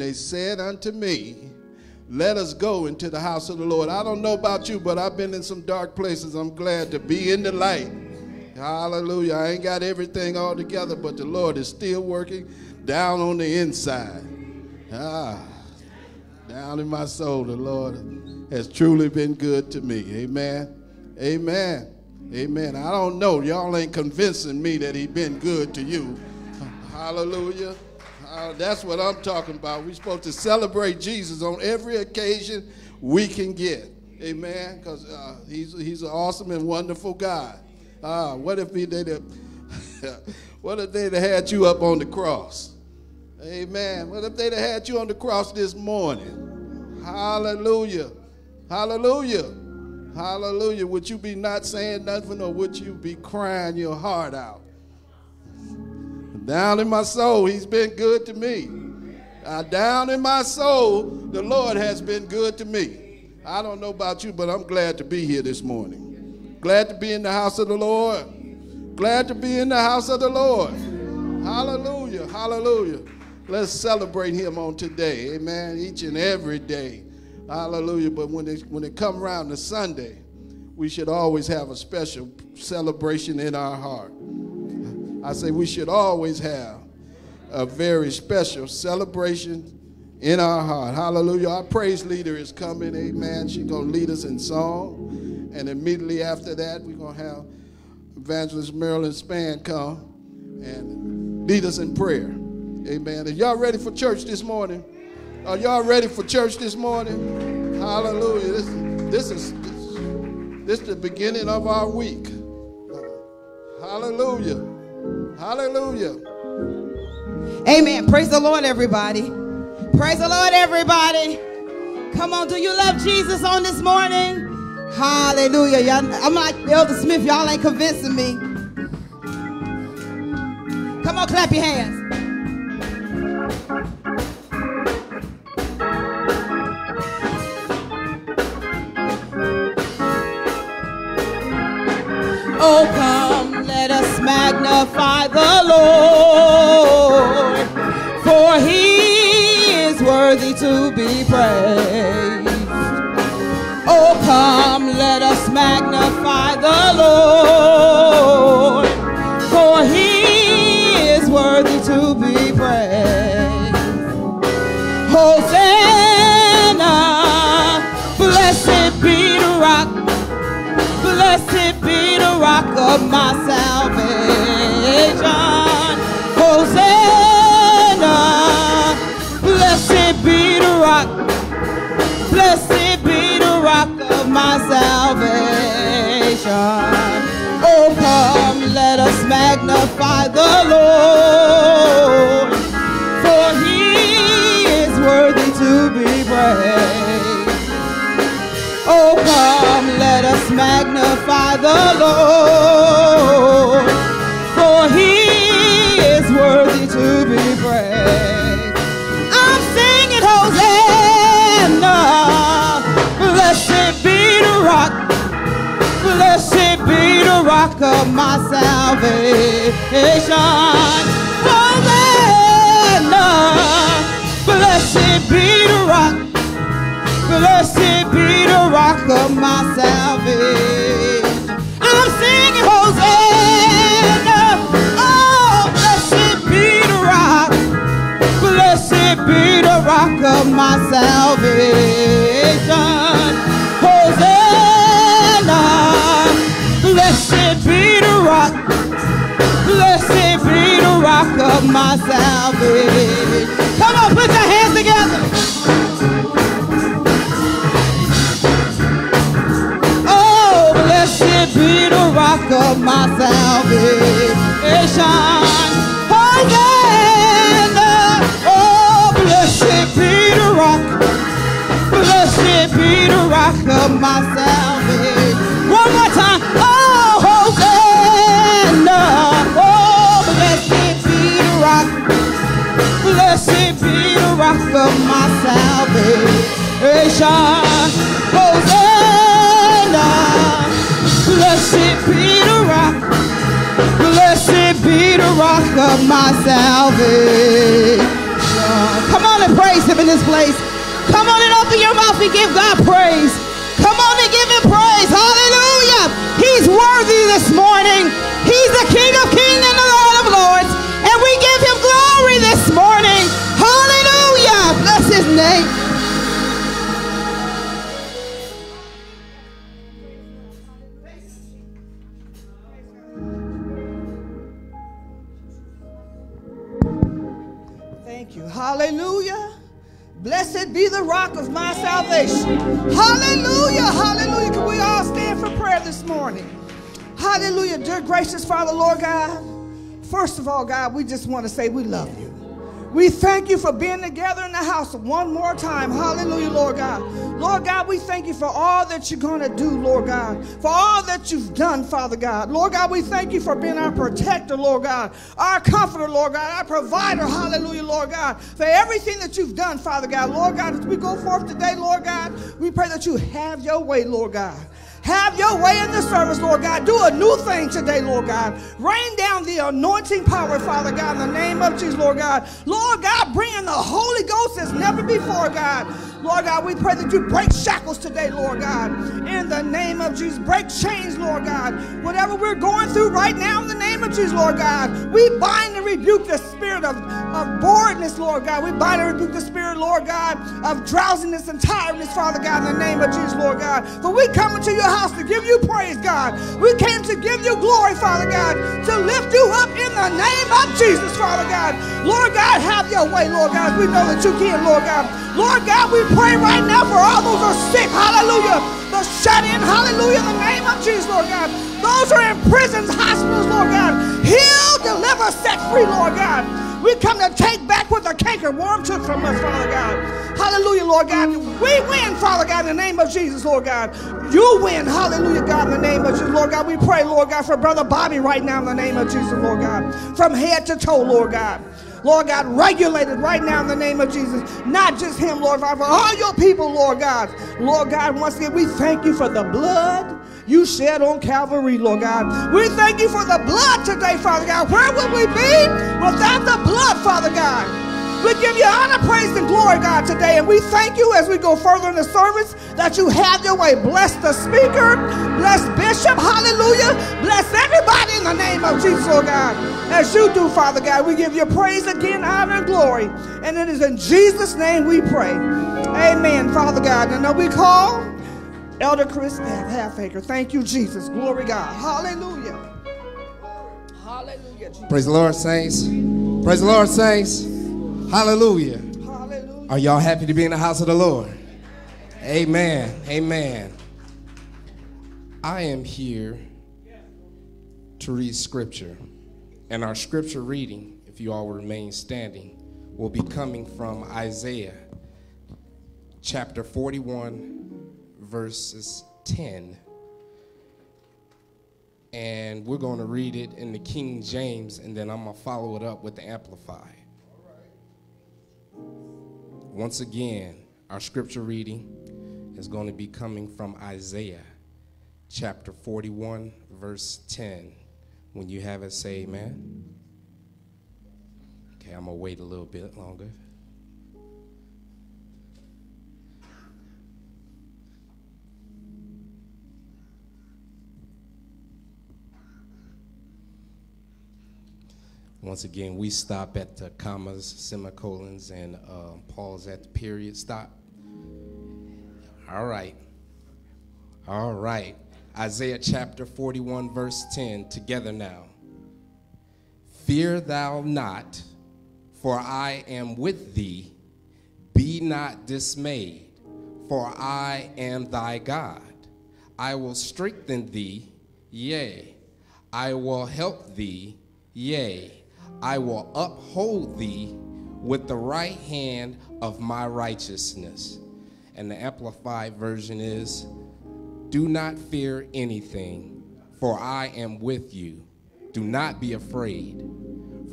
they said unto me, Let us go into the house of the Lord. I don't know about you, but I've been in some dark places. I'm glad to be in the light. Hallelujah. I ain't got everything all together, but the Lord is still working down on the inside. Ah, down in my soul, the Lord has truly been good to me. Amen. Amen. Amen. I don't know. Y'all ain't convincing me that he's been good to you. Hallelujah. Uh, that's what I'm talking about. We're supposed to celebrate Jesus on every occasion we can get. Amen. Because uh, he's, he's an awesome and wonderful God. Uh, what if he did it? what if they'd have had you up on the cross? Amen. What if they'd have had you on the cross this morning? Hallelujah. Hallelujah. Hallelujah. Would you be not saying nothing or would you be crying your heart out? Down in my soul, he's been good to me. Uh, down in my soul, the Lord has been good to me. I don't know about you, but I'm glad to be here this morning. Glad to be in the house of the Lord. Glad to be in the house of the Lord. Hallelujah. Hallelujah. Let's celebrate him on today. Amen. Each and every day. Hallelujah. But when it, when it come around to Sunday, we should always have a special celebration in our heart. I say we should always have a very special celebration in our heart. Hallelujah. Our praise leader is coming. Amen. She's going to lead us in song. And immediately after that, we're going to have Evangelist Marilyn Span come and lead us in prayer. Amen. Are y'all ready for church this morning? Are y'all ready for church this morning? Hallelujah. This, this is this, this is the beginning of our week. Hallelujah. Hallelujah. Amen. Praise the Lord, everybody. Praise the Lord, everybody. Come on, do you love Jesus on this morning? Hallelujah. Y'all, I'm like Elder Smith. Y'all ain't convincing me. Come on, clap your hands. Oh, come, let us magnify the Lord, for he is worthy to be praised. Oh, come, let us magnify of my salvation. Hosanna. Blessed be the rock. Blessed be the rock of my salvation. Oh, come, let us magnify the Lord, for he is worthy to be praised. Oh, come, let us magnify the Lord, for he is worthy to be praised. I'm singing Hosanna, blessed be the rock, blessed be the rock of my salvation. Hosanna, blessed be the rock. Blessed be the rock of my salvation. Of my salvation. Hosanna. Blessed be the rock. Blessed be the rock of my salvation. Come on, put your hands together. Be the rock of my salvation. Hosanna. Oh, blessed be the rock. Blessed be the rock of my salvation. One more time. Oh, Hosanna. Oh, blessed be the rock. Blessed be the rock of my salvation. Hosanna. Blessed be the rock. Blessed be the rock of my salvation. Come on and praise him in this place. Come on and open your mouth and give God praise. Come on and give him praise. Hallelujah. He's worthy this morning. He's the King of kings and the Lord of lords. And we give him glory this morning. Hallelujah. Bless his name. Blessed be the rock of my salvation. Hallelujah. Hallelujah. Can we all stand for prayer this morning? Hallelujah. Dear gracious Father, Lord God. First of all, God, we just want to say we love you. We thank you for being together in the house one more time. Hallelujah, Lord God. Lord God, we thank you for all that you're going to do, Lord God. For all that you've done, Father God. Lord God, we thank you for being our protector, Lord God. Our comforter, Lord God. Our provider, hallelujah, Lord God. For everything that you've done, Father God. Lord God, as we go forth today, Lord God, we pray that you have your way, Lord God. Have your way in the service, Lord God. Do a new thing today, Lord God. Rain down the anointing power, Father God, in the name of Jesus, Lord God. Lord God, bring in the Holy Ghost as never before, God. Lord God, we pray that you break shackles today, Lord God. In the name of Jesus, break chains, Lord God. Whatever we're going through right now, in the name of Jesus, Lord God, we bind and rebuke the spirit of, of boredness, Lord God. We bind and rebuke the spirit, Lord God, of drowsiness and tiredness, Father God, in the name of Jesus, Lord God. For we come into your house to give you praise, God. We came to give you glory, Father God, to lift you up in the name of Jesus, Father God. Lord God, have your way, Lord God. We know that you can, Lord God. Lord God, we pray right now for all those who are sick, hallelujah. The shut in, hallelujah, in the name of Jesus, Lord God. Those who are in prisons, hospitals, Lord God. Heal, deliver, set free, Lord God. We come to take back what the canker worm took from us, Father God. Hallelujah, Lord God. We win, Father God, in the name of Jesus, Lord God. You win, hallelujah, God, in the name of Jesus, Lord God. We pray, Lord God, for Brother Bobby right now in the name of Jesus, Lord God. From head to toe, Lord God. Lord God, regulated right now in the name of Jesus. Not just him, Lord God, for all your people, Lord God. Lord God, once again, we thank you for the blood you shed on Calvary, Lord God. We thank you for the blood today, Father God. Where would we be without the blood, Father God? We give you honor, praise, and glory, God, today. And we thank you as we go further in the service that you have your way. Bless the speaker, bless Bishop, hallelujah. Bless everybody in the name of Jesus, Lord God. As you do, Father God, we give you praise again, honor, and glory. And it is in Jesus' name we pray. Amen, Father God. And now we call Elder Chris Halfacre. Thank you, Jesus. Glory, God. Hallelujah. Hallelujah, Jesus. Praise the Lord, saints. Praise the Lord, saints. Hallelujah. Hallelujah. Are y'all happy to be in the house of the Lord? Amen. Amen. I am here to read scripture. And our scripture reading, if you all remain standing, will be coming from Isaiah chapter 41, verses 10. And we're going to read it in the King James, and then I'm going to follow it up with the Amplified. Once again, our scripture reading is going to be coming from Isaiah chapter 41, verse 10. When you have it, say amen. Okay, I'm going to wait a little bit longer. Once again, we stop at the commas, semicolons, and uh, pause at the period stop. All right. All right. Isaiah chapter 41, verse 10, together now. Fear thou not, for I am with thee. Be not dismayed, for I am thy God. I will strengthen thee, yea, I will help thee, yea, I will uphold thee with the right hand of my righteousness. And the Amplified version is Do not fear anything, for I am with you. Do not be afraid,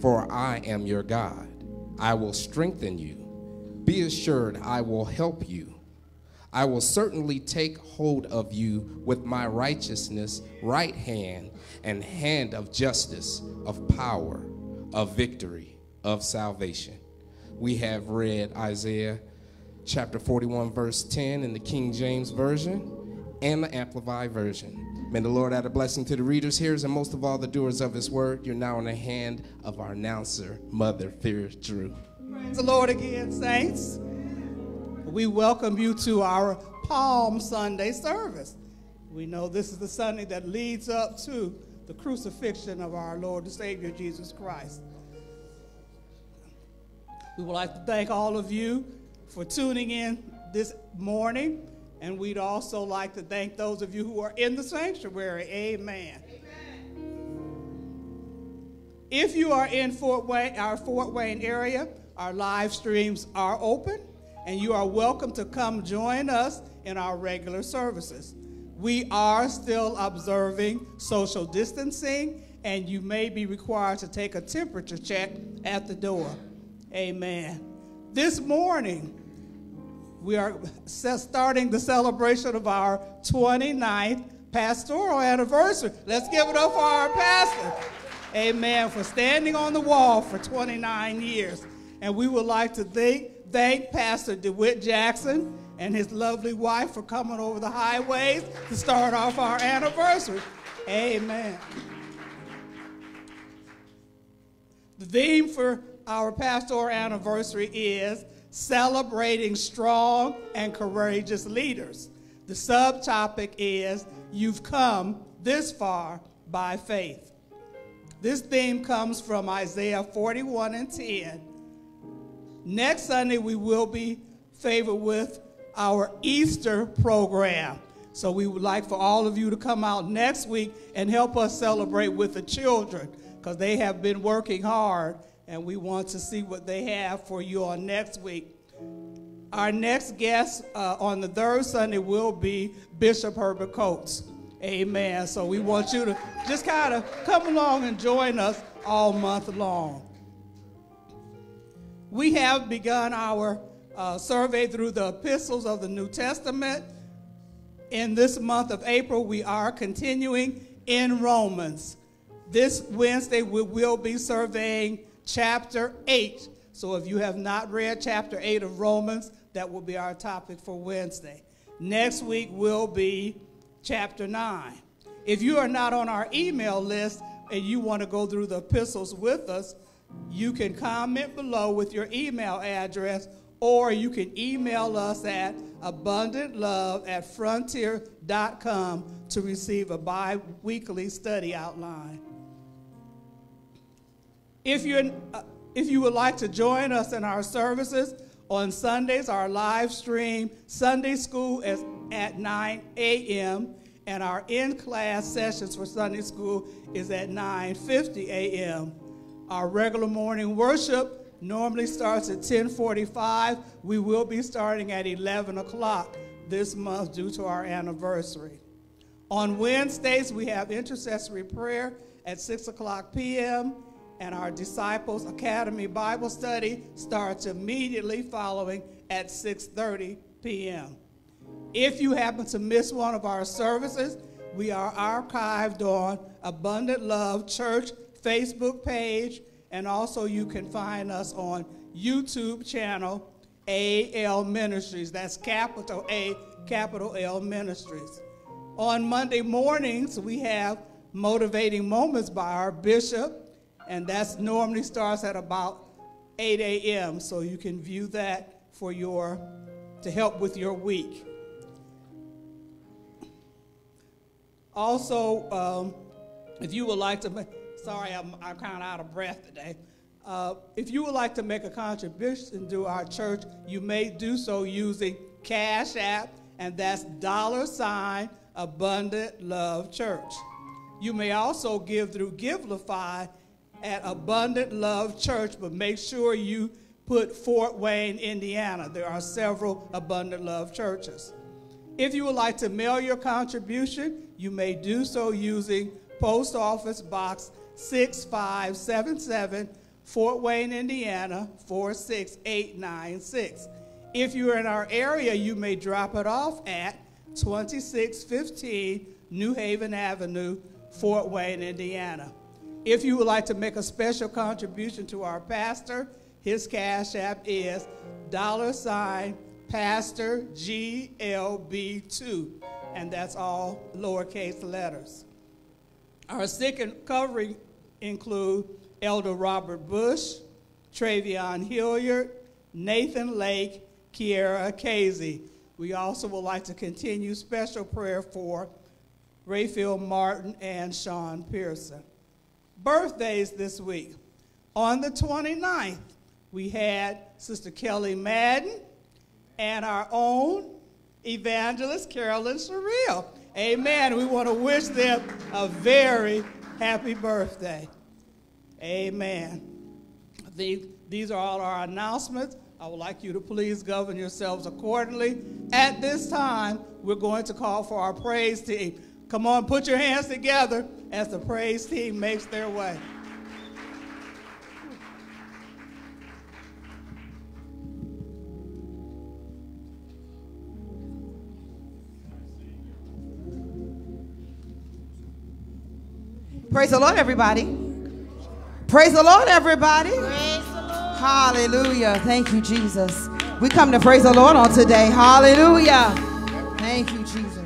for I am your God. I will strengthen you. Be assured, I will help you. I will certainly take hold of you with my righteousness, right hand, and hand of justice, of power, of victory, of salvation. we have read Isaiah chapter 41, verse 10 in the King James Version and the Amplified Version. May the Lord add a blessing to the readers, hearers, and most of all the doers of his word. You're now in the hand of our announcer, Mother Fear Drew. Praise the Lord again, saints. We welcome you to our Palm Sunday service. We know this is the Sunday that leads up to the crucifixion of our Lord and Savior Jesus Christ. We would like to thank all of you for tuning in this morning, and we'd also like to thank those of you who are in the sanctuary. Amen. If you are in Fort Wayne, our Fort Wayne area, our live streams are open, and you are welcome to come join us in our regular services. We are still observing social distancing, and you may be required to take a temperature check at the door. Amen. This morning, we are starting the celebration of our 29th pastoral anniversary. Let's give it up for our pastor. Amen. For standing on the wall for 29 years. And we would like to thank, thank Pastor DeWitt Jackson and his lovely wife for coming over the highways to start off our anniversary. Amen. The theme for our pastoral anniversary is celebrating strong and courageous leaders. The subtopic is You've Come This Far by Faith. This theme comes from Isaiah 41 and 10. Next Sunday, we will be favored with our Easter program. So we would like for all of you to come out next week and help us celebrate with the children because they have been working hard and we want to see what they have for you on next week. Our next guest uh, on the third Sunday will be Bishop Herbert Coates. Amen. So we want you to just kind of come along and join us all month long. We have begun our uh, survey through the epistles of the New Testament. In this month of April, we are continuing in Romans. This Wednesday, we will be surveying chapter 8. So if you have not read chapter 8 of Romans, that will be our topic for Wednesday. Next week will be chapter 9. If you are not on our email list and you want to go through the epistles with us, you can comment below with your email address or you can email us at abundantlove at frontier.com to receive a bi weekly study outline. If, you're, uh, if you would like to join us in our services on Sundays, our live stream Sunday school is at 9 a.m. and our in-class sessions for Sunday school is at 9:50 a.m. Our regular morning worship normally starts at 10:45. We will be starting at 11 o'clock this month due to our anniversary. On Wednesdays, we have intercessory prayer at 6 o'clock p.m and our Disciples Academy Bible study starts immediately following at 6:30 p.m. If you happen to miss one of our services, we are archived on Abundant Love Church Facebook page, and also you can find us on YouTube channel AL Ministries. That's capital A, capital L Ministries. On Monday mornings, we have Motivating Moments by our bishop, and that normally starts at about 8 a.m. So you can view that for your to help with your week. Also, um, if you would like to, sorry, I'm, I'm kind of out of breath today. Uh, if you would like to make a contribution to our church, you may do so using Cash App, and that's dollar sign Abundant Love Church. You may also give through Givelify at Abundant Love Church, but make sure you put Fort Wayne, Indiana. There are several Abundant Love churches. If you would like to mail your contribution, you may do so using Post Office Box 6577, Fort Wayne, Indiana 46896. If you're in our area, you may drop it off at 2615 New Haven Avenue, Fort Wayne, Indiana. If you would like to make a special contribution to our pastor, His cash app is dollar sign Pastor GLB2, and that's all lowercase letters. Our sick and covering include Elder Robert Bush, Travion Hilliard, Nathan Lake, Kiera Casey. We also would like to continue special prayer for Rayfield Martin and Sean Pearson. Birthdays this week. On the 29th, we had Sister Kelly Madden and our own evangelist Carolyn Surreal. Amen. We want to wish them a very happy birthday. Amen. These, these are all our announcements. I would like you to please govern yourselves accordingly. At this time, we're going to call for our praise team. Come on, put your hands together as the praise team makes their way. Praise the Lord, everybody. Praise the Lord, everybody. Hallelujah. Thank you, Jesus. We come to praise the Lord on today. Hallelujah. Thank you, Jesus.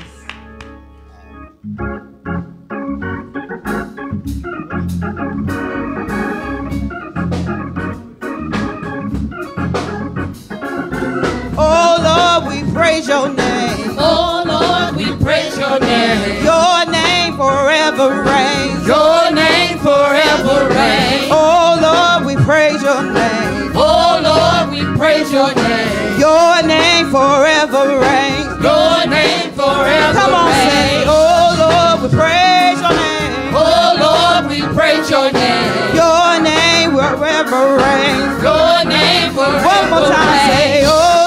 Oh Lord, we praise your name. Oh Lord, we praise your name. Your name forever reigns. Your name forever reigns. Oh Lord, we praise your name. Oh Lord, we praise your name. Your name forever reigns. Your name forever Come on, say. Oh Lord, we praise your name. Oh Lord, we praise your name. Your name forever reigns. Your name forever One more time, say. Oh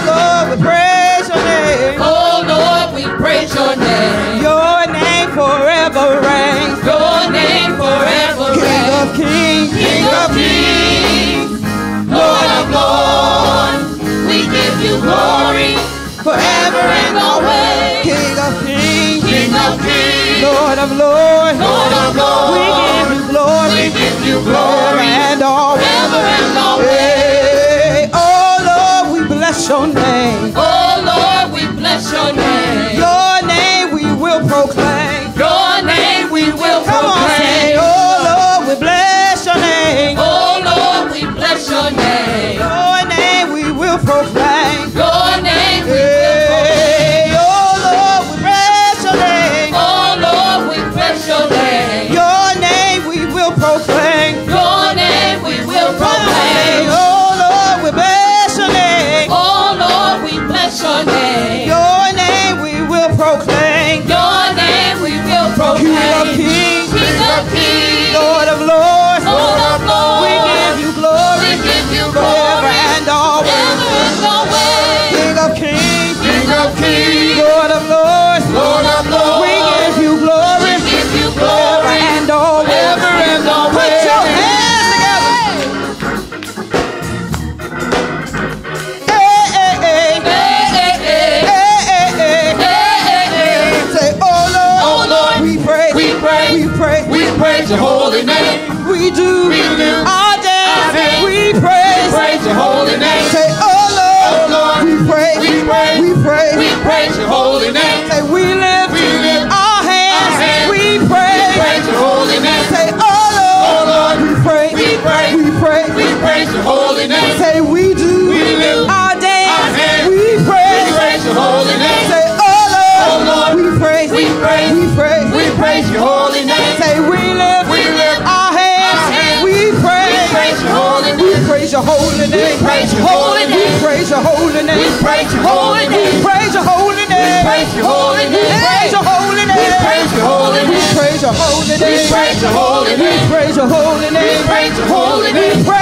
forever King of kings, King of kings, Lord of lords, we give you glory forever and always. King of kings, King of kings, Lord of lords. Lord of We give you glory. we give you glory and always. ever and always. Oh Lord, we bless your name. Oh Lord, we bless your name. Your name we will proclaim. We will Come on, proclaim. oh praise your holy name. we do, we do. Holy name. praise your holy name. We praise your holy name. We praise your holy name. We praise your holy name. We praise your holy name. We praise your holy name. We praise your holy name. We praise your holy We name. praise your holy We praise your holy name. We praise your holy name.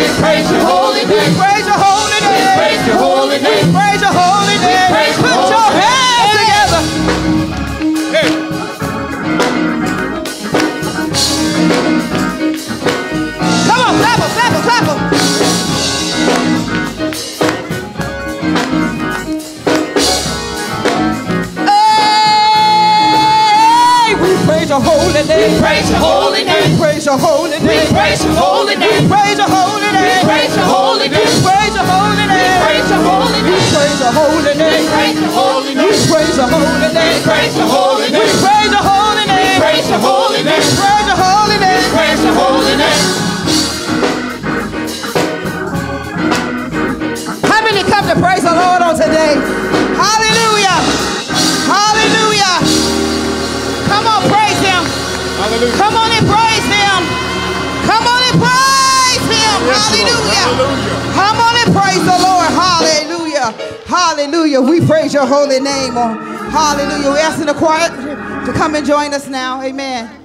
Your holy. Praise your holy name. Praise your holy name. Praise your holy name. Praise your holy name. Put your hands together. Come on, clap 'em, clap 'em, clap 'em. Hey, we praise your holy name. Praise your holy name. Praise your holy name. We Praise your holy name. We Praise your holy name. We Praise your holy name. We Praise your holy name. We Praise your holy name. We Praise your holy name. We Praise your holy name. We Praise your holy name. We Praise your holy name. We praise your holy name. We Praise your holy name. We Praise your holy name. We Praise your holy name. How many come to praise the Lord on today? Hallelujah. Hallelujah. Come on, praise him. Hallelujah. Come on and praise him. Come on and praise him. Yes, Hallelujah. Hallelujah. Come on and praise the Lord. Hallelujah. Hallelujah. We praise your holy name. On hallelujah. We're asking the choir to come and join us now. Amen.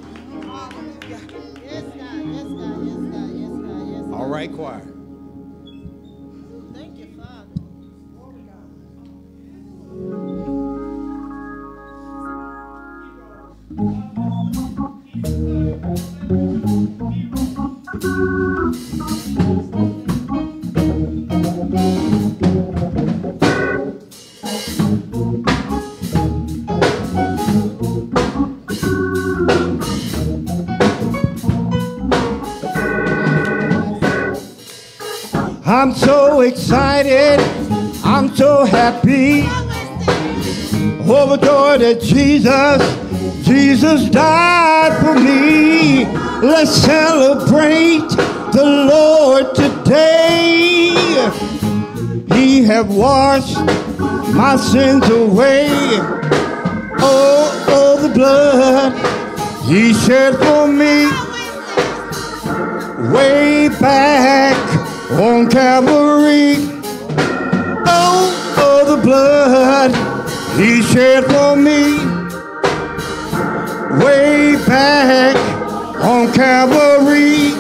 I'm so excited. I'm so happy. Oh, Overjoyed that Jesus, Jesus died for me. Let's celebrate the Lord today. He have washed my sins away. Oh, oh, the blood He shed for me way back on Calvary. Oh, oh, the blood He shed for me way back on Calvary.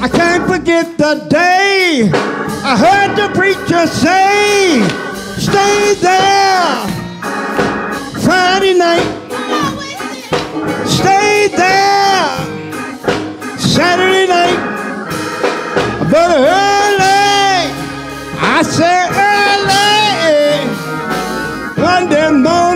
I can't forget the day I heard the preacher say, Stay there Friday night. Stay there Saturday night. But early, I said early, Monday morning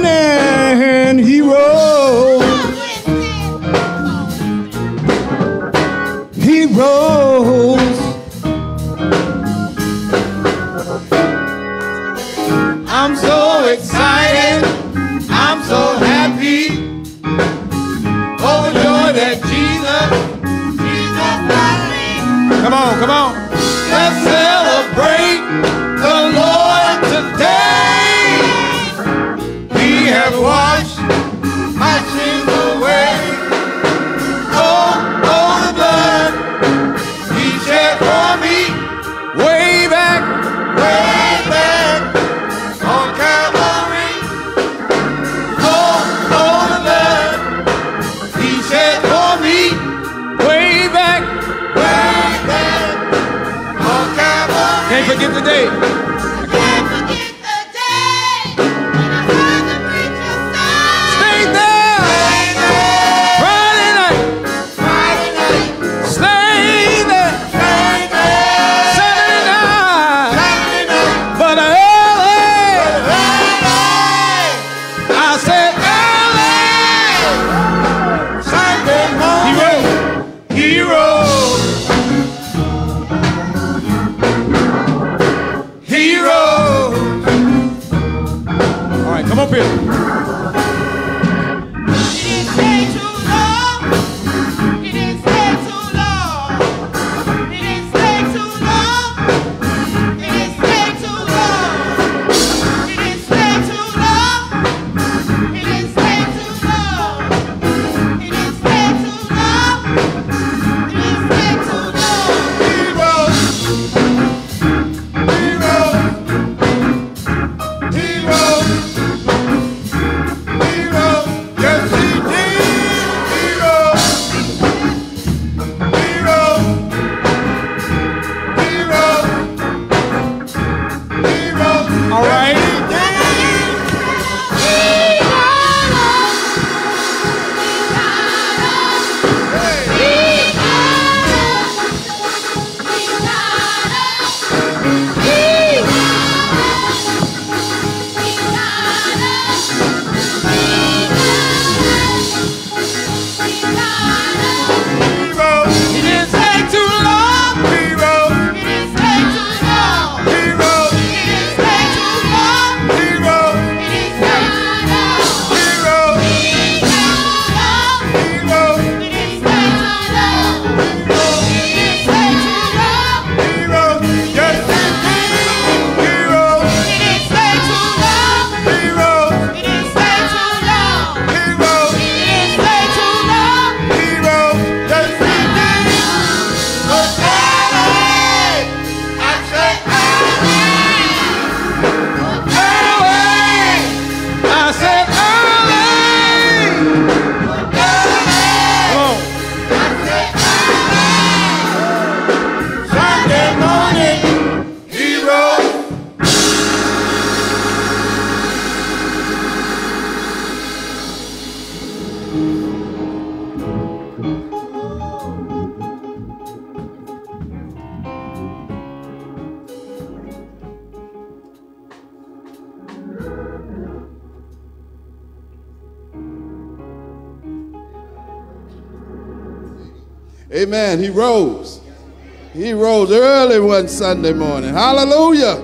one Sunday morning. Hallelujah.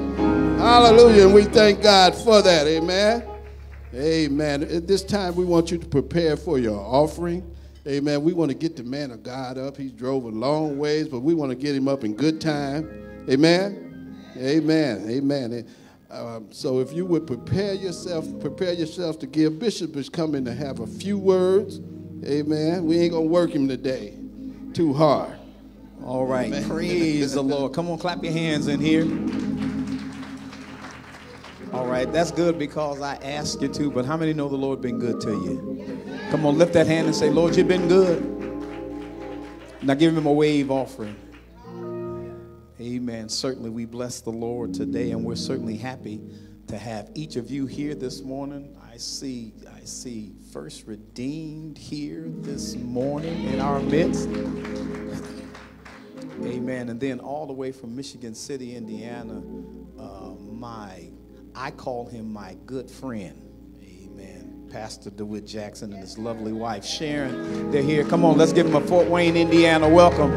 Hallelujah. And we thank God for that. Amen. Amen. At this time, we want you to prepare for your offering. Amen. We want to get the man of God up. He drove a long ways, but we want to get him up in good time. Amen. Amen. Amen. Um, so if you would prepare yourself, prepare yourself to give. Bishop is coming to have a few words. Amen. We ain't gonna work him today too hard. Right. Praise the Lord. Come on, clap your hands in here. All right, that's good because I asked you to, but how many know the Lord been good to you? Come on, lift that hand and say, Lord, you've been good. Now give him a wave offering. Amen. Certainly we bless the Lord today, and we're certainly happy to have each of you here this morning. I see, I see First Redeemed here this morning in our midst. Amen. And then all the way from Michigan City, Indiana, uh, my, I call him my good friend. Amen. Pastor DeWitt Jackson and his lovely wife Sharon. They're here. Come on, let's give them a Fort Wayne, Indiana welcome.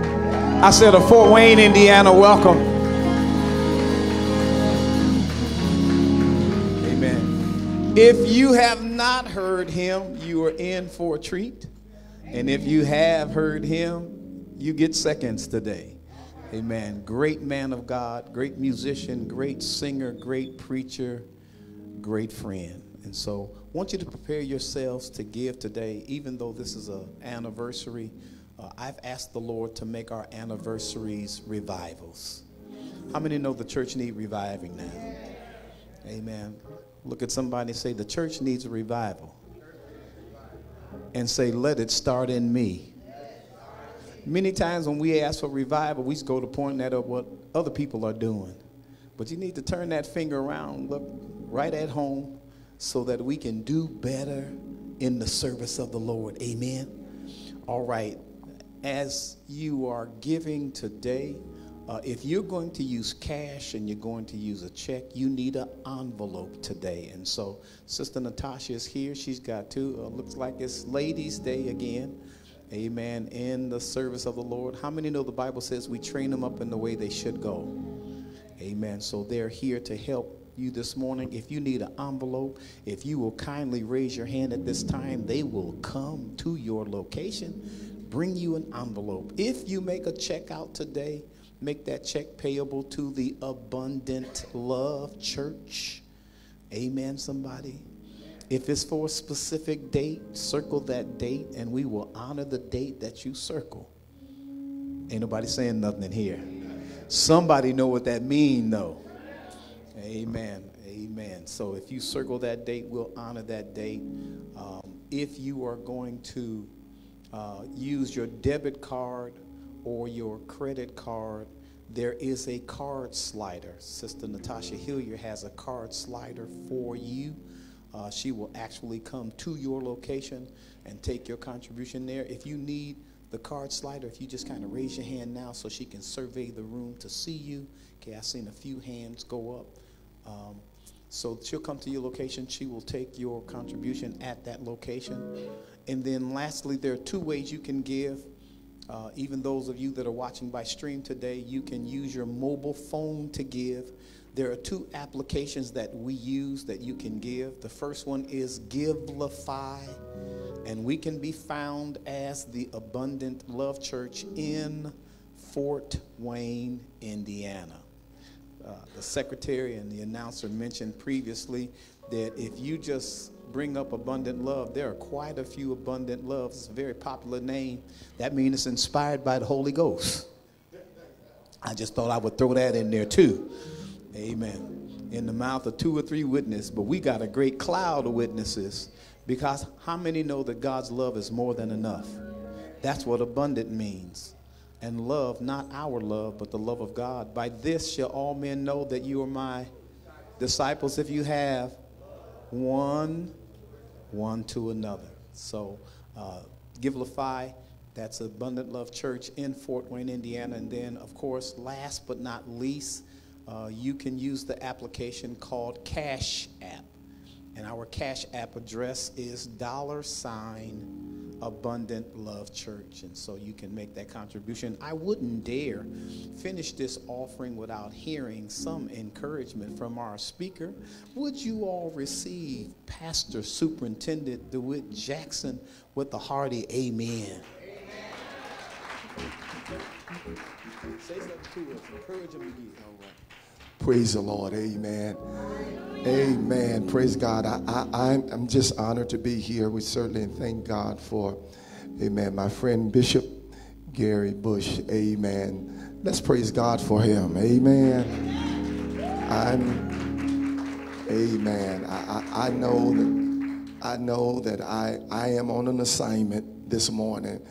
I said a Fort Wayne, Indiana welcome. Amen. If you have not heard him, you are in for a treat. And if you have heard him, you get seconds today. Amen. Great man of God, great musician, great singer, great preacher, great friend. And so I want you to prepare yourselves to give today, even though this is an anniversary. Uh, I've asked the Lord to make our anniversaries revivals. How many know the church need reviving now? Amen. Look at somebody and say, the church needs a revival. And say, let it start in me. Many times when we ask for revival, we just go to pointing at what other people are doing. But you need to turn that finger around, look right at home, so that we can do better in the service of the Lord. Amen. All right. As you are giving today, uh, if you're going to use cash and you're going to use a check, you need an envelope today. And so, Sister Natasha is here. She's got two. Uh, looks like it's Ladies' Day again. Amen. In the service of the Lord. How many know the Bible says we train them up in the way they should go? Amen. So they're here to help you this morning. If you need an envelope, if you will kindly raise your hand at this time, they will come to your location, bring you an envelope. If you make a check out today, make that check payable to the Abundant Love Church. Amen, somebody. If it's for a specific date, circle that date and we will honor the date that you circle. Ain't nobody saying nothing in here. Somebody know what that mean though. Amen. Amen. So if you circle that date, we'll honor that date. Um, if you are going to uh, use your debit card or your credit card, there is a card slider. Sister Natasha Hillier has a card slider for you. Uh, she will actually come to your location and take your contribution there. If you need the card slider, if you just kind of raise your hand now so she can survey the room to see you. Okay, I've seen a few hands go up. Um, so she'll come to your location. She will take your contribution at that location. And then lastly, there are two ways you can give. Uh, even those of you that are watching by stream today, you can use your mobile phone to give. There are two applications that we use that you can give. The first one is Givelify, and we can be found as the Abundant Love Church in Fort Wayne, Indiana. Uh, the secretary and the announcer mentioned previously that if you just bring up abundant love, there are quite a few abundant loves. It's a very popular name. That means it's inspired by the Holy Ghost. I just thought I would throw that in there too. Amen. In the mouth of two or three witnesses, but we got a great cloud of witnesses because how many know that God's love is more than enough? That's what abundant means. And love, not our love, but the love of God. By this shall all men know that you are my disciples if you have one, one to another. So, uh, Givelify, that's Abundant Love Church in Fort Wayne, Indiana. And then, of course, last but not least, uh, you can use the application called Cash App. And our Cash App address is dollar sign Abundant Love Church. And so you can make that contribution. I wouldn't dare finish this offering without hearing some encouragement from our speaker. Would you all receive Pastor Superintendent DeWitt Jackson with a hearty amen? Say something to us. Encourage him. All right. Praise the Lord. Amen. Amen. Praise God. I, I, I'm, just honored to be here. We certainly thank God for, amen, my friend Bishop Gary Bush. Amen. Let's praise God for him. Amen. I'm, amen. I, I, I know that, I know that I, I am on an assignment this morning.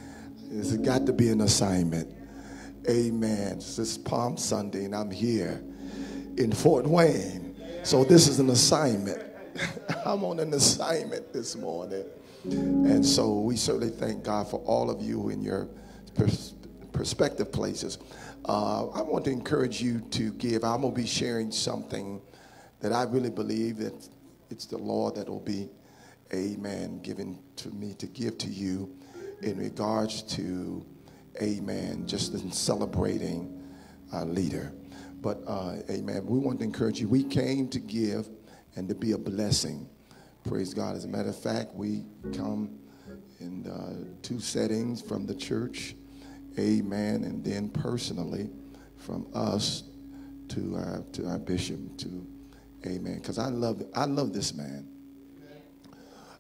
It's got to be an assignment. Amen. Is Palm Sunday and I'm here in Fort Wayne. So this is an assignment. I'm on an assignment this morning. And so we certainly thank God for all of you in your pers- perspective places. Uh, I want to encourage you to give. I'm going to be sharing something that I really believe that it's the Lord that will be, amen, given to me to give to you in regards to, amen, just in celebrating a leader. But, uh, amen, we want to encourage you. We came to give and to be a blessing. Praise God. As a matter of fact, we come in uh, two settings from the church, amen, and then personally from us to our, to our bishop, to, amen. Because I love, I love this man.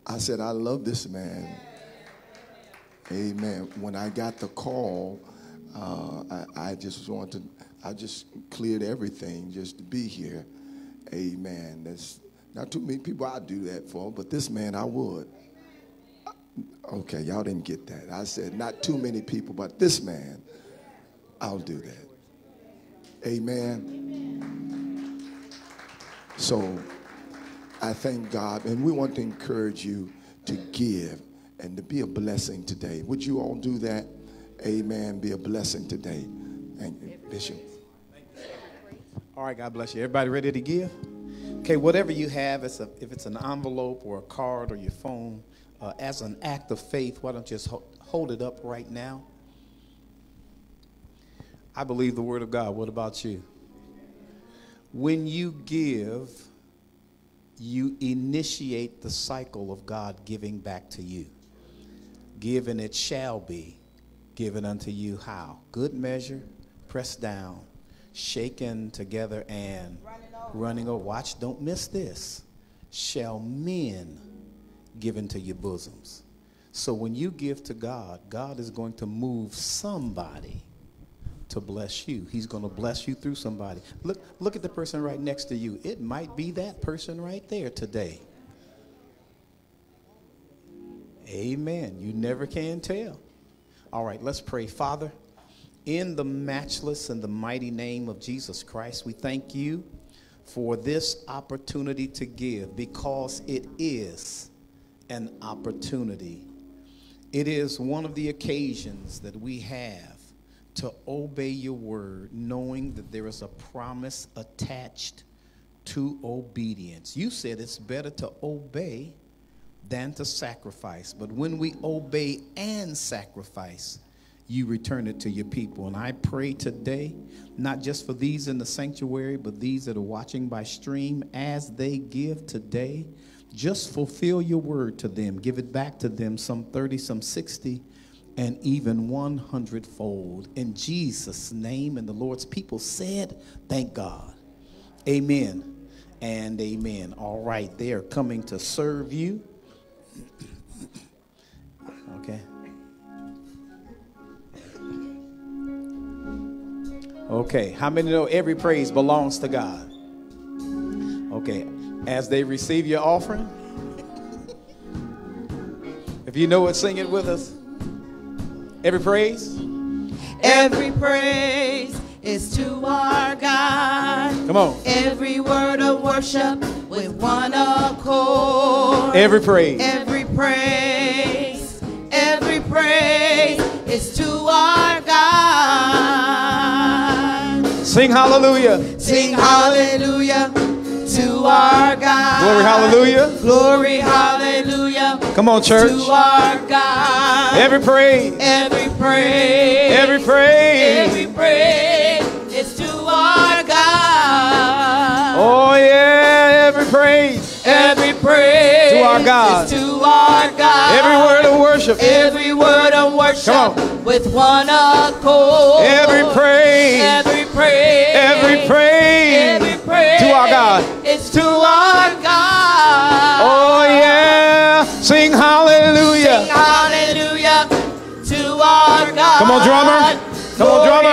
I said, I love this man. Amen. When I got the call, uh, I, I just wanted, I just cleared everything just to be here. Amen. There's not too many people I do that for, but this man I would. Uh, okay, y'all didn't get that. I said not too many people, but this man, I'll do that. Amen. So I thank God, and we want to encourage you to give and to be a blessing today. Would you all do that? Amen. Be a blessing today. Thank you, Bishop. All right, God bless you. Everybody ready to give? Okay, whatever you have, it's a, if it's an envelope or a card or your phone, uh, as an act of faith, why don't you just ho- hold it up right now? I believe the Word of God. What about you? When you give, you initiate the cycle of God giving back to you. Give and it shall be given unto you how? Good measure, pressed down, shaken together, and running over. Watch, don't miss this. Shall men give into your bosoms. So when you give to God, God is going to move somebody to bless you. He's going to bless you through somebody. Look, look at the person right next to you. It might be that person right there today. Amen. You never can tell. All right, let's pray. Father, in the matchless and the mighty name of Jesus Christ, we thank you for this opportunity to give because it is an opportunity. It is one of the occasions that we have to obey your word, knowing that there is a promise attached to obedience. You said it's better to obey than to sacrifice. But when we obey and sacrifice, you return it to your people. And I pray today, not just for these in the sanctuary, but these that are watching by stream, as they give today, just fulfill your word to them. Give it back to them, some 30, some 60, and even 100 fold. In Jesus' name, and the Lord's people said, Thank God. Amen and amen. All right, they are coming to serve you. Okay, how many know every praise belongs to God? Okay, as they receive your offering, if you know it, sing it with us. Every praise, Every praise is to our God. come on. Every word of worship with one accord. Every praise, Every praise, every praise is to our God. Sing hallelujah. Sing hallelujah to our God. Glory, hallelujah. Glory, hallelujah Come on, church. to our God. Every praise, Every praise. every praise. Every praise is to our God. Oh, yeah, every praise. Every praise To our God. is to our God. Every word of worship. Every word of worship Come with one accord. Every praise. Every praise. Every praise. Every praise To our God. It's to our God. Oh, yeah. Sing hallelujah. Sing hallelujah to our God. Come on, drummer. Come on, drummer.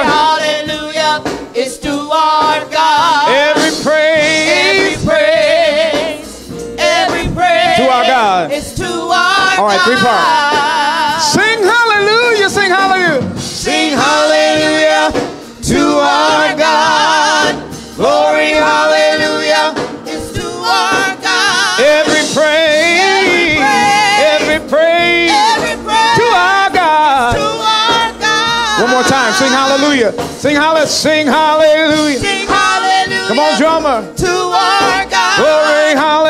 Right, three God. Sing hallelujah. Sing hallelujah. Sing hallelujah to our God. Glory, hallelujah is to our God. Every praise. Every praise. Every praise To our to God. our God. One more time. Sing hallelujah. Sing hallelujah. Sing hallelujah. Sing hallelujah. Come on, drummer. To our God. Glory, Glory, hallelujah.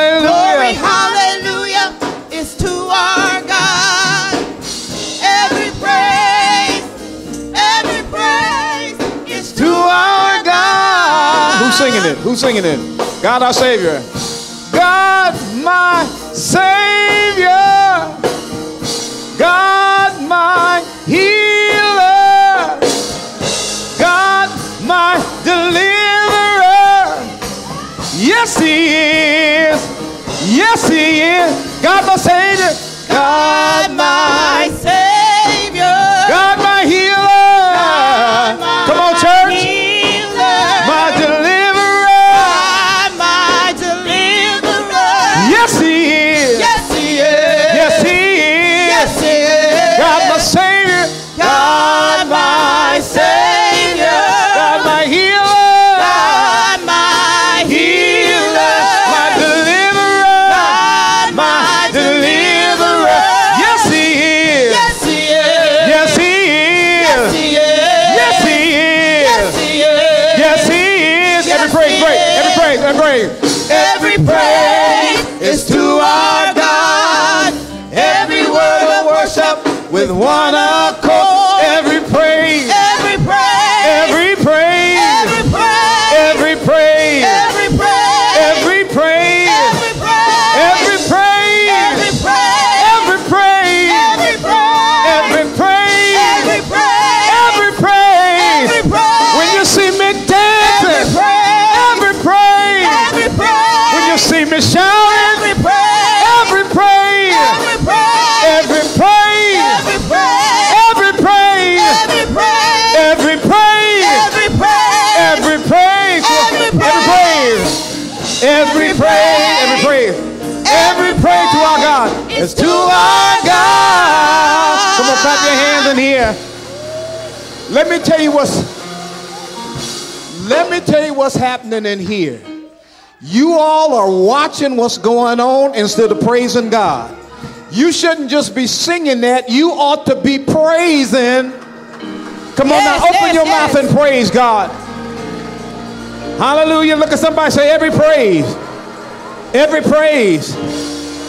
Singing it? Who's singing it? God our Savior. God my Savior. God my healer. God my deliverer. Yes, He is. Yes, He is. God my Savior. God my Savior. With one Let me tell you what's. Let me tell you what's happening in here. You all are watching what's going on instead of praising God. You shouldn't just be singing that. You ought to be praising. Come on Yes, now, open yes, your yes. mouth and praise God. Hallelujah. Look at somebody say, every praise, every praise,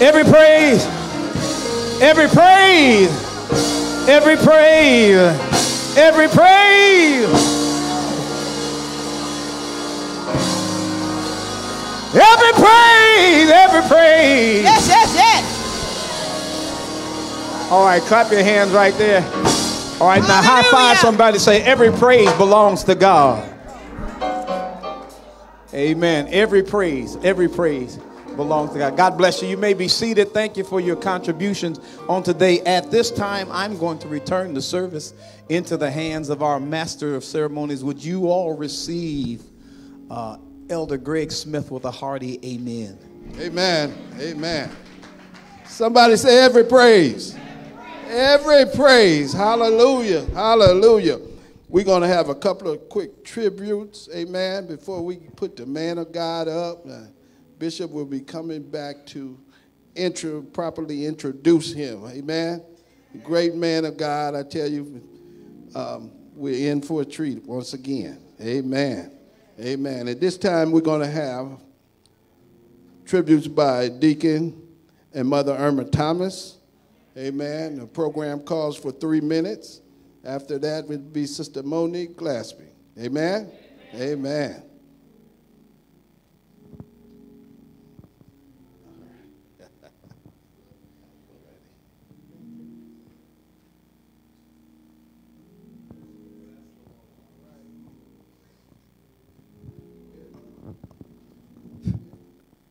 every praise, every praise, every praise, every praise. Every praise, every praise. Yes, yes, yes. All right, clap your hands right there. All right, now high five somebody. Say, every praise belongs to God. Amen. Every praise, every praise belongs to God. God bless you. You may be seated. Thank you for your contributions on today. At this time, I'm going to return the service into the hands of our master of ceremonies. Would you all receive uh, Elder Greg Smith with a hearty amen? Amen. Amen. Somebody say every praise. Every praise. Hallelujah. Hallelujah. We're going to have a couple of quick tributes. Amen. Before we put the man of God up, Bishop will be coming back to intro, properly introduce him. Amen. Great man of God. I tell you, um, we're in for a treat once again. Amen. Amen. At this time, we're going to have tributes by Deacon and Mother Irma Thomas. Amen. The program calls for three minutes. After that would be Sister Monique Glaspie. Amen. Amen.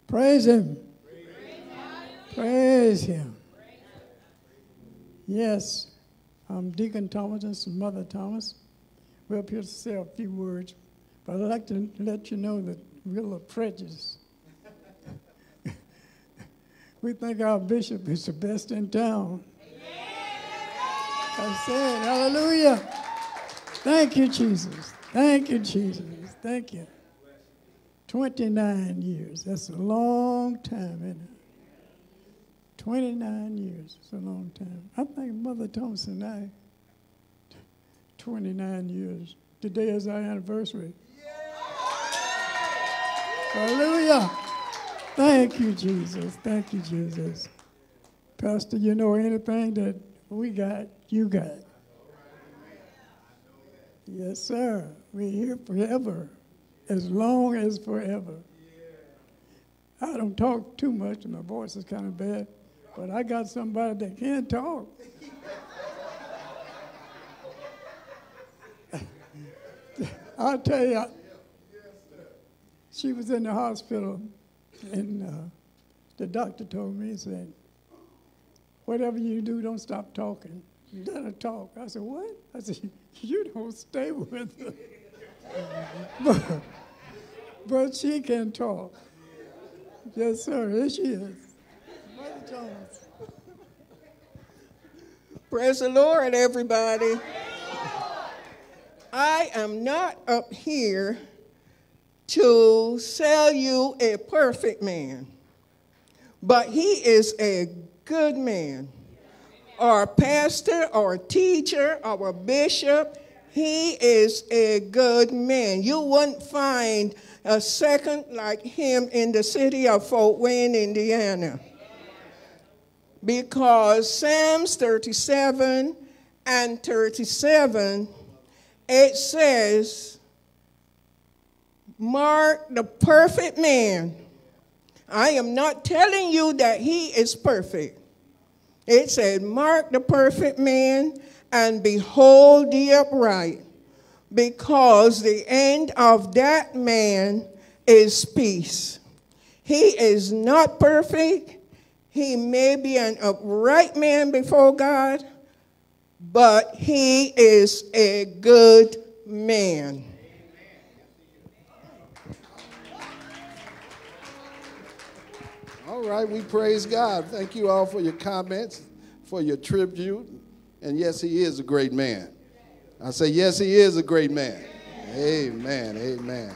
Praise Him. Praise Him. Yes, I'm Deacon Thomas, and Mother Thomas. We're up here to say a few words, but I'd like to let you know that we're a little prejudiced. we think our bishop is the best in town. I said, hallelujah. Thank you, Jesus. Thank you, Jesus. Thank you. 29 years. That's a long time, isn't it? 29 years. It's a long time. I think Mother Thompson and I, 29 years. Today is our anniversary. Hallelujah. Thank you, Jesus. Thank you, Jesus. Pastor, you know anything that we got, you got. Yes, sir. We're here forever, as long as forever. I don't talk too much, and my voice is kind of bad, but I got somebody that can talk. I'll tell you, she was in the hospital, and uh, the doctor told me, he said, whatever you do, don't stop talking. Let her talk. I said, what? I said, you don't stay with her. but, she can talk. Yes, sir. Here she is. Mother Jones. Praise the Lord, everybody. I am not up here to sell you a perfect man, but he is a good man. Our pastor, our teacher, our bishop, He is a good man. You wouldn't find a second like him in the city of Fort Wayne, Indiana. Because Psalms 37 and 37, it says, Mark the perfect man. I am not telling you that he is perfect. It said, Mark the perfect man and behold the upright, because the end of that man is peace. He is not perfect. He may be an upright man before God, but he is a good man. All right, we praise God. Thank you all for your comments, for your tribute. And yes, he is a great man. I say, yes, he is a great man. Amen. Amen.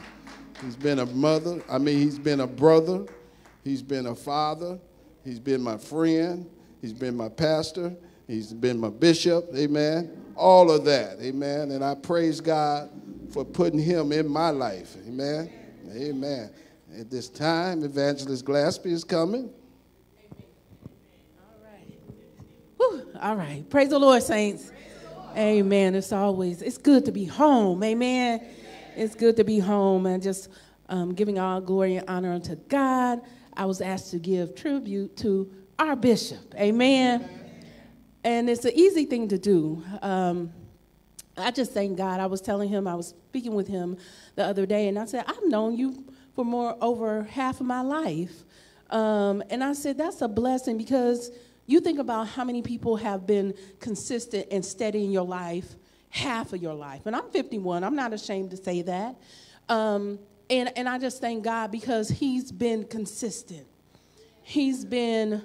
He's been a mother. I mean, he's been a brother. He's been a father. He's been my friend. He's been my pastor. He's been my bishop. Amen. All of that. Amen. And I praise God for putting him in my life. Amen. Amen. At this time, Evangelist Glaspie is coming. All right. Whew, all right. Praise the Lord, saints. Amen. It's always, it's good to be home. Amen. It's good to be home and just um, giving all glory and honor unto God. I was asked to give tribute to our bishop. Amen. And it's an easy thing to do. Um, I just thank God. I was telling him, I was speaking with him the other day, and I said, I've known you for more over half of my life. Um, and I said, that's a blessing because you think about how many people have been consistent and steady in your life half of your life. And I'm 51, I'm not ashamed to say that. Um, and, and I just thank God because He's been consistent. He's been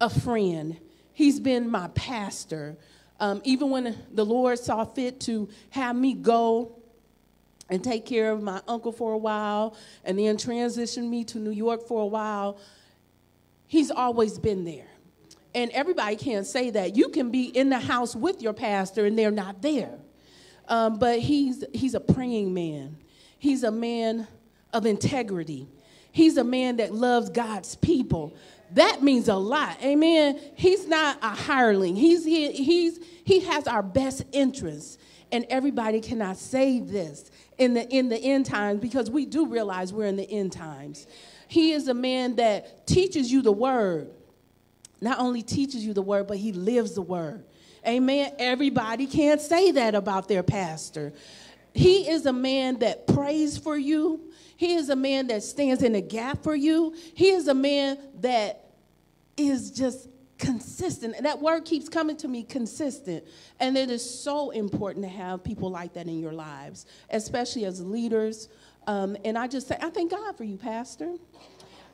a friend, He's been my pastor. Um, even when the Lord saw fit to have me go and take care of my uncle for a while and then transition me to New York for a while, he's always been there. And everybody can't say that. You can be in the house with your pastor and they're not there. Um, but he's, he's a praying man, he's a man of integrity, he's a man that loves God's people. That means a lot. Amen. He's not a hireling. He's he, he's he has our best interests. And everybody cannot say this in the in the end times because we do realize we're in the end times. He is a man that teaches you the word. Not only teaches you the word, but he lives the word. Amen. Everybody can't say that about their pastor. He is a man that prays for you. He is a man that stands in a gap for you. He is a man that is just consistent. And that word keeps coming to me consistent. And it is so important to have people like that in your lives, especially as leaders. Um, and I just say, I thank God for you, Pastor.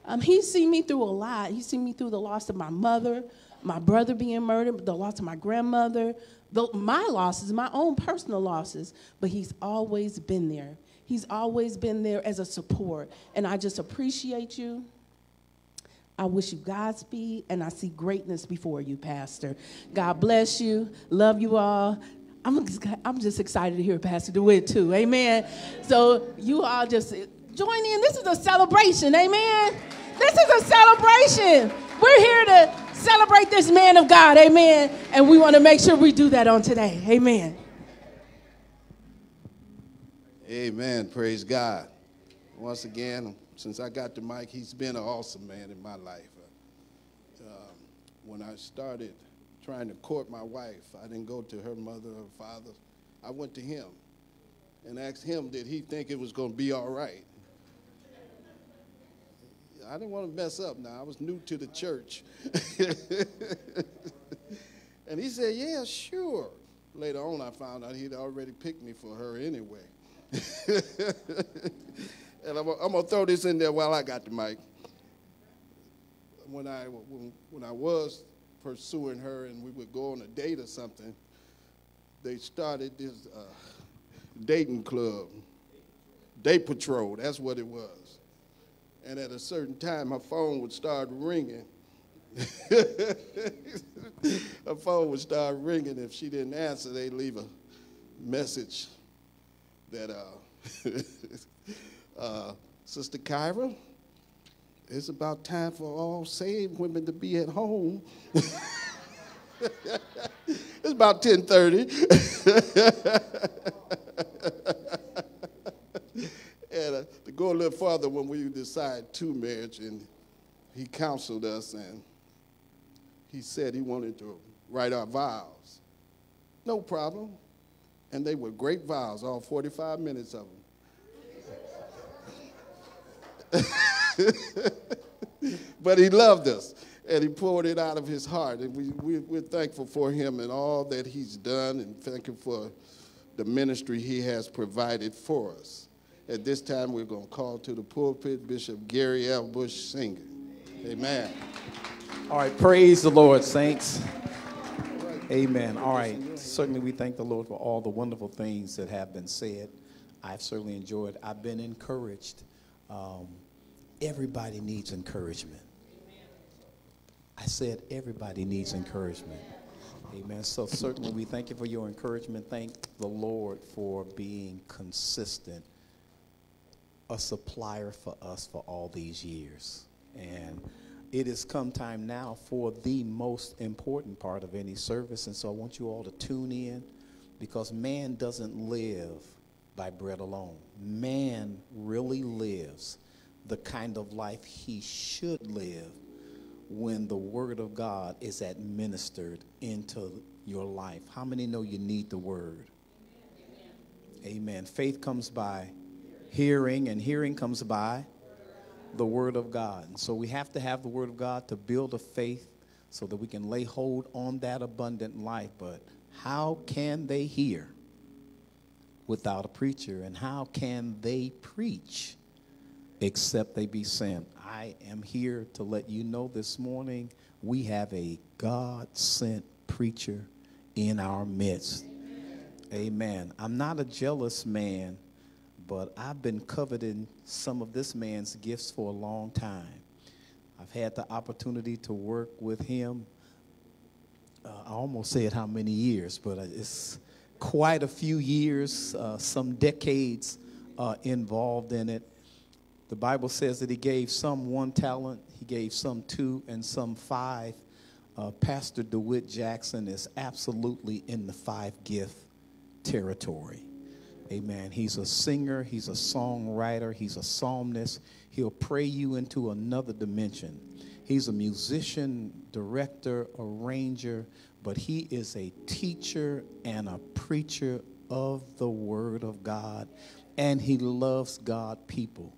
Um, he's seen me through a lot. He's seen me through the loss of my mother, my brother being murdered, the loss of my grandmother, the, my losses, my own personal losses. But he's always been there. He's always been there as a support. And I just appreciate you. I wish you Godspeed, and I see greatness before you, Pastor. God bless you. Love you all. I'm just, I'm just excited to hear Pastor DeWitt too. Amen. So you all just join in. This is a celebration. Amen. This is a celebration. We're here to celebrate this man of God. Amen. And we want to make sure we do that on today. Amen. Amen. Praise God. Once again, since I got the mic, he's been an awesome man in my life. Uh, um, when I started trying to court my wife, I didn't go to her mother or father. I went to him and asked him, did he think it was going to be all right? I didn't want to mess up now. I was new to the church. and he said, yeah, sure. Later on, I found out he'd already picked me for her anyway. and I'm, I'm going to throw this in there while I got the mic. When I, when, when I was pursuing her and we would go on a date or something, they started this uh, dating club, date patrol, that's what it was. And at a certain time, her phone would start ringing. her phone would start ringing. If she didn't answer, they'd leave a message that uh, uh, Sister Kyra, it's about time for all saved women to be at home. it's about 10:30. Uh, to go a little farther, when we decided to marriage, and he counseled us, and he said he wanted to write our vows. No problem. And they were great vows, all 45 minutes of them. but he loved us and he poured it out of his heart. And we, we, we're thankful for him and all that he's done and thank him for the ministry he has provided for us. At this time, we're going to call to the pulpit Bishop Gary L. Bush Singer. Amen. All right, praise the Lord, saints. Amen. All right, certainly we thank the Lord for all the wonderful things that have been said. I've certainly enjoyed. I've been encouraged. Um, everybody needs encouragement. I said everybody needs encouragement. Amen. So certainly we thank you for your encouragement. Thank the Lord for being consistent, a supplier for us for all these years. And it has come time now for the most important part of any service. And so I want you all to tune in because man doesn't live by bread alone. Man really lives the kind of life he should live when the Word of God is administered into your life. How many know you need the Word? Amen. Amen. Faith comes by hearing, and hearing comes by the Word of God. And so we have to have the Word of God to build a faith so that we can lay hold on that abundant life. But how can they hear without a preacher? And how can they preach except they be sent? I am here to let you know this morning we have a God sent preacher in our midst. Amen. I'm not a jealous man, but I've been coveting some of this man's gifts for a long time. I've had the opportunity to work with him. Uh, I almost said how many years, but it's quite a few years, uh, some decades uh, involved in it. The Bible says that he gave some one talent, he gave some two, and some five. Uh, Pastor DeWitt Jackson is absolutely in the five gift territory. Amen. He's a singer, he's a songwriter, he's a psalmist. He'll pray you into another dimension. He's a musician, director, arranger, but he is a teacher and a preacher of the Word of God, and he loves God people.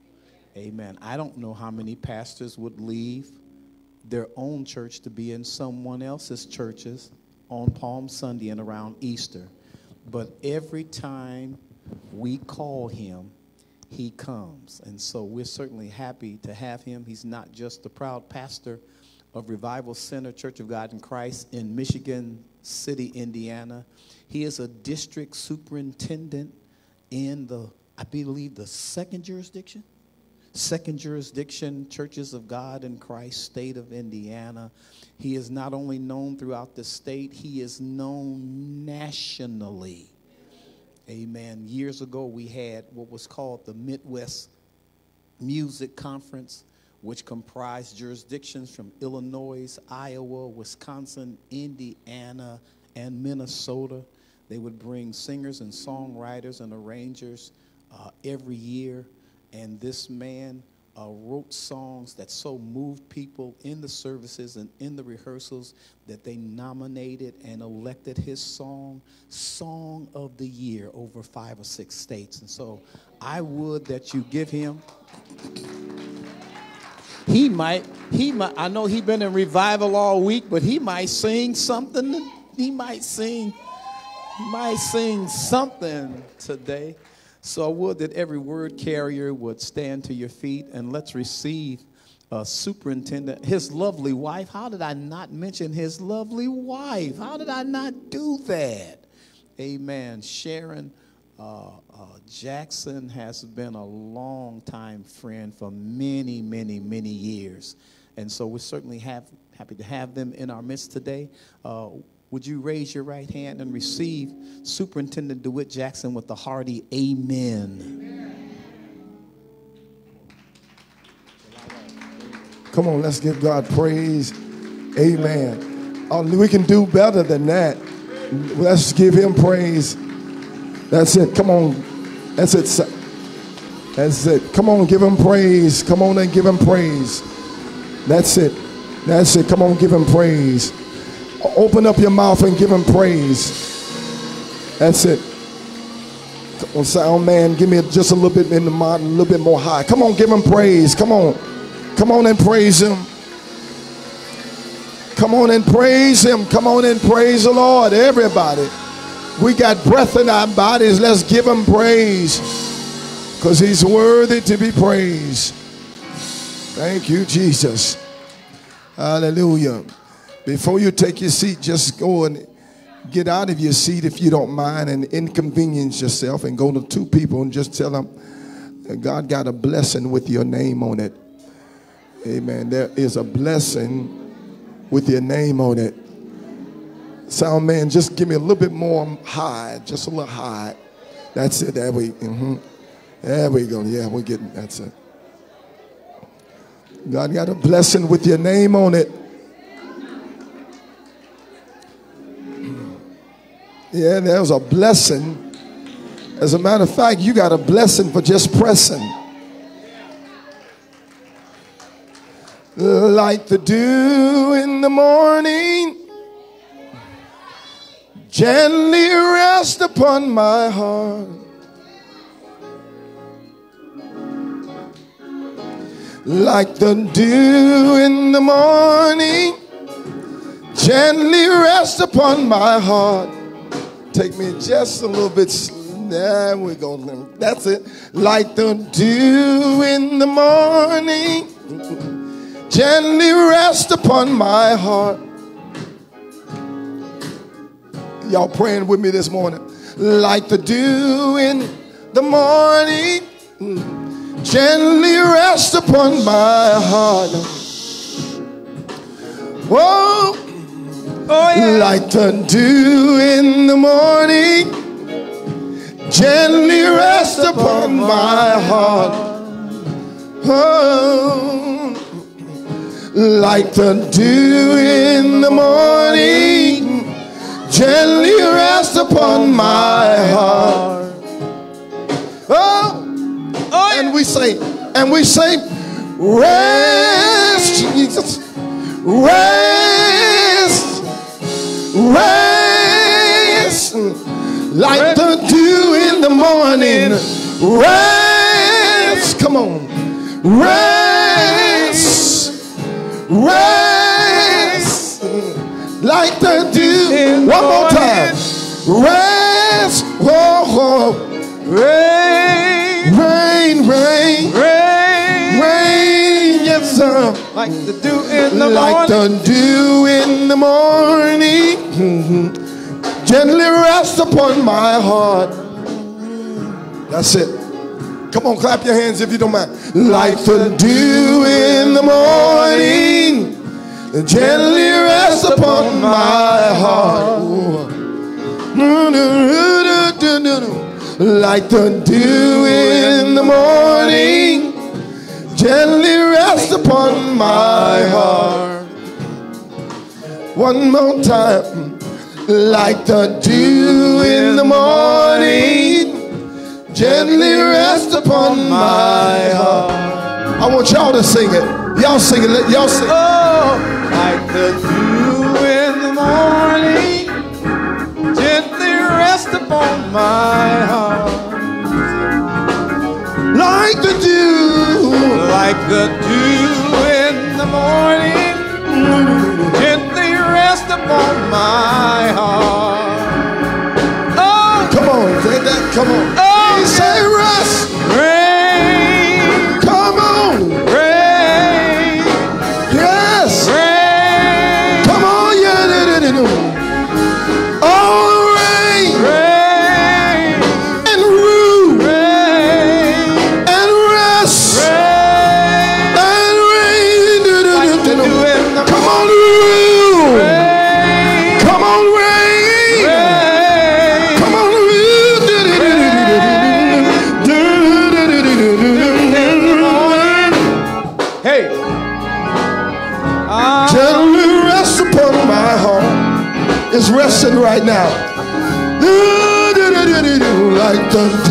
Amen. I don't know how many pastors would leave their own church to be in someone else's churches on Palm Sunday and around Easter. But every time we call him, he comes. And so we're certainly happy to have him. He's not just the proud pastor of Revival Center Church of God in Christ in Michigan City, Indiana. He is a district superintendent in the, I believe, the second jurisdiction second jurisdiction, Churches of God in Christ, state of Indiana. He is not only known throughout the state, he is known nationally. Amen. Years ago, we had what was called the Midwest Music Conference, which comprised jurisdictions from Illinois, Iowa, Wisconsin, Indiana, and Minnesota. They would bring singers and songwriters and arrangers uh, every year and this man uh, wrote songs that so moved people in the services and in the rehearsals that they nominated and elected his song Song of the Year over five or six states. And so I would that you give him. He might, he might, I know he's been in revival all week, but he might sing something. He might sing, he might sing something today. So I would that every word carrier would stand to your feet and let's receive uh, superintendent, his lovely wife. How did I not mention his lovely wife? How did I not do that? Amen. Sharon uh, uh, Jackson has been a long time friend for many, many, many years. And so we're certainly have, happy to have them in our midst today. Uh, Would you raise your right hand and receive Superintendent DeWitt Jackson with the hearty amen? Come on, let's give God praise. Amen. Oh, we can do better than that. Let's give him praise. That's it. Come on. That's it. That's it. Come on, give him praise. Come on and give him praise. That's it. That's it. Come on, give him praise. Open up your mouth and give him praise. That's it. Come on, sound oh, man, give me just a little bit in the mind, a little bit more high. Come on, give him praise. Come on. Come on and praise him. Come on and praise him. Come on and praise the Lord, everybody. We got breath in our bodies. Let's give him praise because he's worthy to be praised. Thank you, Jesus. Hallelujah. Before you take your seat, just go and get out of your seat if you don't mind and inconvenience yourself and go to two people and just tell them God got a blessing with your name on it. Amen. There is a blessing with your name on it. Sound man, just give me a little bit more high, just a little high. That's it. There we, mhm. there we go. Yeah, we're getting. That's it. God got a blessing with your name on it. Yeah, there's a blessing. As a matter of fact, you got a blessing for just pressing. Like the dew in the morning, gently rest upon my heart. Like the dew in the morning, gently rest upon my heart. Take me just a little bit. There we go. That's it. Like the dew in the morning, gently rest upon my heart. Y'all praying with me this morning. Like the dew in the morning, gently rest upon my heart. Whoa. Like the dew in the morning, gently rest upon my heart. Oh, like the dew in the morning, gently rest upon my heart. Oh, oh yeah. and we say, and we say, rest, Jesus, rest, rest, like the dew in the morning. Rest, come on, rest, rest, like the dew. One more time, rest, whoa, whoa. Rain, rain, rain, rain, rain, yes, sir. Like the dew in the like morning. the dew in the morning. Mm-hmm. gently rest upon my heart. That's it. Come on, clap your hands if you don't mind. Like the dew in the morning, gently rest upon my heart. Like the dew in the morning, gently rest upon my heart. One more time, like the dew in the morning, gently rest upon my heart. I want y'all to sing it. Y'all sing it. Let- Y'all sing. Oh, like the dew in the morning, gently rest upon my heart. Like the dew, Like the dew in the morning, gently rest upon my heart. Do,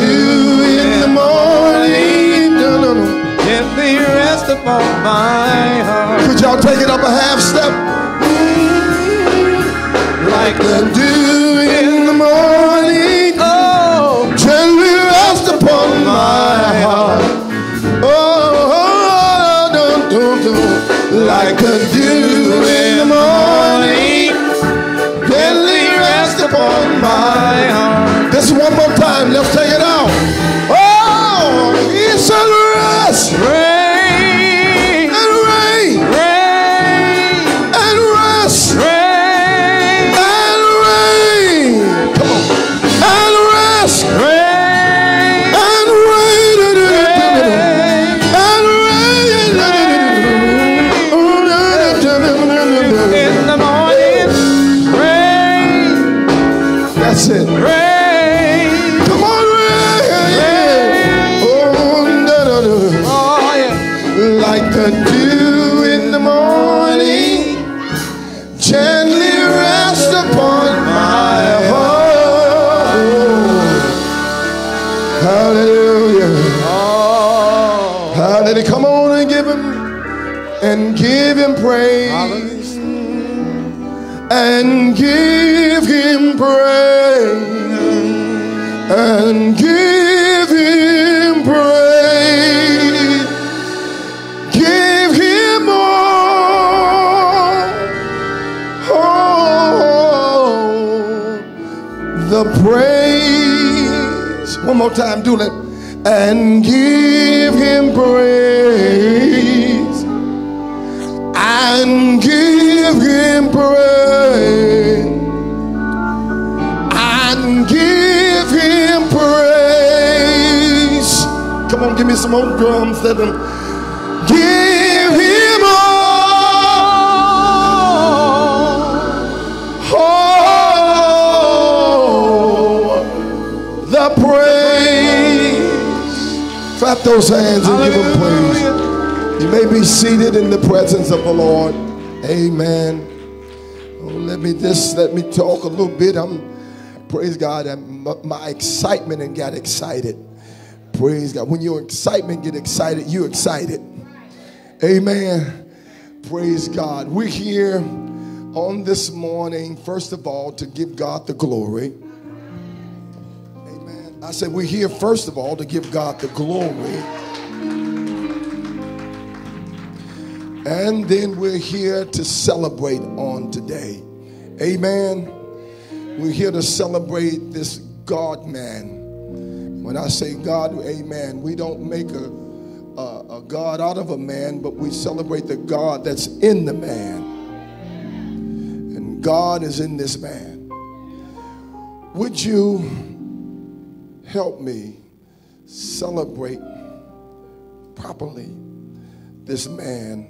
more time, do it. And give him praise. And give him praise. And give him praise. Come on, give me some more drums. Let those hands and give him praise. You may be seated in the presence of the Lord. Amen. Oh, let me just let me talk a little bit. I'm praise God. I'm, my, my excitement and got excited. Praise God. When your excitement get excited, you excited. Amen. Praise God. We're here on this morning, first of all, to give God the glory. I said we're here, first of all, to give God the glory. And then we're here to celebrate on today. Amen. We're here to celebrate this God man. When I say God, amen, we don't make a, a, a God out of a man, but we celebrate the God that's in the man. And God is in this man. Would you help me celebrate properly this man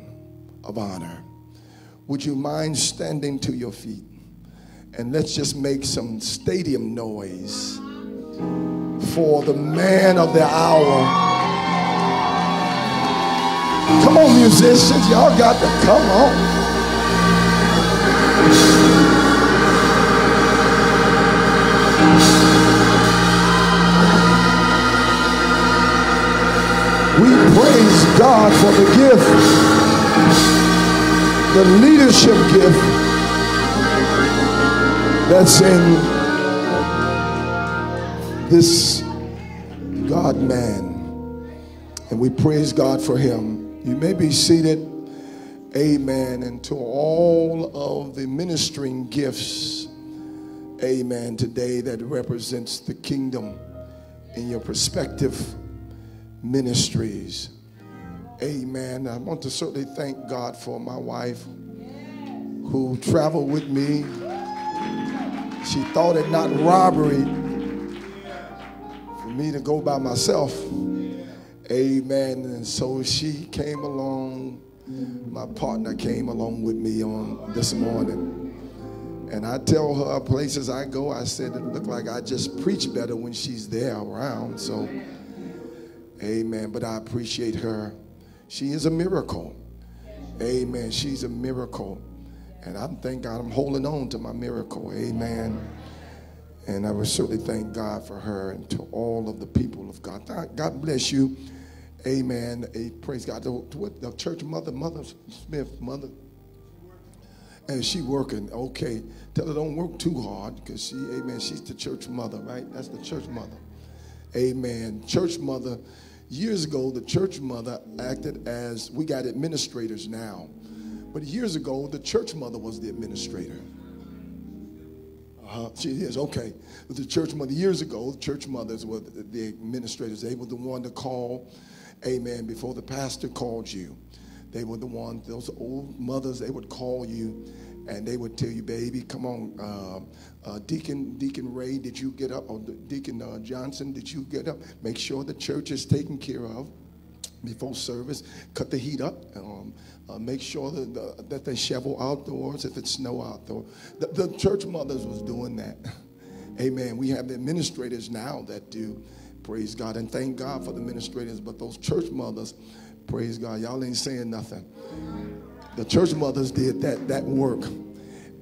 of honor? Would you mind standing to your feet? And let's just make some stadium noise for the man of the hour. Come on, musicians, y'all got to come on. We praise God for the gift, the leadership gift that's in this God man. And we praise God for him. You may be seated. Amen. And to all of the ministering gifts, amen, today that represents the kingdom in your perspective ministries. Amen. I want to certainly thank God for my wife who traveled with me. She thought it not robbery for me to go by myself. Amen. And so she came along. My partner came along with me on this morning. And I tell her places I go, I said it looked like I just preach better when she's there around. So, amen. But I appreciate her. She is a miracle. Amen. She's a miracle. And I'm thank God I'm holding on to my miracle. Amen. And I would certainly thank God for her and to all of the people of God. God- bless you. Amen. Eh, praise God. The church mother, Mother Smith, Mother, and she working. Okay. Tell her don't work too hard because she, amen, she's the church mother, right? That's the church mother. Amen. Church mother. Years ago, the church mother acted as, we got administrators now. But years ago, the church mother was the administrator. Uh-huh. She is okay. The church mother years ago, the church mothers were the administrators. They were the one to call, Amen. Before the pastor called you, they were the one. Those old mothers, they would call you, and they would tell you, "Baby, come on, um, uh, Deacon Deacon Ray, did you get up? Or Deacon uh, Johnson, did you get up? Make sure the church is taken care of." before service, cut the heat up, um, uh, make sure that, the, that they shovel outdoors if it's snow outdoor. The, the church mothers was doing that. Amen. We have the administrators now that do. Praise God. And thank God for the administrators. But those church mothers, praise God, y'all ain't saying nothing. The church mothers did that, that work.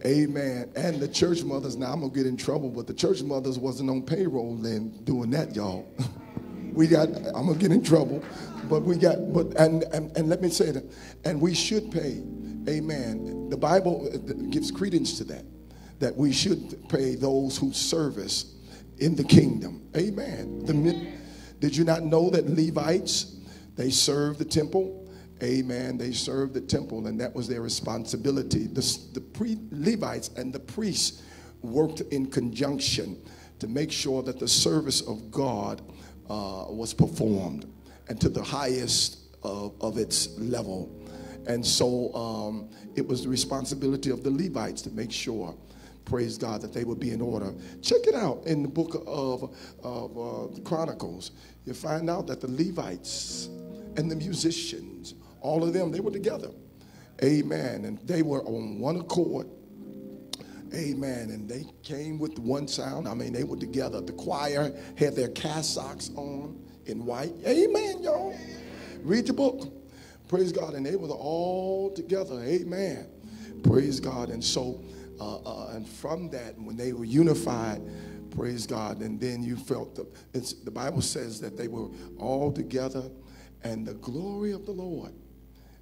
Amen. And the church mothers, now I'm going to get in trouble, but the church mothers wasn't on payroll then doing that, y'all. we got i'm gonna get in trouble but we got but and, and and let me say that and we should pay amen the bible uh, gives credence to that that we should pay those who service in the kingdom amen the, did you not know that levites they serve the temple amen they served the temple and that was their responsibility the, the pre levites and the priests worked in conjunction to make sure that the service of god uh, was performed and to the highest of, of its level. And so um, it was the responsibility of the Levites to make sure, praise God, that they would be in order. Check it out in the book of, of uh, Chronicles. You find out that the Levites and the musicians, all of them, they were together. Amen. And they were on one accord. Amen. And they came with one sound. I mean, they were together. The choir had their cassocks on in white. Amen, y'all. Read your book. Praise God. And they were all together. Amen. Praise God. And so, uh, uh, and from that, when they were unified, praise God, and then you felt the, the Bible says that they were all together, and the glory of the Lord,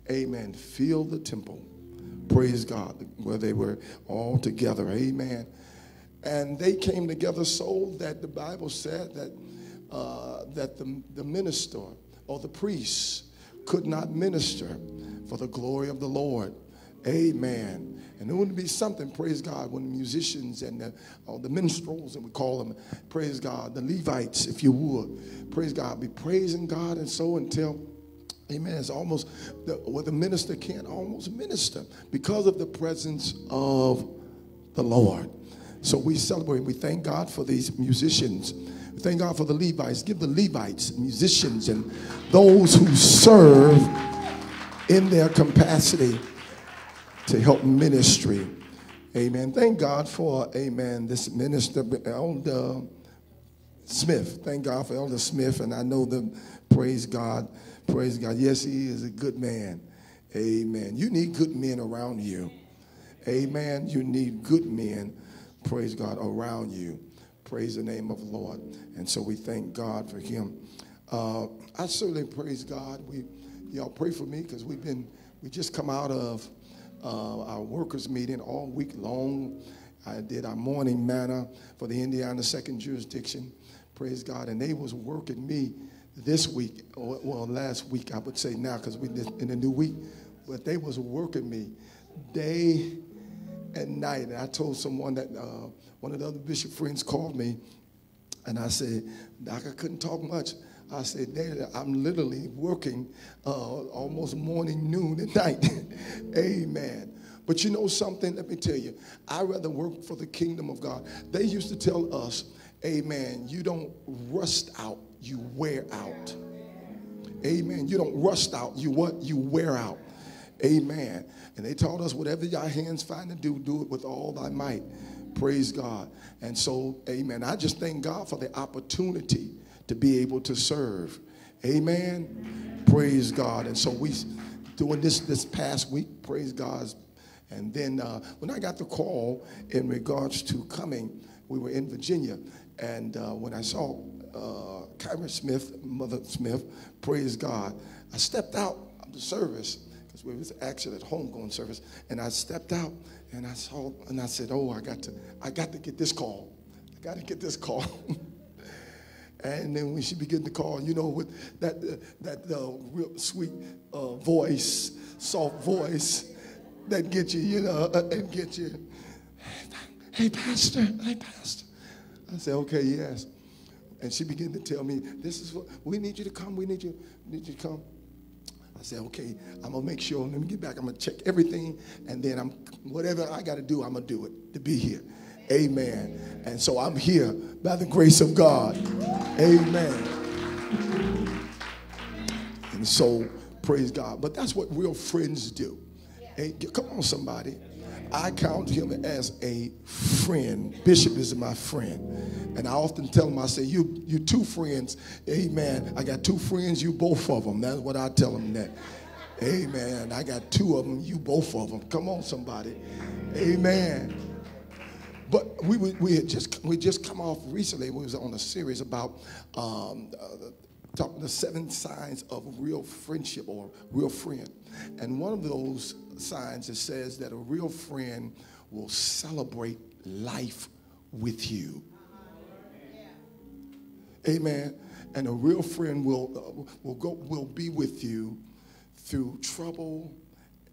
amen, filled the temple. Praise God, where they were all together. Amen. And they came together so that the Bible said that uh, that the, the minister or the priest could not minister for the glory of the Lord. Amen. And it wouldn't be something, praise God, when the musicians and the, the minstrels, and we call them, praise God, the Levites, if you would, praise God, be praising God and so until Amen. It's almost the, where the minister can't almost minister because of the presence of the Lord. So we celebrate. We thank God for these musicians. We thank God for the Levites. Give the Levites, musicians, and those who serve in their capacity to help ministry. Amen. Thank God for, amen, this minister, Elder Smith. Thank God for Elder Smith. And I know them, praise God. Praise God. Yes, he is a good man. Amen. You need good men around you. Amen. You need good men, praise God, around you. Praise the name of the Lord. And so we thank God for him. Uh, I certainly praise God. We, y'all pray for me because we've been, we just come out of uh, our workers meeting all week long. I did our morning manna for the Indiana Second Jurisdiction. Praise God. And they was working me this week, or well, last week, I would say now, because we in the new week, but they was working me day and night. And I told someone that uh, one of the other bishop friends called me, and I said, Doc, I couldn't talk much. I said, Dad, I'm literally working uh, almost morning, noon, and night. Amen. But you know something? Let me tell you. I rather work for the kingdom of God. They used to tell us, Amen, you don't rust out, you wear out. Amen. You don't rust out, you what? You wear out. Amen. And they taught us whatever your hands find to do, do it with all thy might. Praise God. And so, amen. I just thank God for the opportunity to be able to serve. Amen. Praise God. And so we doing this this past week, praise God. And then uh, when I got the call in regards to coming, we were in Virginia. And uh, when I saw uh, Smith, Mother Smith, praise God, I stepped out of the service because we was actually at homegoing service. And I stepped out and I saw, and I said, oh, I got to, I got to get this call. I got to get this call. And then when she began to call, you know, with that uh, that uh, real sweet uh, voice, soft voice, that get you, you know, uh, and get you. Hey, pastor. Hey, pastor. I said, okay, yes. And she began to tell me, this is what we need you to come. We need you, need you to come. I said, okay, I'm gonna make sure. Let me get back. I'm gonna check everything, and then I'm whatever I got to do. I'm gonna do it to be here. Amen. And so I'm here by the grace of God. Amen. And so praise God. But that's what real friends do. Hey, come on, somebody. I count him as a friend. Bishop is my friend. And I often tell him, I say, you, you two friends. Amen. I got two friends, you both of them. That's what I tell him that. Amen. I got two of them, you both of them. Come on, somebody. Amen. But we, we, we had just we just come off recently. We was on a series about um, uh, talking the seven signs of real friendship or real friend, and one of those signs it says that a real friend will celebrate life with you. Amen. And a real friend will uh, will go will be with you through trouble,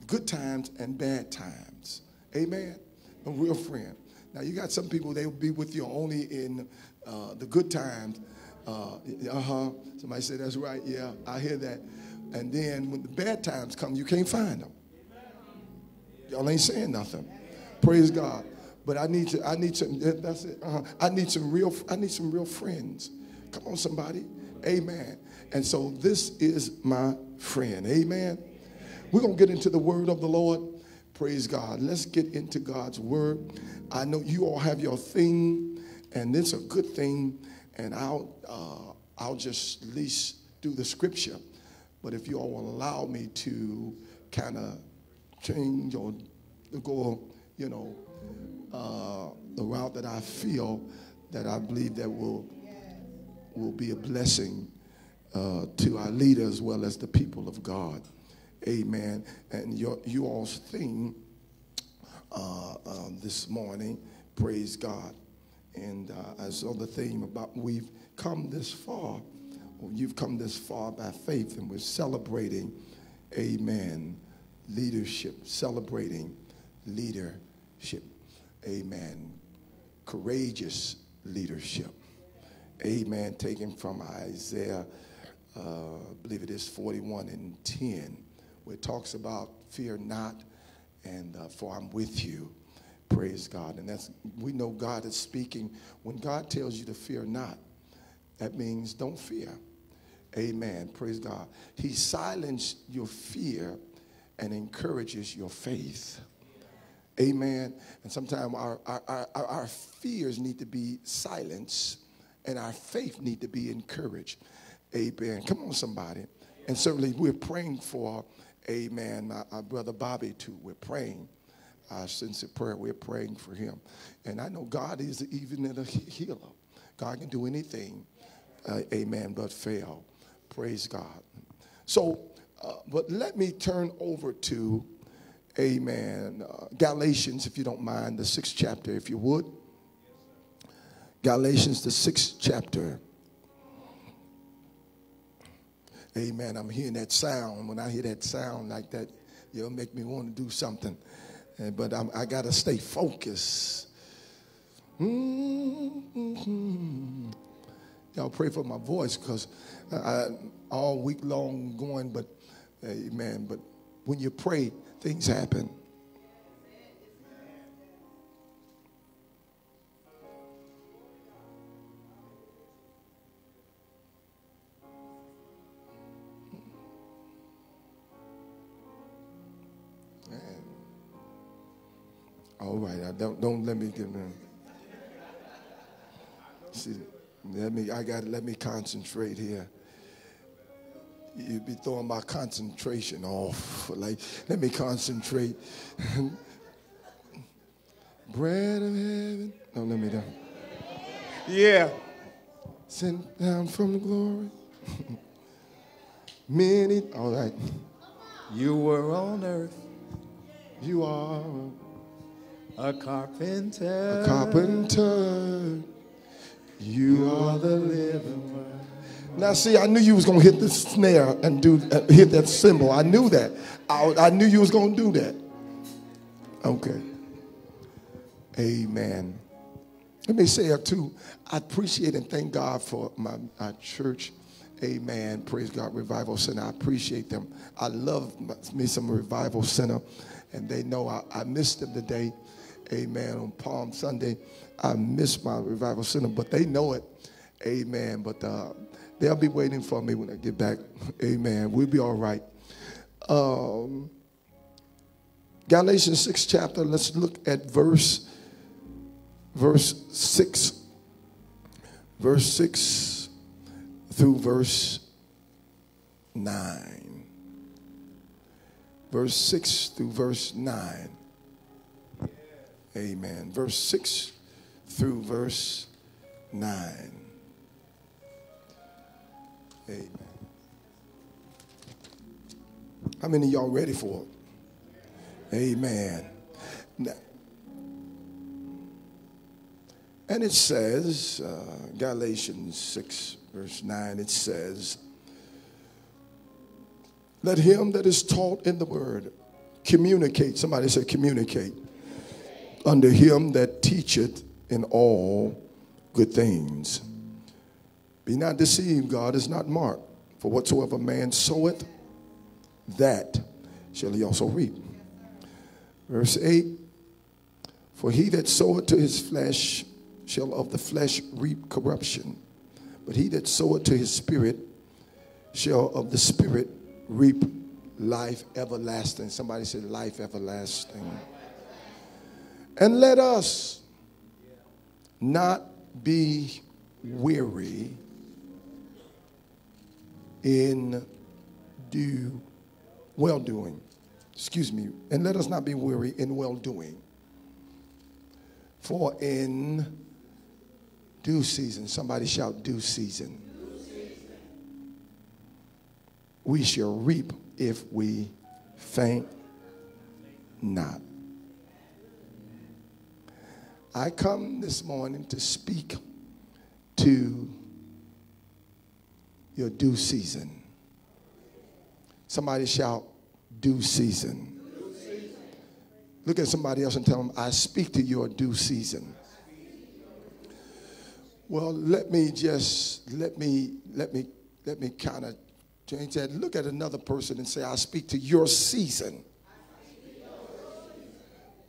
good times and bad times. Amen. A real friend. Now you got some people they will be with you only in uh, the good times. Uh huh. Somebody said that's right. Yeah, I hear that. And then when the bad times come, you can't find them. Y'all ain't saying nothing. Praise God. But I need to. I need some. That's it. Uh-huh. I need some real. I need some real friends. Come on, somebody. Amen. And so this is my friend. Amen. We're gonna get into the word of the Lord. Praise God. Let's get into God's word. I know you all have your thing, and it's a good thing. And I'll uh, I'll just at least do the scripture. But if you all will allow me to kind of change or go, you know, uh, the route that I feel that I believe that will will be a blessing uh, to our leader as well as the people of God. Amen. And your you all's thing uh, um, this morning, praise God. And uh, I saw the theme about we've come this far. Well, you've come this far by faith, and we're celebrating, amen, leadership, celebrating leadership, amen, courageous leadership, amen, taken from Isaiah, uh, I believe it is 41 and 10, where it talks about fear not, and uh, for I'm with you. Praise God. And that's, we know God is speaking. When God tells you to fear not, that means don't fear. Amen. Praise God. He silences your fear and encourages your faith. Amen. And sometimes our, our, our, our, fears need to be silenced and our faith need to be encouraged. Amen. Come on, somebody. And certainly we're praying for, amen, our, our brother Bobby too. We're praying. Our sincere prayer, we're praying for him. And I know God is even a healer. God can do anything, uh, amen, but fail. Praise God. So, uh, but let me turn over to, amen, uh, Galatians, if you don't mind, the sixth chapter, if you would. Galatians, the sixth chapter. Amen. I'm hearing that sound. When I hear that sound like that, it'll make me want to do something. But I'm, i got to stay focused. Mm-hmm. Y'all pray for my voice because all week long going, but amen. But when you pray, things happen. All right, I don't don't let me get in. See, let me I got let me concentrate here. You'd be throwing my concentration off. Like, let me concentrate. bread of heaven. No, let me down. Yeah. Sent down from the glory. Many, all right. You were on earth, You are a carpenter. a carpenter. You are the living word. Now, see, I knew you was gonna hit the snare and do uh, hit that cymbal. I knew that. I, I knew you was gonna do that. Okay. Amen. Let me say it too. I appreciate and thank God for my, church. Amen. Praise God. Revival Center. I appreciate them. I love me some Revival Center. And they know I, I missed them today. Amen. On Palm Sunday, I missed my Revival Center, but they know it. Amen. But uh, they'll be waiting for me when I get back. Amen. We'll be all right. Um, Galatians 6 chapter, let's look at verse verse 6 verse 6 through verse 9 verse 6 through verse 9 amen verse 6 through verse 9 amen how many of y'all ready for it amen now, and it says, uh, Galatians 6, verse 9, it says, Let him that is taught in the word communicate. Somebody say, communicate. Under him that teacheth in all good things. Be not deceived, God is not marked. For whatsoever man soweth, that shall he also reap. Verse 8 For he that soweth to his flesh shall of the flesh reap corruption, but he that soweth to his spirit shall of the spirit reap life everlasting. Somebody said, life everlasting. And let us not be weary in do well doing. Excuse me. And let us not be weary in well doing. For in due season, somebody shout due season. We shall reap if we faint not. I come this morning to speak to your due season. Somebody shout due season. Look at somebody else and tell them, I speak to your due season. Well, let me just let me let me let me kind of change that. Look at another person and say, I speak to your season.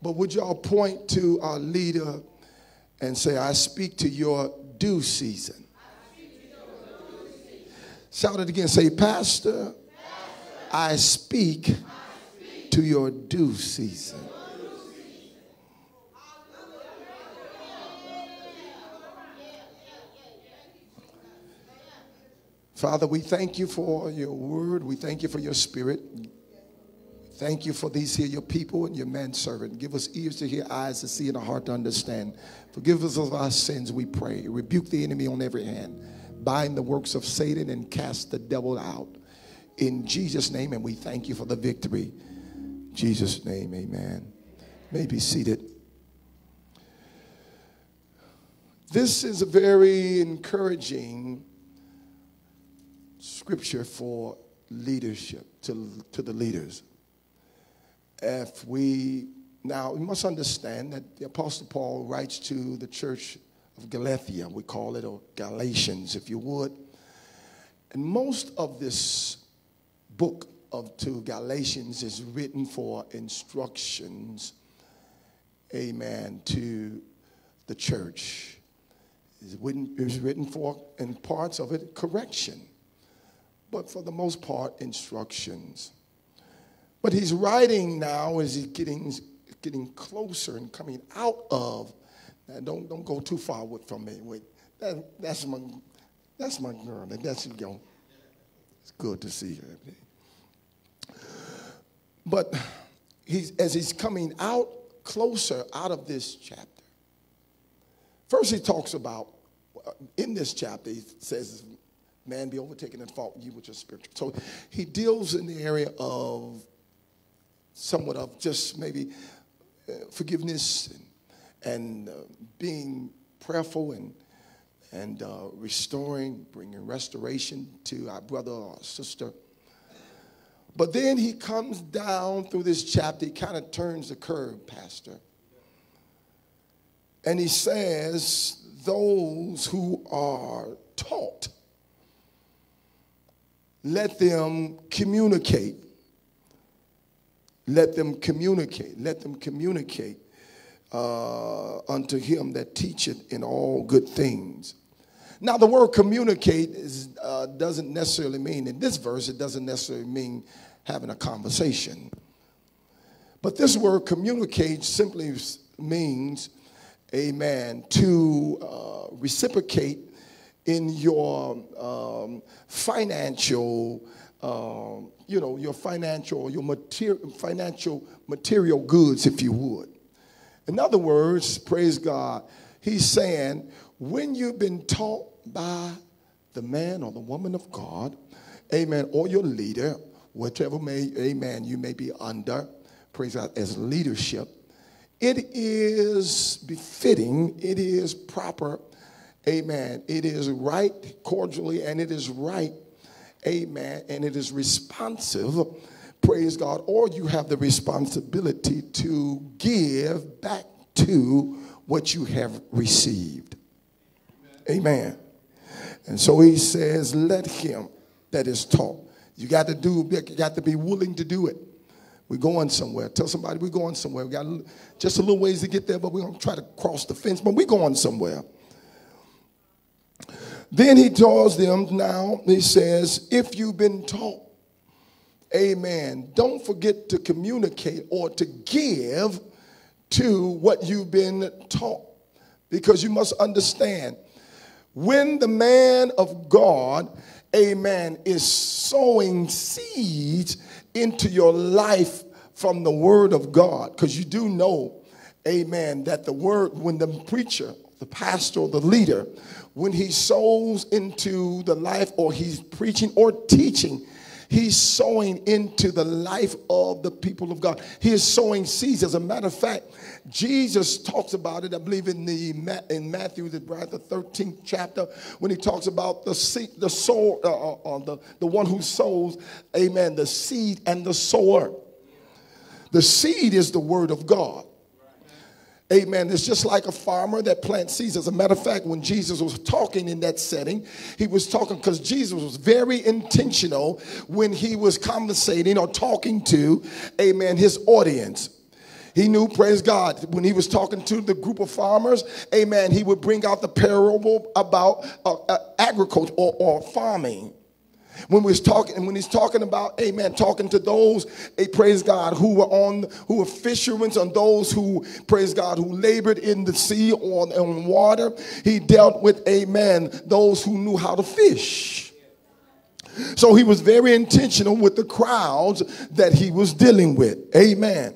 But would y'all point to our leader and say, I speak to your due season? Shout it again. Say, Pastor, I speak to your due season. Father, we thank you for your word. We thank you for your spirit. Thank you for these here, your people and your manservant. Give us ears to hear, eyes to see, and a heart to understand. Forgive us of our sins, we pray. Rebuke the enemy on every hand. Bind the works of Satan and cast the devil out. In Jesus' name, and we thank you for the victory. Jesus' name, amen. May be seated. This is a very encouraging scripture for leadership, to, to the leaders. If we, now we must understand that the Apostle Paul writes to the church of Galatia, we call it, or Galatians, if you would. And most of this book of to Galatians is written for instructions, amen, to the church. It's written, written for, in parts of it, correction but for the most part, instructions. But he's writing now as he's getting, getting closer and coming out of. Now don't, don't go too far with, from me. Wait, that, that's, my, that's my girl. And that's you go. It's good to see her. But he's, as he's coming out closer out of this chapter. First, he talks about, uh, in this chapter, he says, man be overtaken in fault, you which are spiritual. So he deals in the area of somewhat of just maybe uh, forgiveness and, and uh, being prayerful and, and uh, restoring, bringing restoration to our brother or sister. But then he comes down through this chapter, he kind of turns the curve, Pastor. And he says, Those who are taught, let them communicate. Let them communicate. Let them communicate uh, unto him that teacheth in all good things. Now, the word communicate is, uh, doesn't necessarily mean, in this verse, it doesn't necessarily mean having a conversation. But this word communicate simply means, amen, to uh, reciprocate in your um, financial, um, you know, your financial, your material, financial material goods, if you would. In other words, praise God, he's saying, when you've been taught by the man or the woman of God, amen, or your leader, whichever may, amen, you may be under, praise God, as leadership, it is befitting, it is proper, amen, it is right cordially, and it is right, amen, and it is responsive, praise God, or you have the responsibility to give back to what you have received. Amen. And so he says, let him that is taught. You got to do, you got to be willing to do it. We're going somewhere. Tell somebody we're going somewhere. We got just a little ways to get there, but we're going to try to cross the fence, but we're going somewhere. Then he tells them now, he says, if you've been taught, amen, don't forget to communicate or to give to what you've been taught. Because you must understand, when the man of God, amen, is sowing seeds into your life from the word of God, because you do know, amen, that the word, when the preacher, the pastor, the leader, when he sows into the life or he's preaching or teaching, he's sowing into the life of the people of God. He is sowing seeds. As a matter of fact, Jesus talks about it, I believe, in the in Matthew, the, the 13th chapter, when he talks about the seed, the sower, uh, uh, uh, the, the one who sows, amen, the seed and the sower. The seed is the word of God. Amen. It's just like a farmer that plants seeds. As a matter of fact, when Jesus was talking in that setting, he was talking because Jesus was very intentional when he was conversating or talking to, amen, his audience. He knew, praise God, when he was talking to the group of farmers, amen, he would bring out the parable about uh, uh, agriculture or, or farming when we was talking when he's talking about amen talking to those hey, praise god who were on who were fishermen on those who praise god who labored in the sea on water he dealt with amen those who knew how to fish. So he was very intentional with the crowds that he was dealing with. Amen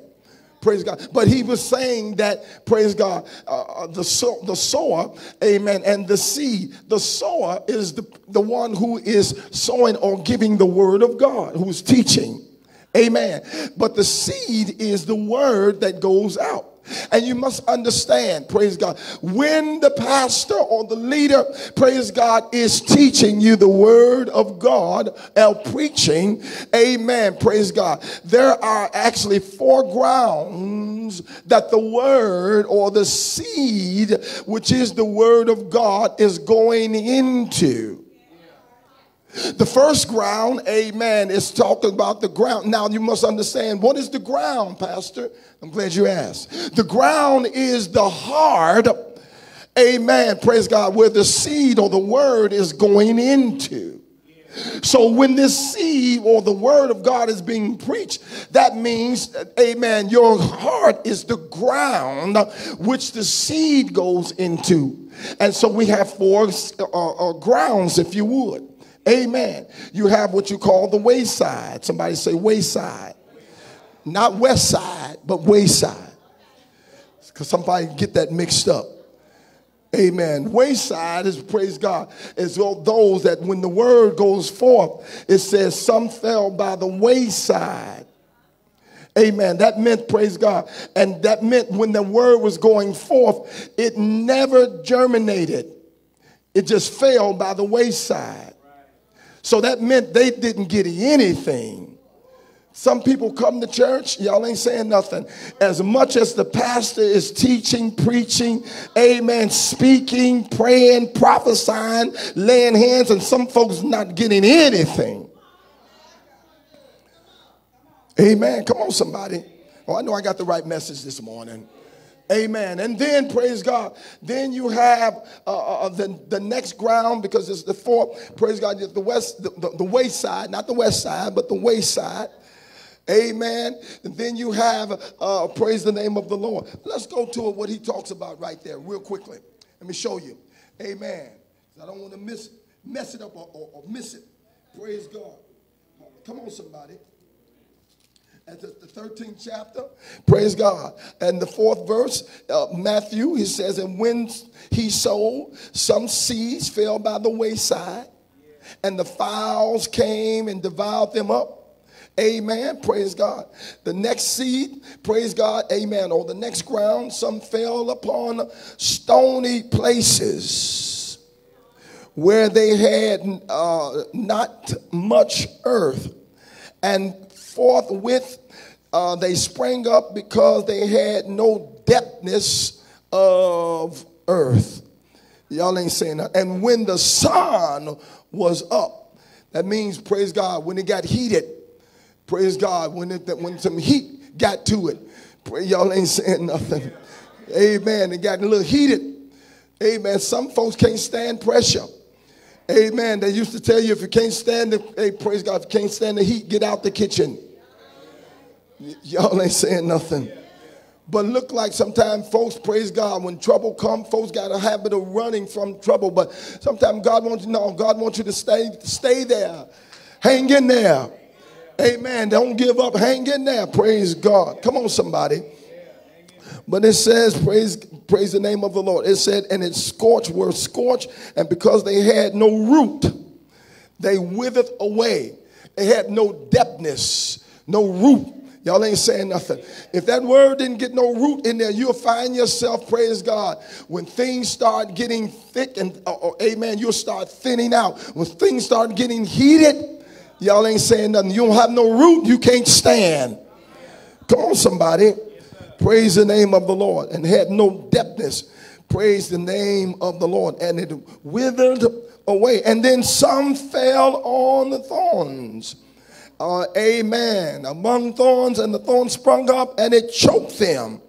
Praise God. But he was saying that, praise God, uh, the, so, the sower, amen, and the seed. The sower is the, the one who is sowing or giving the word of God, who's teaching. Amen. But the seed is the word that goes out. And you must understand, praise God, when the pastor or the leader, praise God, is teaching you the word of God or preaching, amen, praise God, there are actually four grounds that the word or the seed, which is the word of God, is going into. The first ground, amen, is talking about the ground. Now you must understand what is the ground, Pastor? I'm glad you asked. The ground is the heart, amen, praise God, where the seed or the word is going into. So when this seed or the word of God is being preached, that means, amen, your heart is the ground which the seed goes into. And so we have four uh, uh, grounds, if you would. Amen. You have what you call the wayside. Somebody say wayside. Not west side, but wayside. Because somebody get that mixed up. Amen. Wayside is, praise God, is those that when the word goes forth, it says some fell by the wayside. Amen. That meant, praise God. And that meant when the word was going forth, it never germinated, it just fell by the wayside. So that meant they didn't get anything. Some people come to church, y'all ain't saying nothing. As much as the pastor is teaching, preaching, amen, speaking, praying, prophesying, laying hands, and some folks not getting anything. Amen. Come on, somebody. Oh, I know I got the right message this morning. Amen. And then, praise God, then you have uh, uh, uh the, the next ground because it's the fourth, praise God, the west, the, the, the wayside, not the west side, but the wayside. Amen. And then you have, uh, praise the name of the Lord. Let's go to what he talks about right there, real quickly. Let me show you. Amen. I don't want to miss mess it up or, or, or miss it. Praise God. Come on, somebody. At the, the 13th chapter, praise God. And the fourth verse, uh, Matthew, he says, And when he sowed, some seeds fell by the wayside, and the fowls came and devoured them up. Amen. Praise God. The next seed, praise God. Amen. Or the next ground, some fell upon stony places where they had uh, not much earth. And forthwith uh, they sprang up because they had no depthness of earth. Y'all ain't saying that. And when the sun was up, that means, praise God, when it got heated Praise God. When, it, when some heat got to it, y'all ain't saying nothing. Amen. It got a little heated. Amen. Some folks can't stand pressure. Amen. They used to tell you if you can't stand the, hey, praise God, if you can't stand the heat, get out the kitchen. Y- y'all ain't saying nothing. But look like sometimes folks, praise God, when trouble come, folks got a habit of running from trouble. But sometimes God wants you, no, God wants you to stay, stay there. Hang in there. Amen. Don't give up. Hang in there. Praise God. Come on, somebody. But it says, praise, praise the name of the Lord. It said, and it scorched were scorched, and because they had no root, they withered away. They had no depthness, no root. Y'all ain't saying nothing. If that word didn't get no root in there, you'll find yourself, praise God, when things start getting thick and, uh, uh amen, you'll start thinning out. When things start getting heated, Y'all ain't saying nothing. You don't have no root, you can't stand. Come on, somebody. Praise the name of the Lord. And had no depthness. Praise the name of the Lord. And it withered away. And then some fell on the thorns. Uh, amen. Among thorns, and the thorns sprung up and it choked them.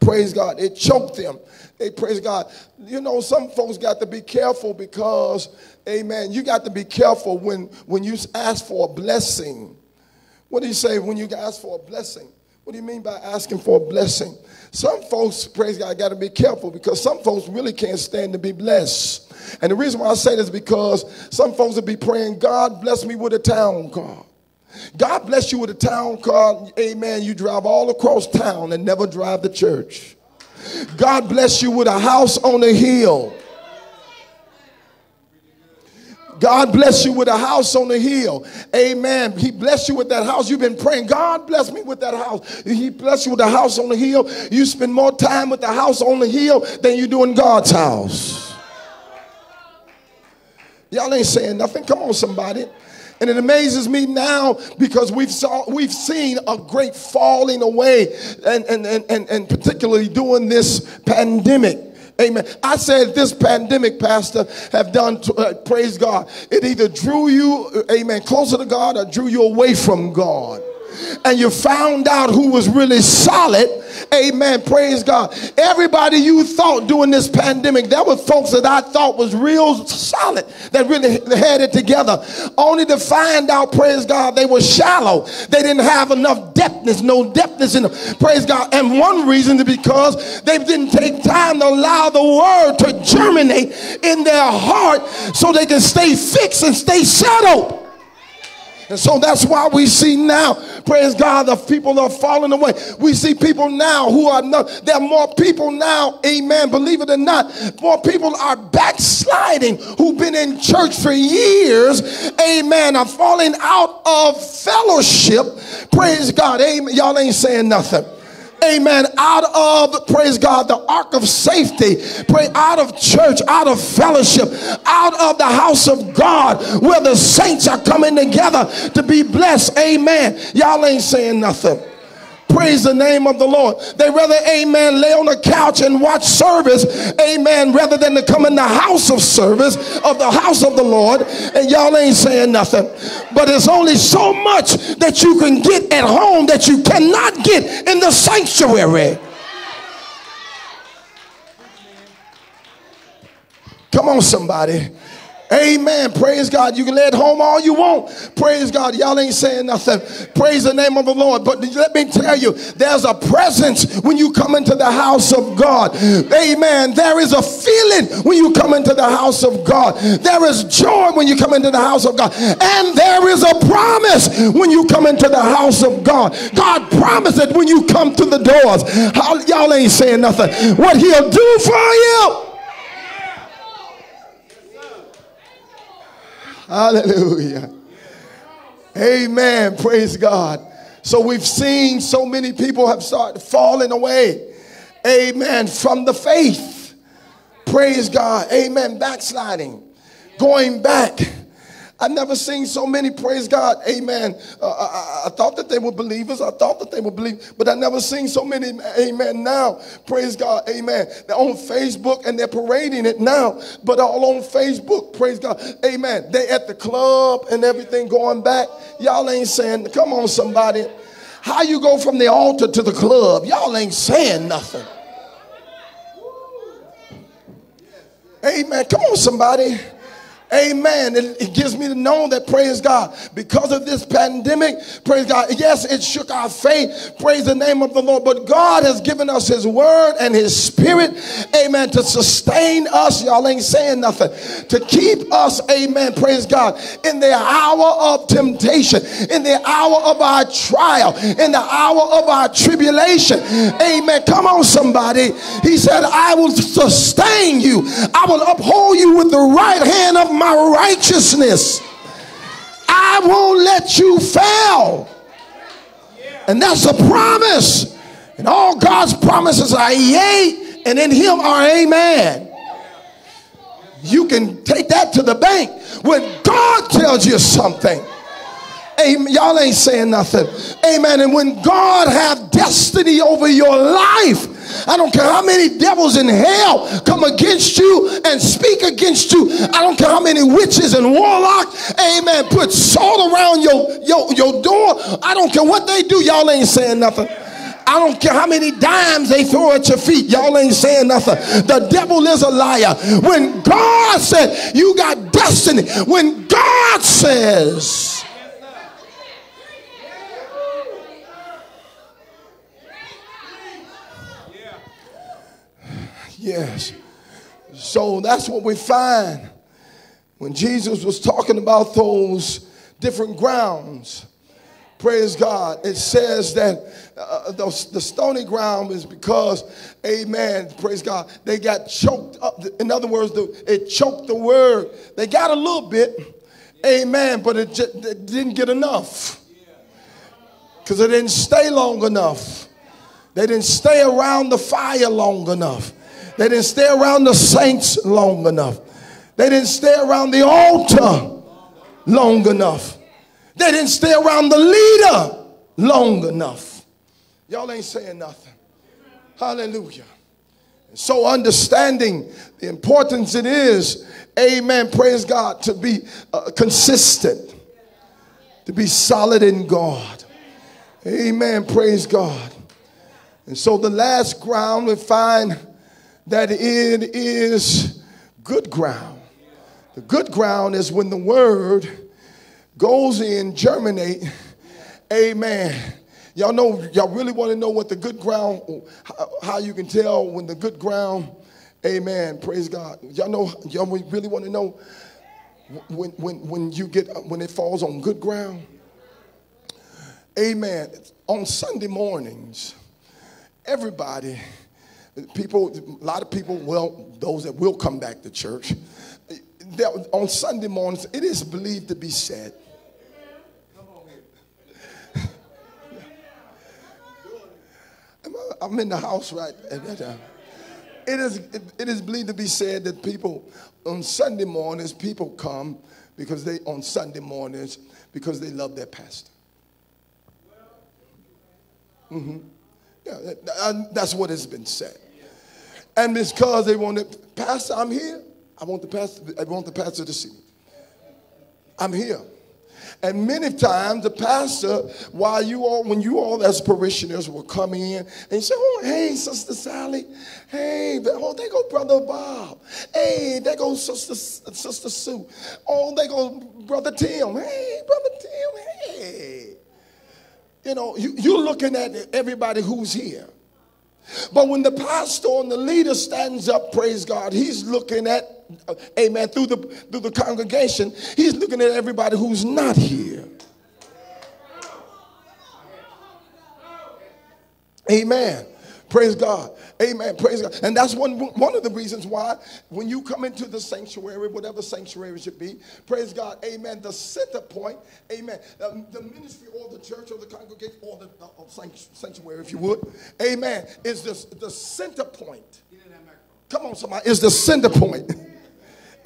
Praise God. It choked them. Hey, praise God. You know, some folks got to be careful because, amen, you got to be careful when, when you ask for a blessing. What do you say when you ask for a blessing? What do you mean by asking for a blessing? Some folks, praise God, got to be careful because some folks really can't stand to be blessed. And the reason why I say this is because some folks will be praying, God bless me with a town car. God bless you with a town car. Amen. You drive all across town and never drive the church. God bless you with a house on a hill. God bless you with a house on the hill. Amen. He bless you with that house. You've been praying. God bless me with that house. He bless you with a house on the hill. You spend more time with the house on the hill than you do in God's house. Y'all ain't saying nothing. Come on, somebody. And it amazes me now because we've saw, we've seen a great falling away and, and, and, and, and particularly during this pandemic. Amen. I said this pandemic, Pastor, have done, to, uh, praise God. It either drew you, amen, closer to God or drew you away from God and you found out who was really solid, amen, praise God. Everybody you thought during this pandemic, there were folks that I thought was real solid, that really had it together, only to find out, praise God, they were shallow. They didn't have enough depthness, no depthness in them, praise God. And one reason is because they didn't take time to allow the word to germinate in their heart so they can stay fixed and stay settled. And so that's why we see now, praise God, the people are falling away. We see people now who are not, there are more people now, amen, believe it or not, more people are backsliding who've been in church for years, amen, are falling out of fellowship. Praise God, amen. Y'all ain't saying nothing amen, out of, praise God, the ark of safety, pray out of church, out of fellowship, out of the house of God where the saints are coming together to be blessed, amen. Y'all ain't saying nothing. Praise the name of the Lord. They rather, amen, lay on the couch and watch service, amen, rather than to come in the house of service of the house of the Lord. And y'all ain't saying nothing. But it's only so much that you can get at home that you cannot get in the sanctuary. Come on, somebody. Amen. Praise God. You can lay at home all you want. Praise God. Y'all ain't saying nothing. Praise the name of the Lord. But let me tell you, there's a presence when you come into the house of God. Amen. There is a feeling when you come into the house of God. There is joy when you come into the house of God. And there is a promise when you come into the house of God. God promised when you come to the doors. Y'all ain't saying nothing. What he'll do for you. Hallelujah. Amen. Praise God. So we've seen so many people have started falling away. Amen. From the faith. Praise God. Amen. Backsliding. Going back. I've never seen so many, praise God, amen. Uh, I, I, thought that they were believers. I thought that they were believers, but I never seen so many, amen, now, praise God, amen. They're on Facebook and they're parading it now, but all on Facebook, praise God, amen. They at the club and everything going back. Y'all ain't saying, come on, somebody. How you go from the altar to the club? Y'all ain't saying nothing. Amen. Come on, somebody. Amen. It, it, gives me to know that, praise God, because of this pandemic, praise God, yes, it shook our faith. Praise the name of the Lord. But God has given us His word and His spirit, amen, to sustain us. Y'all ain't saying nothing. To keep us, amen, praise God, in the hour of temptation, in the hour of our trial, in the hour of our tribulation. Amen. Come on, somebody. He said, I will sustain you, I will uphold you with the right hand of my righteousness. I won't let you fail. And that's a promise. And all God's promises are yea, and in him are amen. You can take that to the bank. When God tells you something, Amen. Y'all ain't saying nothing. Amen. And when God have destiny over your life, I don't care how many devils in hell come against you and speak against you. I don't care how many witches and warlocks, amen, put salt around your, your, your door. I don't care what they do. Y'all ain't saying nothing. I don't care how many dimes they throw at your feet. Y'all ain't saying nothing. The devil is a liar. When God said you got destiny, when God says, Yes. So that's what we find when Jesus was talking about those different grounds. Praise God. It says that uh, the, the stony ground is because, amen, praise God, they got choked up. In other words, the, it choked the word. They got a little bit, amen, but it, just, it didn't get enough because it didn't stay long enough. They didn't stay around the fire long enough. They didn't stay around the saints long enough. They didn't stay around the altar long enough. They didn't stay around the leader long enough. Y'all ain't saying nothing. Hallelujah. So understanding the importance it is, amen, praise God, to be uh, consistent, to be solid in God. Amen, praise God. And so the last ground we find that it is good ground. The good ground is when the word goes in, germinate. Amen. Y'all know, y'all really want to know what the good ground, how, you can tell when the good ground, amen, praise God. Y'all know, y'all really want to know when, when, when you get, when it falls on good ground? Amen. On Sunday mornings, everybody, people, a lot of people, well, those that will come back to church, on Sunday mornings, it is believed to be said. I'm in the house right at that time. It is, it, it is believed to be said that people on Sunday mornings, people come because they, on Sunday mornings, because they love their pastor. Mm-hmm. Yeah, that- that's what has been said. And it's because they want the pastor, I'm here. I want the pastor. I want the pastor to see me. I'm here. And many times the pastor, while you all, when you all as parishioners will come in and say, oh, hey, Sister Sally. Hey, oh, there go Brother Bob. Hey, there goes Sister, Sister Sue. Oh, there go Brother Tim. Hey, Brother Tim, hey. You know, you, you're looking at everybody who's here. But when the pastor and the leader stands up, praise God, he's looking at, uh, amen, through the, through the congregation, he's looking at everybody who's not here. Amen. Praise God. Amen. Praise God. And that's one, one of the reasons why when you come into the sanctuary, whatever sanctuary should be, praise God. Amen. The center point, amen. The, the ministry or the church or the congregation or the, the sanctuary, if you would, amen, is the, the center point. Come on, somebody. Is the center point.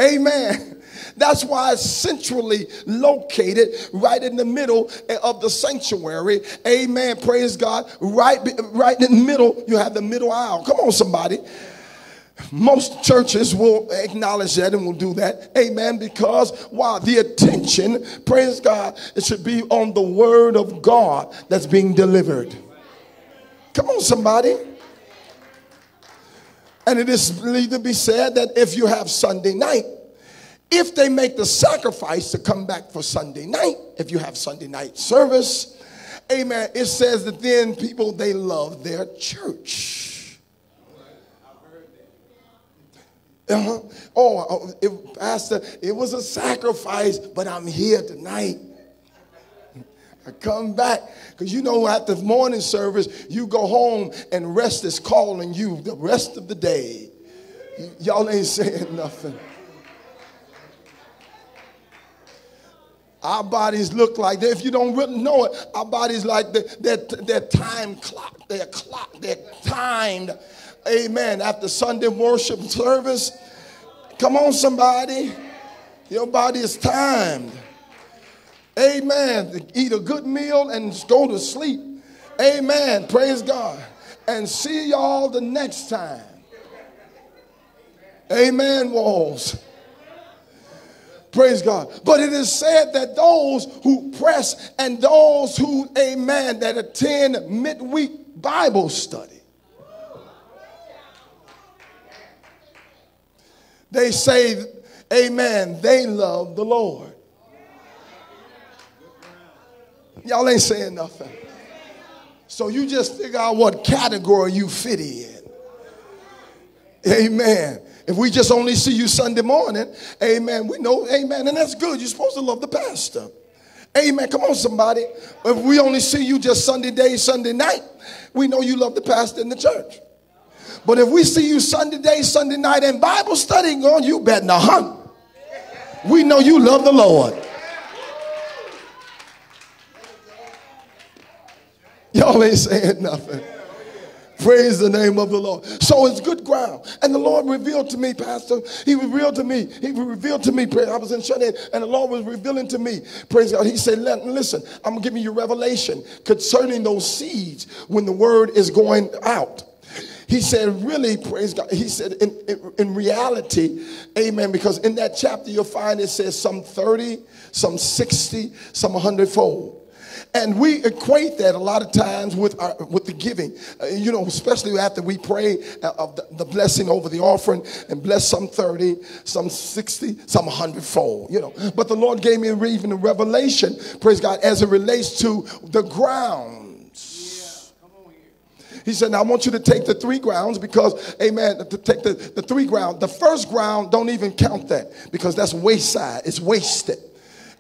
Amen. That's why it's centrally located right in the middle of the sanctuary. Amen. Praise God. Right, right in the middle, you have the middle aisle. Come on, somebody. Most churches will acknowledge that and will do that. Amen. Because why? The attention, praise God, it should be on the word of God that's being delivered. Come on, somebody. And it is to be said that if you have Sunday night, if they make the sacrifice to come back for Sunday night, if you have Sunday night service, amen, it says that then people, they love their church. Uh-huh. Oh, oh, it, Pastor, it was a sacrifice, but I'm here tonight. I come back because you know after morning service, you go home and rest is calling you the rest of the day. Y'all ain't saying nothing. Our bodies look like that. If you don't really know it, our bodies like the, they're, they're time clock. They're clock. They're timed. Amen. After Sunday worship service, come on, somebody. Your body is timed. Amen. Eat a good meal and go to sleep. Amen. Praise God. And see y'all the next time. Amen, walls. Praise God. But it is said that those who press and those who, amen, that attend midweek Bible study, they say, amen, they love the Lord. Y'all ain't saying nothing. So you just figure out what category you fit in. Amen. If we just only see you Sunday morning, amen, we know, amen, and that's good. You're supposed to love the pastor. Amen. Come on, somebody. If we only see you just Sunday day, Sunday night, we know you love the pastor in the church. But if we see you Sunday day, Sunday night, and Bible study going, you better not hunt. We know you love the Lord. Y'all ain't saying nothing. Praise the name of the Lord. So it's good ground. And the Lord revealed to me, Pastor, He revealed to me, He revealed to me, I was in shut in, and the Lord was revealing to me, praise God. He said, "Let- Listen, I'm giving you revelation concerning those seeds when the word is going out. He said, really, praise God. He said, in, in, in reality, amen, because in that chapter you'll find it says some 30, some 60, some 100 fold. And we equate that a lot of times with our, with the giving, Uh, you know, especially after we pray uh, of the, the blessing over the offering and bless some 30, some 60, some 100 fold, you know. But the Lord gave me even a revelation, praise God, as it relates to the grounds. He said, now I want you to take the three grounds because, amen, to take the, the three ground. The first ground, don't even count that because that's wayside. It's wasted.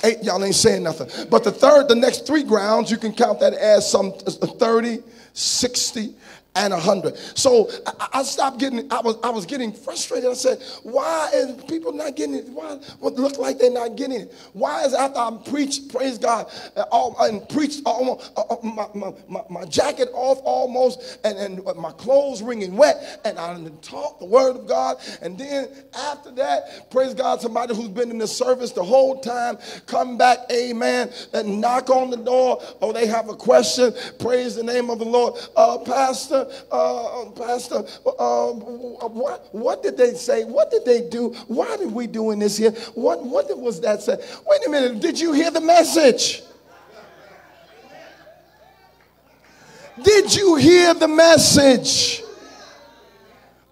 Eight, y'all ain't saying nothing. But the third, the next three grounds, you can count that as some uh, 30, 60, and a 100. So I, I stopped getting, I was, I was getting frustrated. I said, why is people not getting it? Why what look like they're not getting it? Why is after I preached, praise God, uh, all, and preached almost, uh, my, my, my, my jacket off almost, and, and my clothes wringing wet, and I taught the word of God. And then after that, praise God, somebody who's been in the service the whole time, come back, amen, and knock on the door. Oh, they have a question. Praise the name of the Lord. Uh, Pastor, uh, Pastor, uh, what, what did they say? What did they do? Why did we doing this here? What, what was that say? Wait a minute, did you hear the message? Did you hear the message?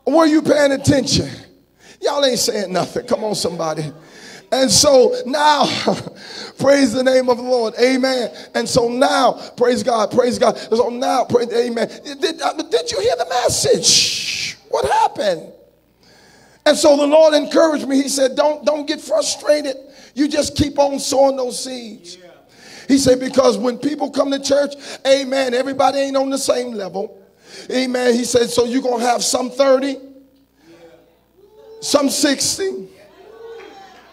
Were you paying attention? Y'all ain't saying nothing. Come on, somebody. And so now, praise the name of the Lord. Amen. And so now, praise God, praise God. So now, praise, amen. Did, uh, did you hear the message? What happened? And so the Lord encouraged me. He said, Don't, don't get frustrated. You just keep on sowing those seeds. He said, Because when people come to church, amen, everybody ain't on the same level. Amen. He said, So you're going to have some 30, some 60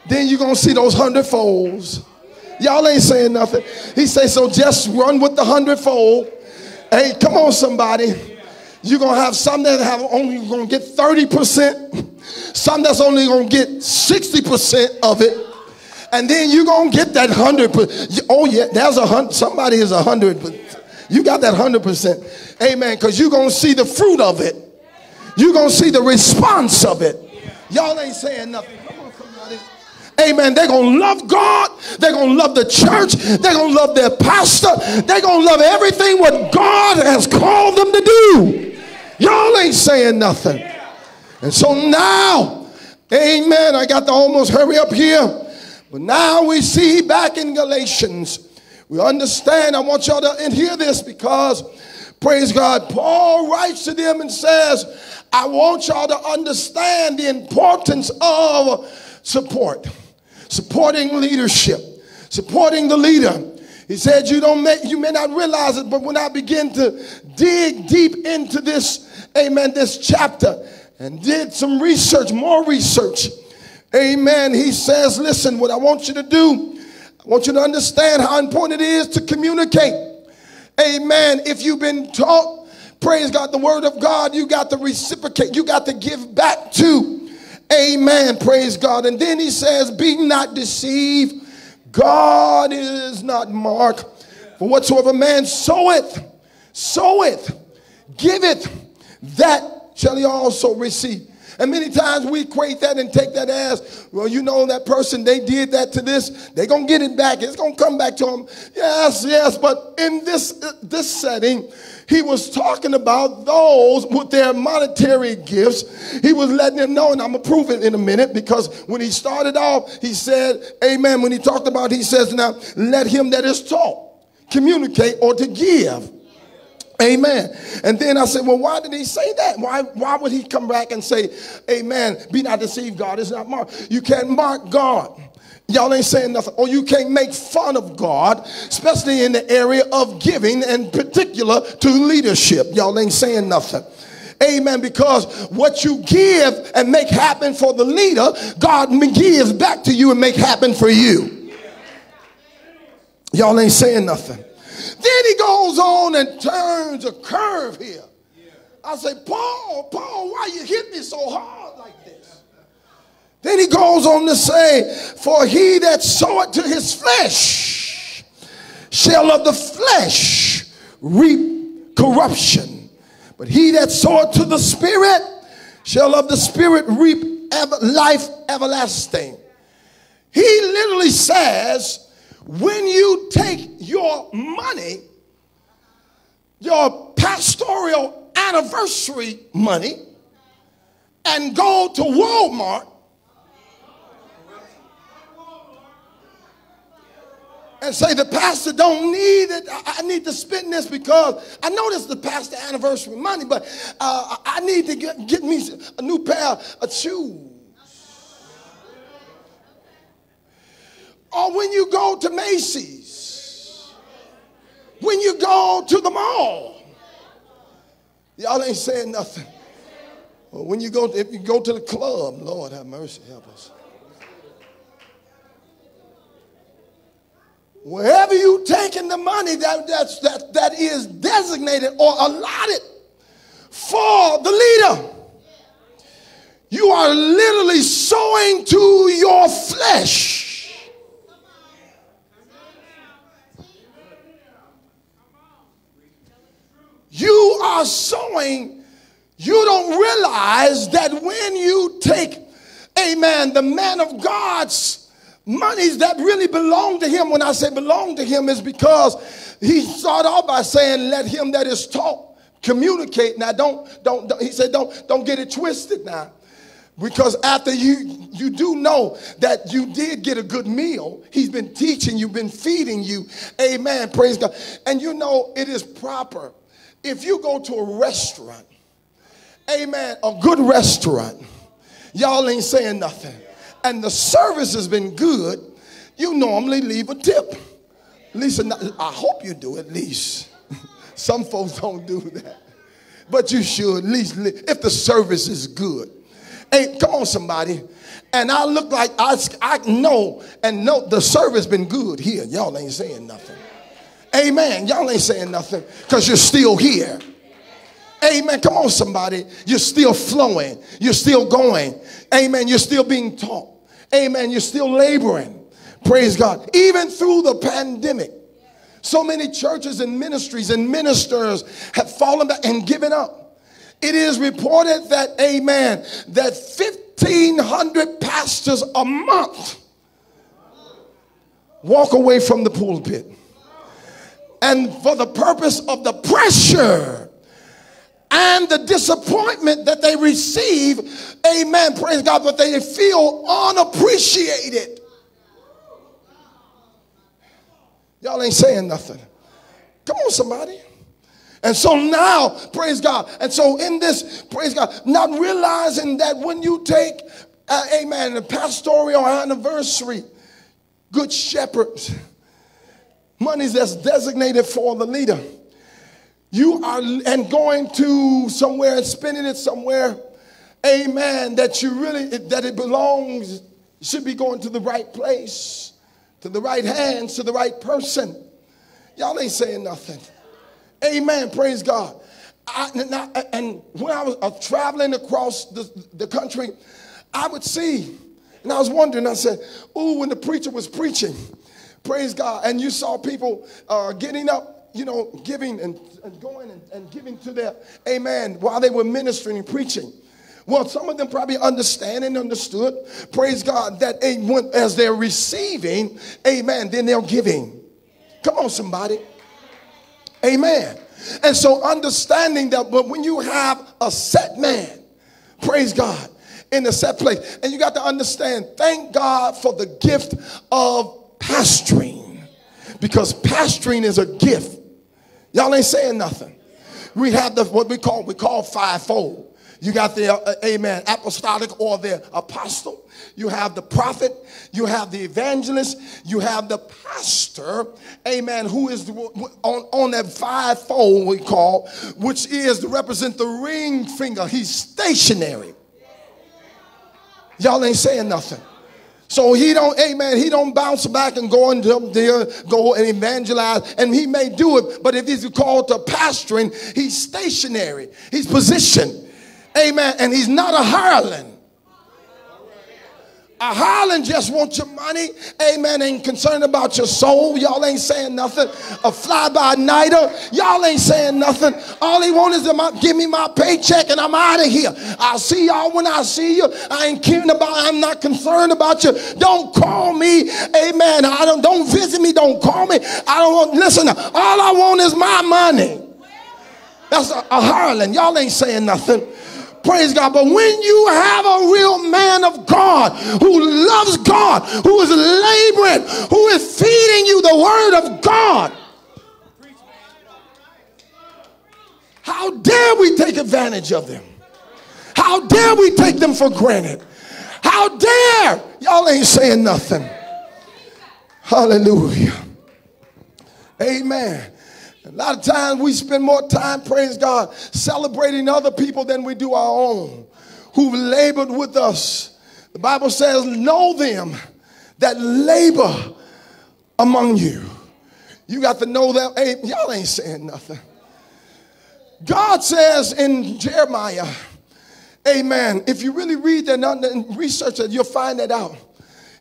then you're going to see those hundredfolds. Y'all ain't saying nothing. He says, so just run with the hundredfold. Hey, come on, somebody. You're going to have some that have only going to get 30%, some that's only going to get 60% of it. And then you're going to get that 100%. Oh, yeah, there's a hundred. Somebody is a hundred, but you got that 100%. Amen. Because you're going to see the fruit of it. You're going to see the response of it. Y'all ain't saying nothing. Amen. They're going to love God. They're going to love the church. They're going to love their pastor. They're going to love everything what God has called them to do. Y'all ain't saying nothing. And so now, amen. I got to almost hurry up here. But now we see back in Galatians, we understand. I want y'all to hear this because, praise God, Paul writes to them and says, I want y'all to understand the importance of support supporting leadership, supporting the leader. He said, You don't make, you may not realize it, but when I begin to dig deep into this, amen, this chapter, and did some research, more research, amen, he says, Listen, what I want you to do, I want you to understand how important it is to communicate. Amen. If you've been taught, praise God, the word of God, you got to reciprocate, you got to give back to. Amen. Praise God. And then he says, Be not deceived. God is not marked. For whatsoever man soweth, soweth, giveth, that shall he also receive. And many times we equate that and take that as, well, you know, that person, they did that to this, they're going to get it back. It's going to come back to them. Yes, yes. But in this, this setting, he was talking about those with their monetary gifts. He was letting them know, and I'm going to prove it in a minute because when he started off, he said, Amen. When he talked about, he says, Now let him that is taught communicate or to give. Amen. And then I said, well, why did he say that? Why, why would he come back and say, Amen, be not deceived, God is not marked. You can't mark God. Y'all ain't saying nothing. Or you can't make fun of God, especially in the area of giving and particular to leadership. Y'all ain't saying nothing. Amen. Because what you give and make happen for the leader, God gives back to you and make happen for you. Y'all ain't saying nothing. Then he goes on and turns a curve here. I say, Paul, Paul, why you hit me so hard like this? Then he goes on to say, For he that soweth to his flesh shall of the flesh reap corruption. But he that soweth to the spirit shall of the spirit reap ever, life everlasting. He literally says, when you take your money, your pastoral anniversary money, and go to Walmart and say the pastor don't need it. I need to spend this because I know this is the pastor anniversary money, but uh, I need to get, get me a new pair of shoes. Or when you go to Macy's, when you go to the mall. Y'all ain't saying nothing. Or when you go, if you go to the club, Lord have mercy, help us. Wherever you taking the money that, that's, that, that is designated or allotted for the leader, you are literally sowing to your flesh. You are sowing, you don't realize that when you take, amen, the man of God's monies that really belong to him, when I say belong to him, is because he started off by saying, Let him that is taught communicate. Now, don't, don't, don't he said, don't, don't get it twisted now. Because after you you do know that you did get a good meal, he's been teaching you, been feeding you. Amen. Praise God. And you know it is proper. If you go to a restaurant, amen, a good restaurant, y'all ain't saying nothing. And the service has been good, you normally leave a tip. At least I hope you do at least. Some folks don't do that. But you should at least if the service is good. Hey, come on, somebody. And I look like I, I know and know the service been good here. Y'all ain't saying nothing. Amen. Y'all ain't saying nothing because you're still here. Amen. Come on, somebody. You're still flowing. You're still going. Amen. You're still being taught. Amen. You're still laboring. Praise God. Even through the pandemic, so many churches and ministries and ministers have fallen back and given up. It is reported that, amen, that 1,500 pastors a month walk away from the pulpit. And for the purpose of the pressure and the disappointment that they receive, amen, praise God, but they feel unappreciated. Y'all ain't saying nothing. Come on, somebody. And so now, praise God. And so in this, praise God, not realizing that when you take, uh, amen, the pastoral anniversary, good shepherds, monies that's designated for the leader, you are and going to somewhere and spending it somewhere, amen, that you really, that it belongs, should be going to the right place, to the right hands, to the right person. Y'all ain't saying nothing. Amen. Praise God. I, and, I, and, when I was uh, traveling across the, the country, I would see, and I was wondering, I said, Ooh, when the preacher was preaching, praise God, and you saw people uh, getting up, you know, giving and, and going and, and giving to their amen while they were ministering and preaching. Well, some of them probably understand and understood, praise God, that amen, as they're receiving, amen, then they're giving. Come on, somebody. Amen. And so understanding that, but when you have a set man, praise God, in a set place, and you got to understand, thank God for the gift of pastoring, because pastoring is a gift. Y'all ain't saying nothing. We have the what we call we call fivefold. You got the uh, amen apostolic or the apostle you have the prophet, you have the evangelist, you have the pastor, amen, who is on, on that fivefold we call, which is to represent the ring finger. He's stationary. Y'all ain't saying nothing. So he don't, amen, he don't bounce back and go and there, go and evangelize. And he may do it, but if he's called to pastoring, he's stationary. He's positioned. Amen. And he's not a hireling. A hireling just wants your money. Amen. Ain't concerned about your soul. Y'all ain't saying nothing. A fly by nighter. Y'all ain't saying nothing. All he wants is to give me my paycheck and I'm out of here. I'll see y'all when I see you. I ain't caring about, I'm not concerned about you. Don't call me. Amen. I don't, don't visit me. Don't call me. I don't want, listen, all I want is my money. That's a, a. Y'all ain't saying nothing. Praise God. But when you have a real man of God who loves God, who is laboring, who is feeding you the word of God, how dare we take advantage of them? How dare we take them for granted? How dare y'all ain't saying nothing? Hallelujah. Amen. A lot of times we spend more time, praise God, celebrating other people than we do our own who've labored with us. The Bible says, Know them that labor among you. You got to know them. Hey, y'all ain't saying nothing. God says in Jeremiah, Amen. If you really read that and research it, you'll find that out.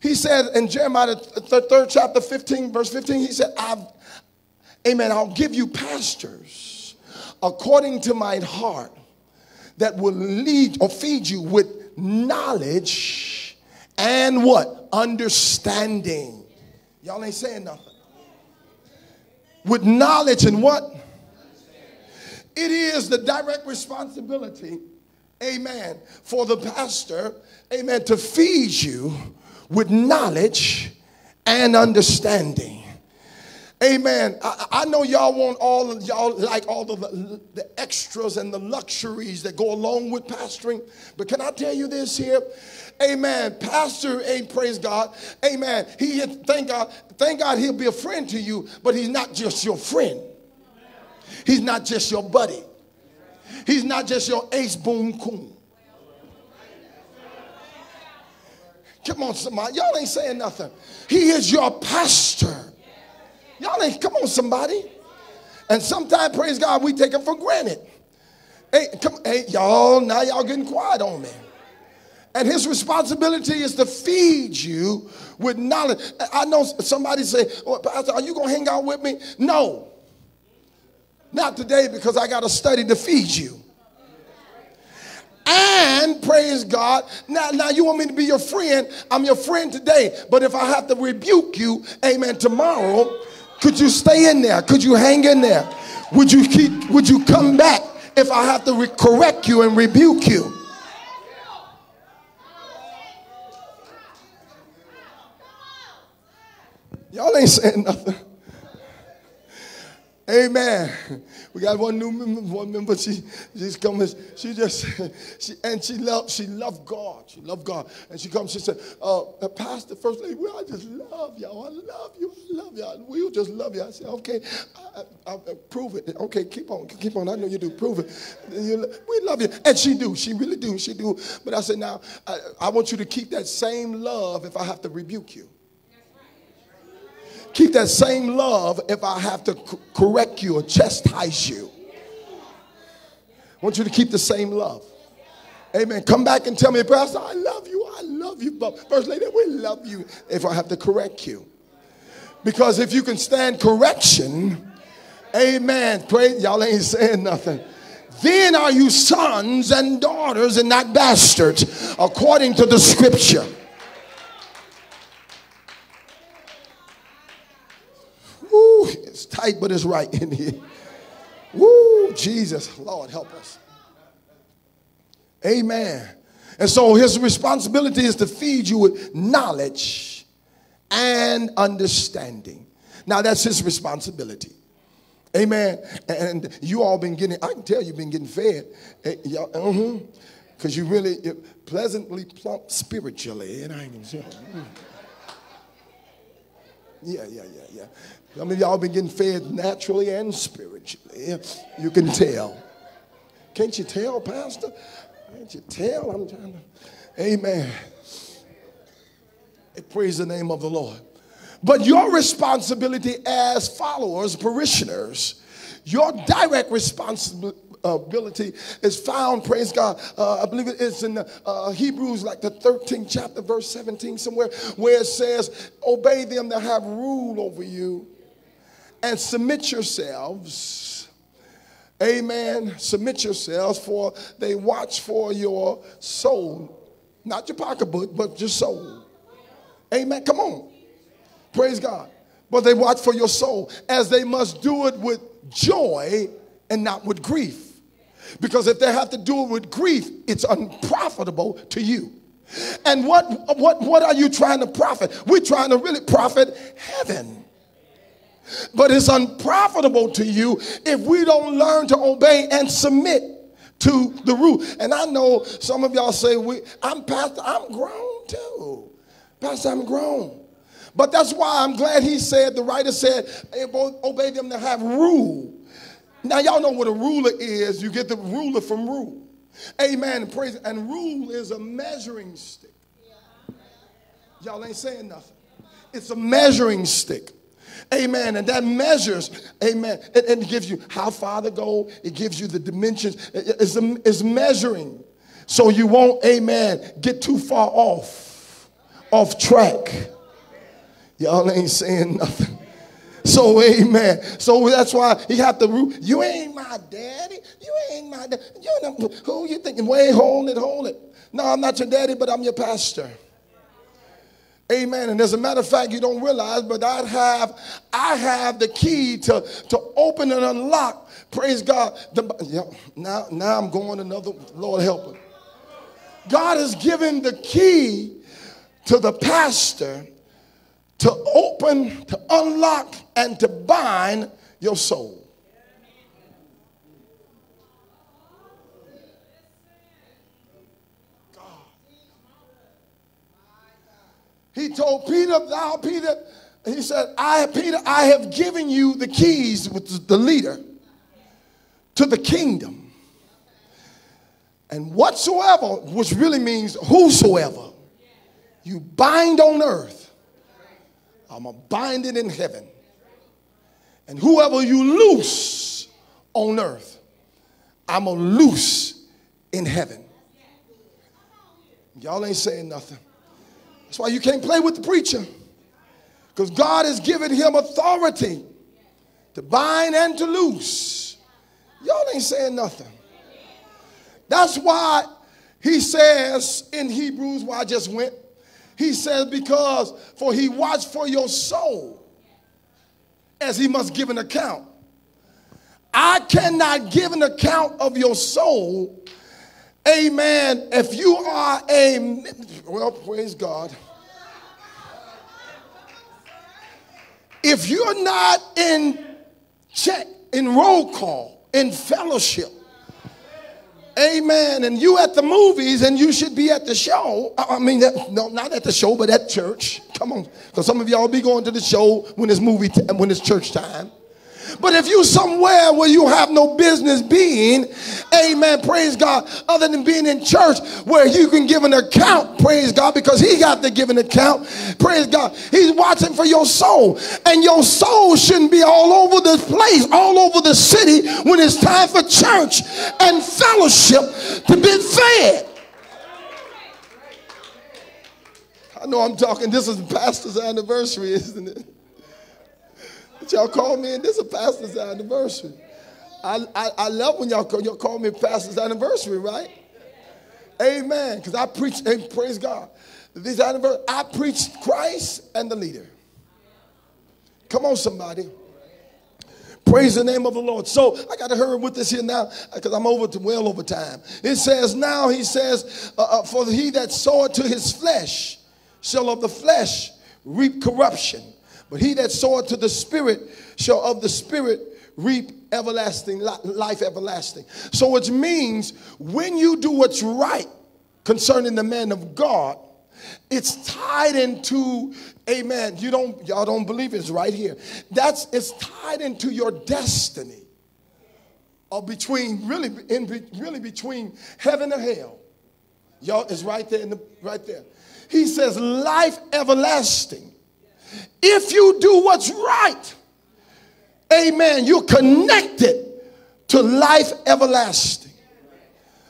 He said in Jeremiah, the third chapter, 15, verse 15, he said, I've, Amen, I'll give you pastors according to my heart that will lead or feed you with knowledge and what? Understanding. Y'all ain't saying nothing. With knowledge and what? It is the direct responsibility, amen, for the pastor, amen, to feed you with knowledge and understanding. Amen. I, I, know y'all want all y'all like all the, the extras and the luxuries that go along with pastoring. But can I tell you this here? Amen. Pastor, ain't praise God. Amen. He thank God, thank God he'll be a friend to you, but he's not just your friend. He's not just your buddy. He's not just your ace boom coon. Come on, somebody. Y'all ain't saying nothing. He is your pastor. Y'all ain't, come on, somebody. And sometimes, praise God, we take it for granted. Hey, come, hey, y'all, now y'all getting quiet on me. And his responsibility is to feed you with knowledge. I know somebody say, well, Pastor, are you going to hang out with me? No. Not today because I got to study to feed you. And praise God. Now, now you want me to be your friend. I'm your friend today. But if I have to rebuke you, amen, tomorrow, could you stay in there? Could you hang in there? Would you keep would you come back if I have to re- correct you and rebuke you? Y'all ain't saying nothing. Amen. We got one new member, one member. She she's coming. She just she and she loved she loved God. She loved God. And she comes. She said, uh, "Pastor, First Lady, well, I just love y'all. I love you. I love y'all. We'll just love you." I said, "Okay, I, I, I, prove it. Okay, keep on, keep on. I know you do. Prove it. We love you." And she do. She really do. She do. But I said, "Now, I, I want you to keep that same love if I have to rebuke you." Keep that same love if I have to correct you or chastise you. I want you to keep the same love. Amen. Come back and tell me, Pastor, I love you. I love you. But First Lady, we love you if I have to correct you. Because if you can stand correction, amen. Pray, y'all ain't saying nothing. Then are you sons and daughters and not bastards, according to the scripture. Woo, it's tight, but it's right in here. Woo, Jesus, Lord, help us. Amen. And so his responsibility is to feed you with knowledge and understanding. Now, that's his responsibility. Amen. And you all been getting, I can tell you've been getting fed. Because eh, mm-hmm, you really pleasantly plump spiritually. And I ain't gonna mm. Yeah, yeah, yeah, yeah. Some of y'all been getting fed naturally and spiritually. You can tell. Can't you tell, Pastor? Can't you tell? I'm trying to. Amen. Praise the name of the Lord. But your responsibility as followers, parishioners, your direct responsibility is found, praise God. Uh, I believe it is in uh, Hebrews, like the 13th chapter, verse 17, somewhere, where it says, Obey them that have rule over you and submit yourselves. Amen. Submit yourselves, for they watch for your soul. Not your pocketbook, but your soul. Amen. Come on. Praise God. But they watch for your soul as they must do it with joy and not with grief. Because if they have to do it with grief, it's unprofitable to you. And what, what, what are you trying to profit? We're trying to really profit heaven. But it's unprofitable to you if we don't learn to obey and submit to the rule. And I know some of y'all say, we, I'm pastor, I'm grown too. Pastor, I'm grown. But that's why I'm glad he said, the writer said, eh, obey them to have rule. Now, y'all know what a ruler is. You get the ruler from rule. Amen. Praise. And rule is a measuring stick. Y'all ain't saying nothing. It's a measuring stick. Amen. And that measures, amen. It, it gives you how far to go, it gives you the dimensions. It- it's, it's measuring. So you won't, amen, get too far off, off track. Y'all ain't saying nothing. So amen. So that's why he had to root. You ain't my daddy. You ain't my daddy. You know who you thinking? Wait, hold it, hold it. No, I'm not your daddy, but I'm your pastor. Amen. And as a matter of fact, you don't realize, but I have, I have the key to, to open and unlock. Praise God. The, yeah, now, now I'm going another. Lord help us. God has given the key to the pastor to open, to unlock, and to bind your soul. He told Peter, Thou, Peter, he said, I, Peter, I have given you the keys with the leader to the kingdom. And whatsoever, which really means whosoever, you bind on earth, I'm going to bind it in heaven. And whoever you loose on earth, I'm going to loose in heaven. Y'all ain't saying nothing. That's why you can't play with the preacher. Because God has given him authority to bind and to loose. Y'all ain't saying nothing. That's why he says in Hebrews, where I just went, he says, because for he watched for your soul as he must give an account. I cannot give an account of your soul, amen, if you are a, well, praise God. If you're not in check, in roll call, in fellowship, Amen. And you at the movies and you should be at the show. I mean, no, not at the show, but at church. Come on. Because some of y'all be going to the show when it's movie t- when it's church time. But if you somewhere where you have no business being, amen, praise God, other than being in church where you can give an account, praise God, because he got to give an account, praise God. He's watching for your soul. And your soul shouldn't be all over the place, all over the city when it's time for church and fellowship to be fed. I know I'm talking, this is pastor's anniversary, isn't it? Y'all call me, and this is a pastor's anniversary. I, I, I love when y'all call, y'all call me pastor's anniversary, right? Amen. Because I preach, and praise God. These anniversary, I preach Christ and the leader. Come on, somebody. Praise the name of the Lord. So I got to hurry with this here now because I'm over to well over time. It says, Now he says, uh, uh, For he that soweth to his flesh shall of the flesh reap corruption. But he that soweth to the spirit shall of the spirit reap everlasting life everlasting. So which means when you do what's right concerning the man of God, it's tied into amen you don't y'all don't believe it's right here. That's it's tied into your destiny or between really in really between heaven and hell. Y'all it's right there in the right there. He says life everlasting if you do what's right amen you're connected to life everlasting.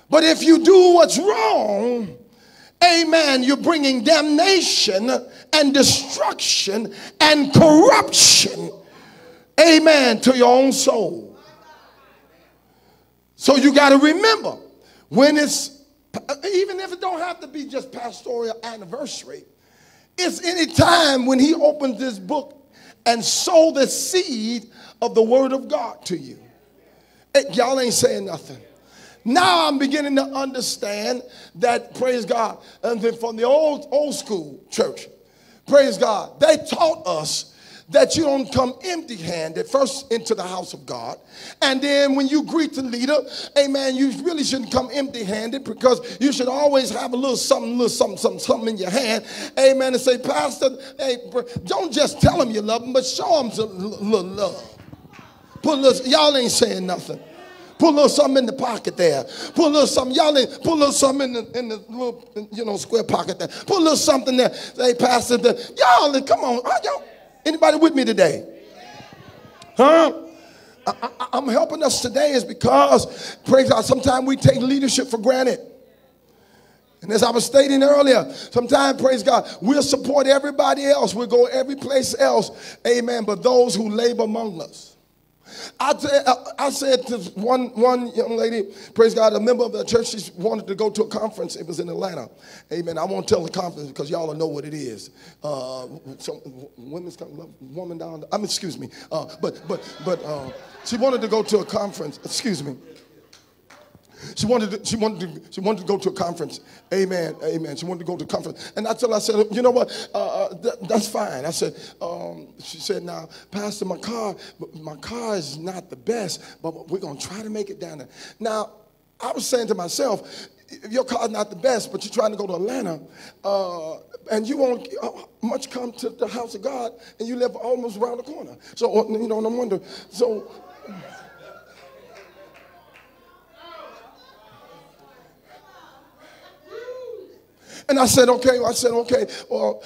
But if you do what's wrong amen you're bringing damnation and destruction and corruption amen to your own soul. So you got to remember when it's even if it don't have to be just pastoral anniversary it's any time when he opens this book and sow the seed of the word of god to you. Y'all ain't saying nothing. Now I'm beginning to understand that, praise God, and from the old, old school church, praise God, they taught us that you don't come empty handed first into the house of God. And then when you greet the leader, amen, you really shouldn't come empty handed because you should always have a little something, little something, something, something in your hand. Amen. And say, Pastor, hey, don't just tell them you love them, but show them some l- little love. Put a little, y'all ain't saying nothing. Put a little something in the pocket there. Put a little something. Y'all ain't, put a little something in the, in the little, you know, square pocket there. Put a little something there. Say, Pastor, the, y'all, come on. Y'all, anybody with me today? Huh? I, I'm helping us today is because, praise God, sometimes we take leadership for granted. And as I was stating earlier, sometimes, praise God, we'll support everybody else. We'll go every place else. Amen. But those who labor among us. I, t- I said to one, one young lady, praise God, a member of the church, she wanted to go to a conference. It was in Atlanta. Amen. I won't tell the conference because y'all know what it is. Uh, some women's woman down. I mean, excuse me. Uh, but but but uh, she wanted to go to a conference. Excuse me. She wanted to, she wanted to, she wanted to go to a conference. Amen. Amen. She wanted to go to a conference. And I told her, I said, you know what? Uh, uh, that, that's fine. I said, um, she said, now, Pastor, my car, my car is not the best, but we're going to try to make it down there. Now, I was saying to myself, if your car's not the best, but you're trying to go to Atlanta, uh, and you won't uh, much come to the house of God, and you live almost around the corner. So, uh, you know, and I'm wondering, so And I said, okay. I said, okay. Well,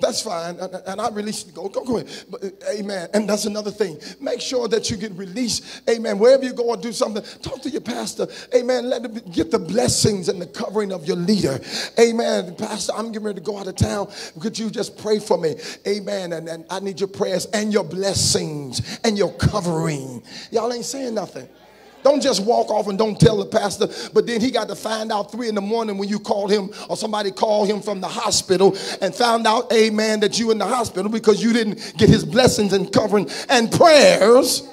that's fine. And, I released. Go, go, go ahead. But, amen. And that's another thing. Make sure that you get released. Amen. Wherever you go and do something, talk to your pastor. Amen. Let him get the blessings and the covering of your leader. Amen. Pastor, I'm getting ready to go out of town. Could you just pray for me? Amen. And, and I need your prayers and your blessings and your covering. Y'all ain't saying nothing. Don't just walk off and don't tell the pastor, but then he got to find out three in the morning when you called him or somebody called him from the hospital and found out, amen, that you in the hospital because you didn't get his blessings and covering and prayers.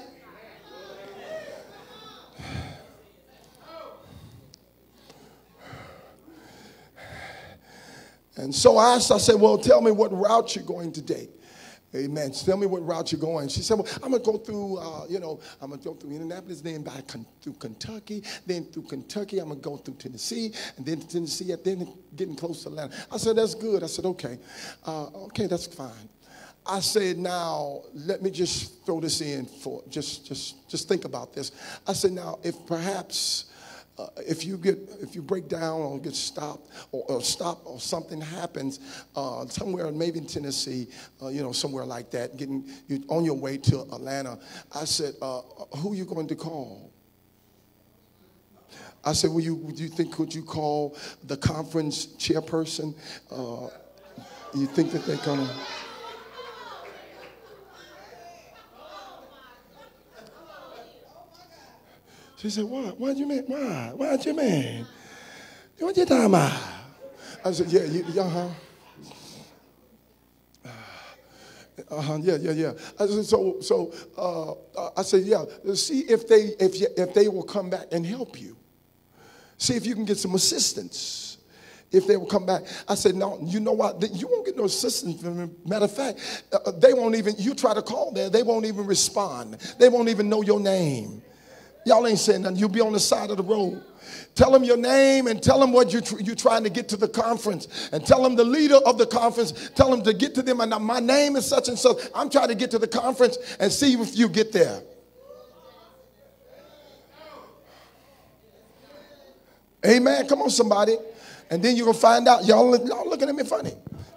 And so I asked, I said, well, tell me what route you're going to Amen. Tell me what route you're going. She said, well, I'm going to go through, uh, you know, I'm going to go through Indianapolis, then by through Kentucky, then through Kentucky, I'm going to go through Tennessee, and then Tennessee, and then getting close to Atlanta. I said, that's good. I said, okay. Uh, okay, that's fine. I said, now, let me just throw this in for, just, just, just think about this. I said, now, if perhaps uh, if you get if you break down or get stopped or, or stop or something happens uh, somewhere maybe in Tennessee uh, you know somewhere like that getting you on your way to Atlanta I said uh, who are you going to call? I said well you do you think could you call the conference chairperson? Uh, you think that they're gonna She said, What? What you mean? Why? What you mean? What you talking about? I said, Yeah, you, uh-huh. Uh-huh, yeah, yeah, yeah. I said, so, so uh, I said, yeah. See if they, if you, if they will come back and help you. See if you can get some assistance. If they will come back, I said, no. You know what? You won't get no assistance. Matter of fact, uh, they won't even. You try to call there, they won't even respond. They won't even know your name. Y'all ain't saying nothing. You'll be on the side of the road. Tell them your name and tell them what you're, tr- you're trying to get to the conference. And tell them the leader of the conference, tell them to get to them. And my name is such and such. I'm trying to get to the conference and see if you get there. Amen. Come on, somebody. And then you're going to find out. Y'all, y'all looking at me funny.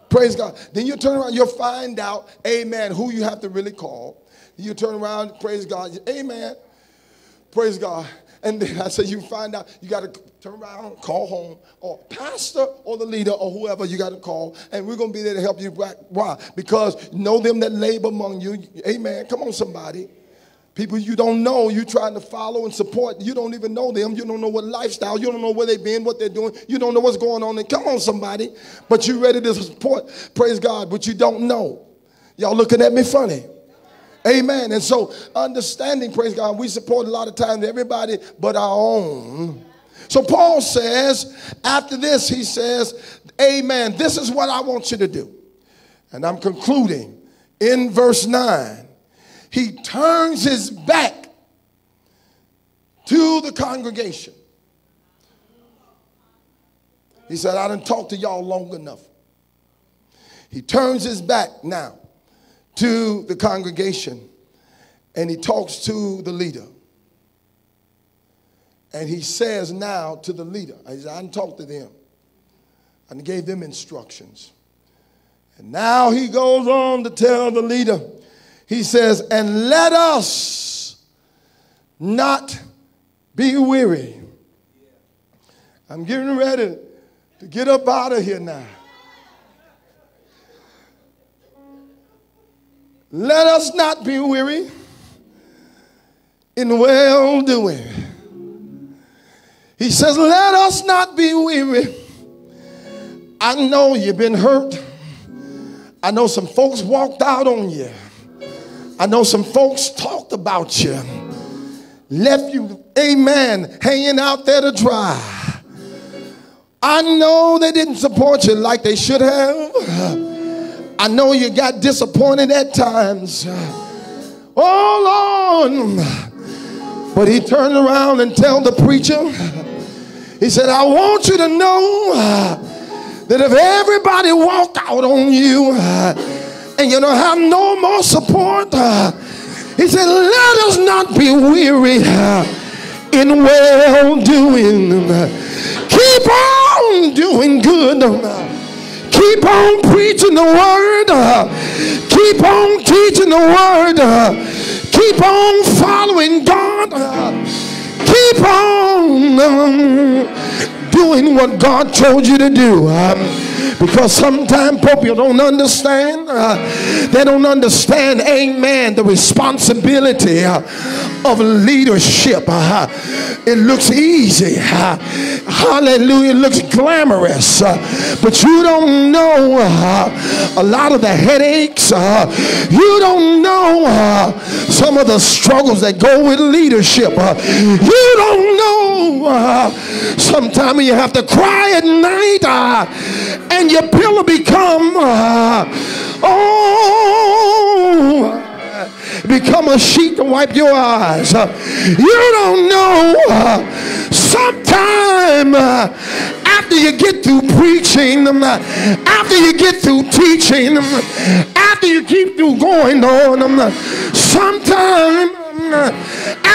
Praise God. Then you turn around, you'll find out, amen, who you have to really call. You turn around, praise God, amen. Praise God. And then I said, you find out, you got to turn around, call home, or pastor or the leader or whoever you got to call, and we're going to be there to help you back. Why? Because know them that labor among you. Amen. Come on, somebody. People you don't know, you trying to follow and support. You don't even know them. You don't know what lifestyle. You don't know where they've been, what they're doing. You don't know what's going on. And come on, somebody. But you ready to support. Praise God. But you don't know. Y'all looking at me funny. Amen. And so, understanding, praise God, we support a lot of times everybody but our own. So, Paul says, after this, he says, Amen. This is what I want you to do. And I'm concluding in verse 9, he turns his back to the congregation. He said, I didn't talk to y'all long enough. He turns his back now to the congregation and he talks to the leader. And he says now to the leader, I didn't talk to them. I gave them instructions. And now he goes on to tell the leader, he says, and let us not be weary. I'm getting ready to get up out of here now. Let us not be weary in well doing. He says, Let us not be weary. I know you've been hurt. I know some folks walked out on you. I know some folks talked about you, left you, amen, hanging out there to dry. I know they didn't support you like they should have. I know you got disappointed at times. Oh Lord. But he turned around and told the preacher, he said, I want you to know that if everybody walk out on you and you don't have no more support, he said, let us not be weary in well doing. Keep on doing good. Keep on preaching the word. Keep on teaching the word. Keep on following God. Keep on um, doing what God told you to do. Because sometimes people don't understand. Uh, they don't understand, amen, the responsibility uh, of leadership. Uh, it looks easy. Uh, hallelujah. It looks glamorous. Uh, but you don't know uh, a lot of the headaches. you don't know some of the struggles that go with leadership. you don't know sometimes you have to cry at night and your pillow become uh, oh become a sheet to wipe your eyes. You don't know. Uh, sometime uh, after you get through preaching, after you get through teaching, after you keep through going on, sometime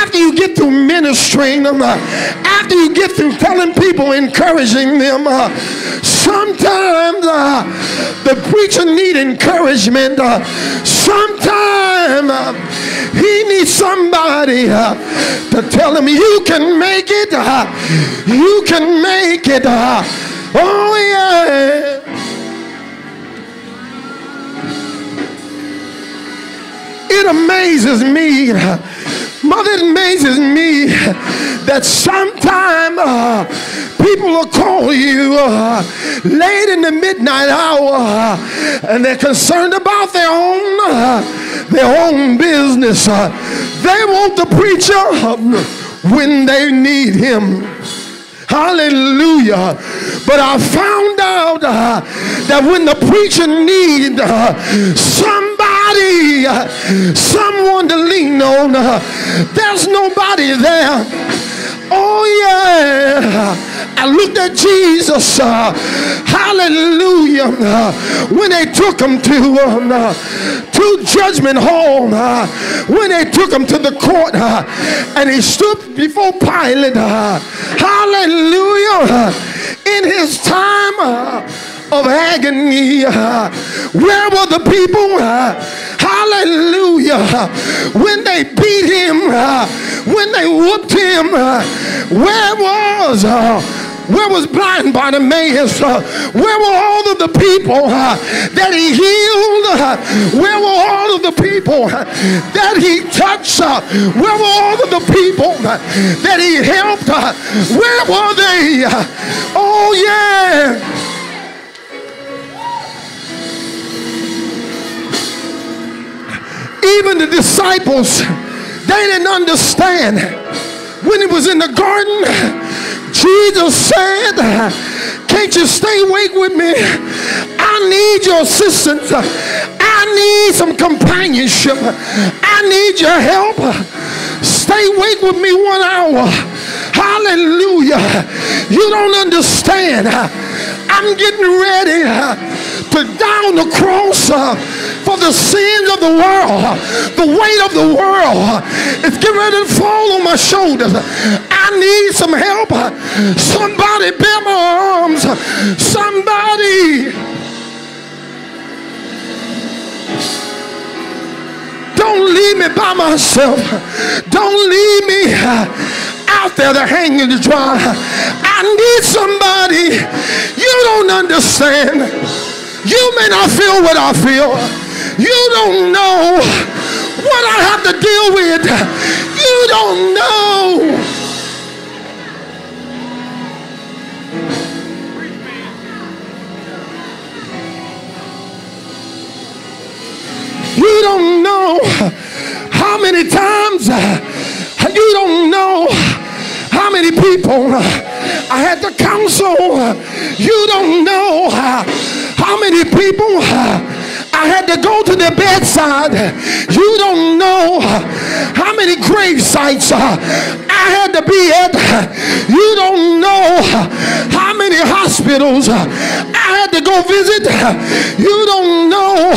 after you get through ministering, them, after you get through telling people, encouraging them, sometimes uh, the preacher need encouragement. Uh, sometimes uh, he needs somebody uh, to tell him you can make it. Uh, you can make it. Uh, oh yeah. It amazes me Mother, it amazes me that sometimes uh, people will call you uh, late in the midnight hour uh, and they're concerned about their own uh, their own business. Uh, they want the preacher when they need him. Hallelujah. But I found out uh, that when the preacher needs uh, somebody, uh, someone to lean on, uh, there's nobody there. Oh, yeah. I looked at Jesus. Uh, hallelujah. Uh, when they took him to, um, uh, to Judgment Hall, uh, when they took him to the court uh, and he stood before Pilate. Uh, hallelujah. In his time uh, of agony, uh, where were the people? Uh, hallelujah. When they beat him, when they whooped him, where was where was blind Bartimaeus? Where were all of the people that he healed? Where were all of the people that he touched? Where were all of the people that he helped? where were they? oh, yeah. Even the disciples, they didn't understand when he was in the garden Jesus said, Can't you stay awake with me? I need your assistance. I need some companionship. I need your help. Stay awake with me one hour. Hallelujah. You don't understand. I'm getting ready to die on the cross uh, for the sins of the world. The weight of the world is getting ready to fall on my shoulders. I need some help. Somebody bear my arms. Somebody. Don't leave me by myself. Don't leave me out there to hang in the dry. I need somebody. You don't understand. You may not feel what I feel. You don't know what I have to deal with. You don't know. You don't know how many times you don't know how many people I had to counsel. You don't know how many people I had to go to their bedside. You don't know how many grave sites I had to be at. You don't know how many hospitals I had to go visit. You don't know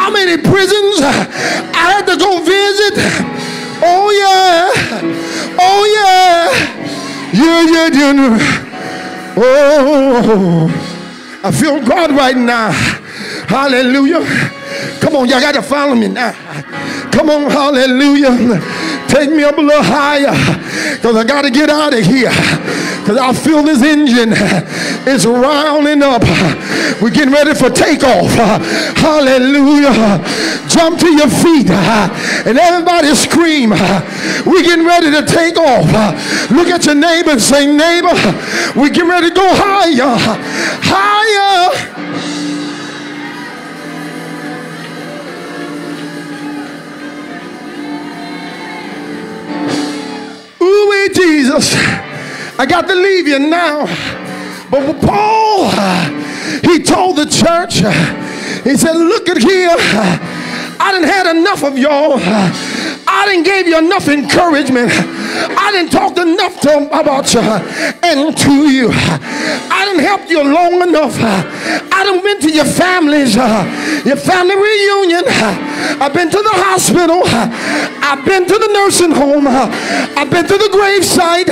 how many prisons I had to go visit. Oh yeah. Oh yeah. Yeah, yeah, yeah. Oh, I feel God right now. Hallelujah. Come on, y'all got to follow me now. Come on, hallelujah. Take me up a little higher because I got to get out of here because I feel this engine is rounding up. We're getting ready for takeoff. Hallelujah. Jump to your feet and everybody scream. We're getting ready to take off. Look at your neighbor and say, neighbor, we're getting ready to go higher. Higher. Jesus. I got to leave you now. But Paul, he told the church, he said, Look at here. I didn't had enough of y'all. I didn't give you enough encouragement. I didn't talk enough to, about you and to you. I didn't help you long enough. I done went to your families, uh, your family reunion. I've been to the hospital. I've been to the nursing home. I've been to the gravesite.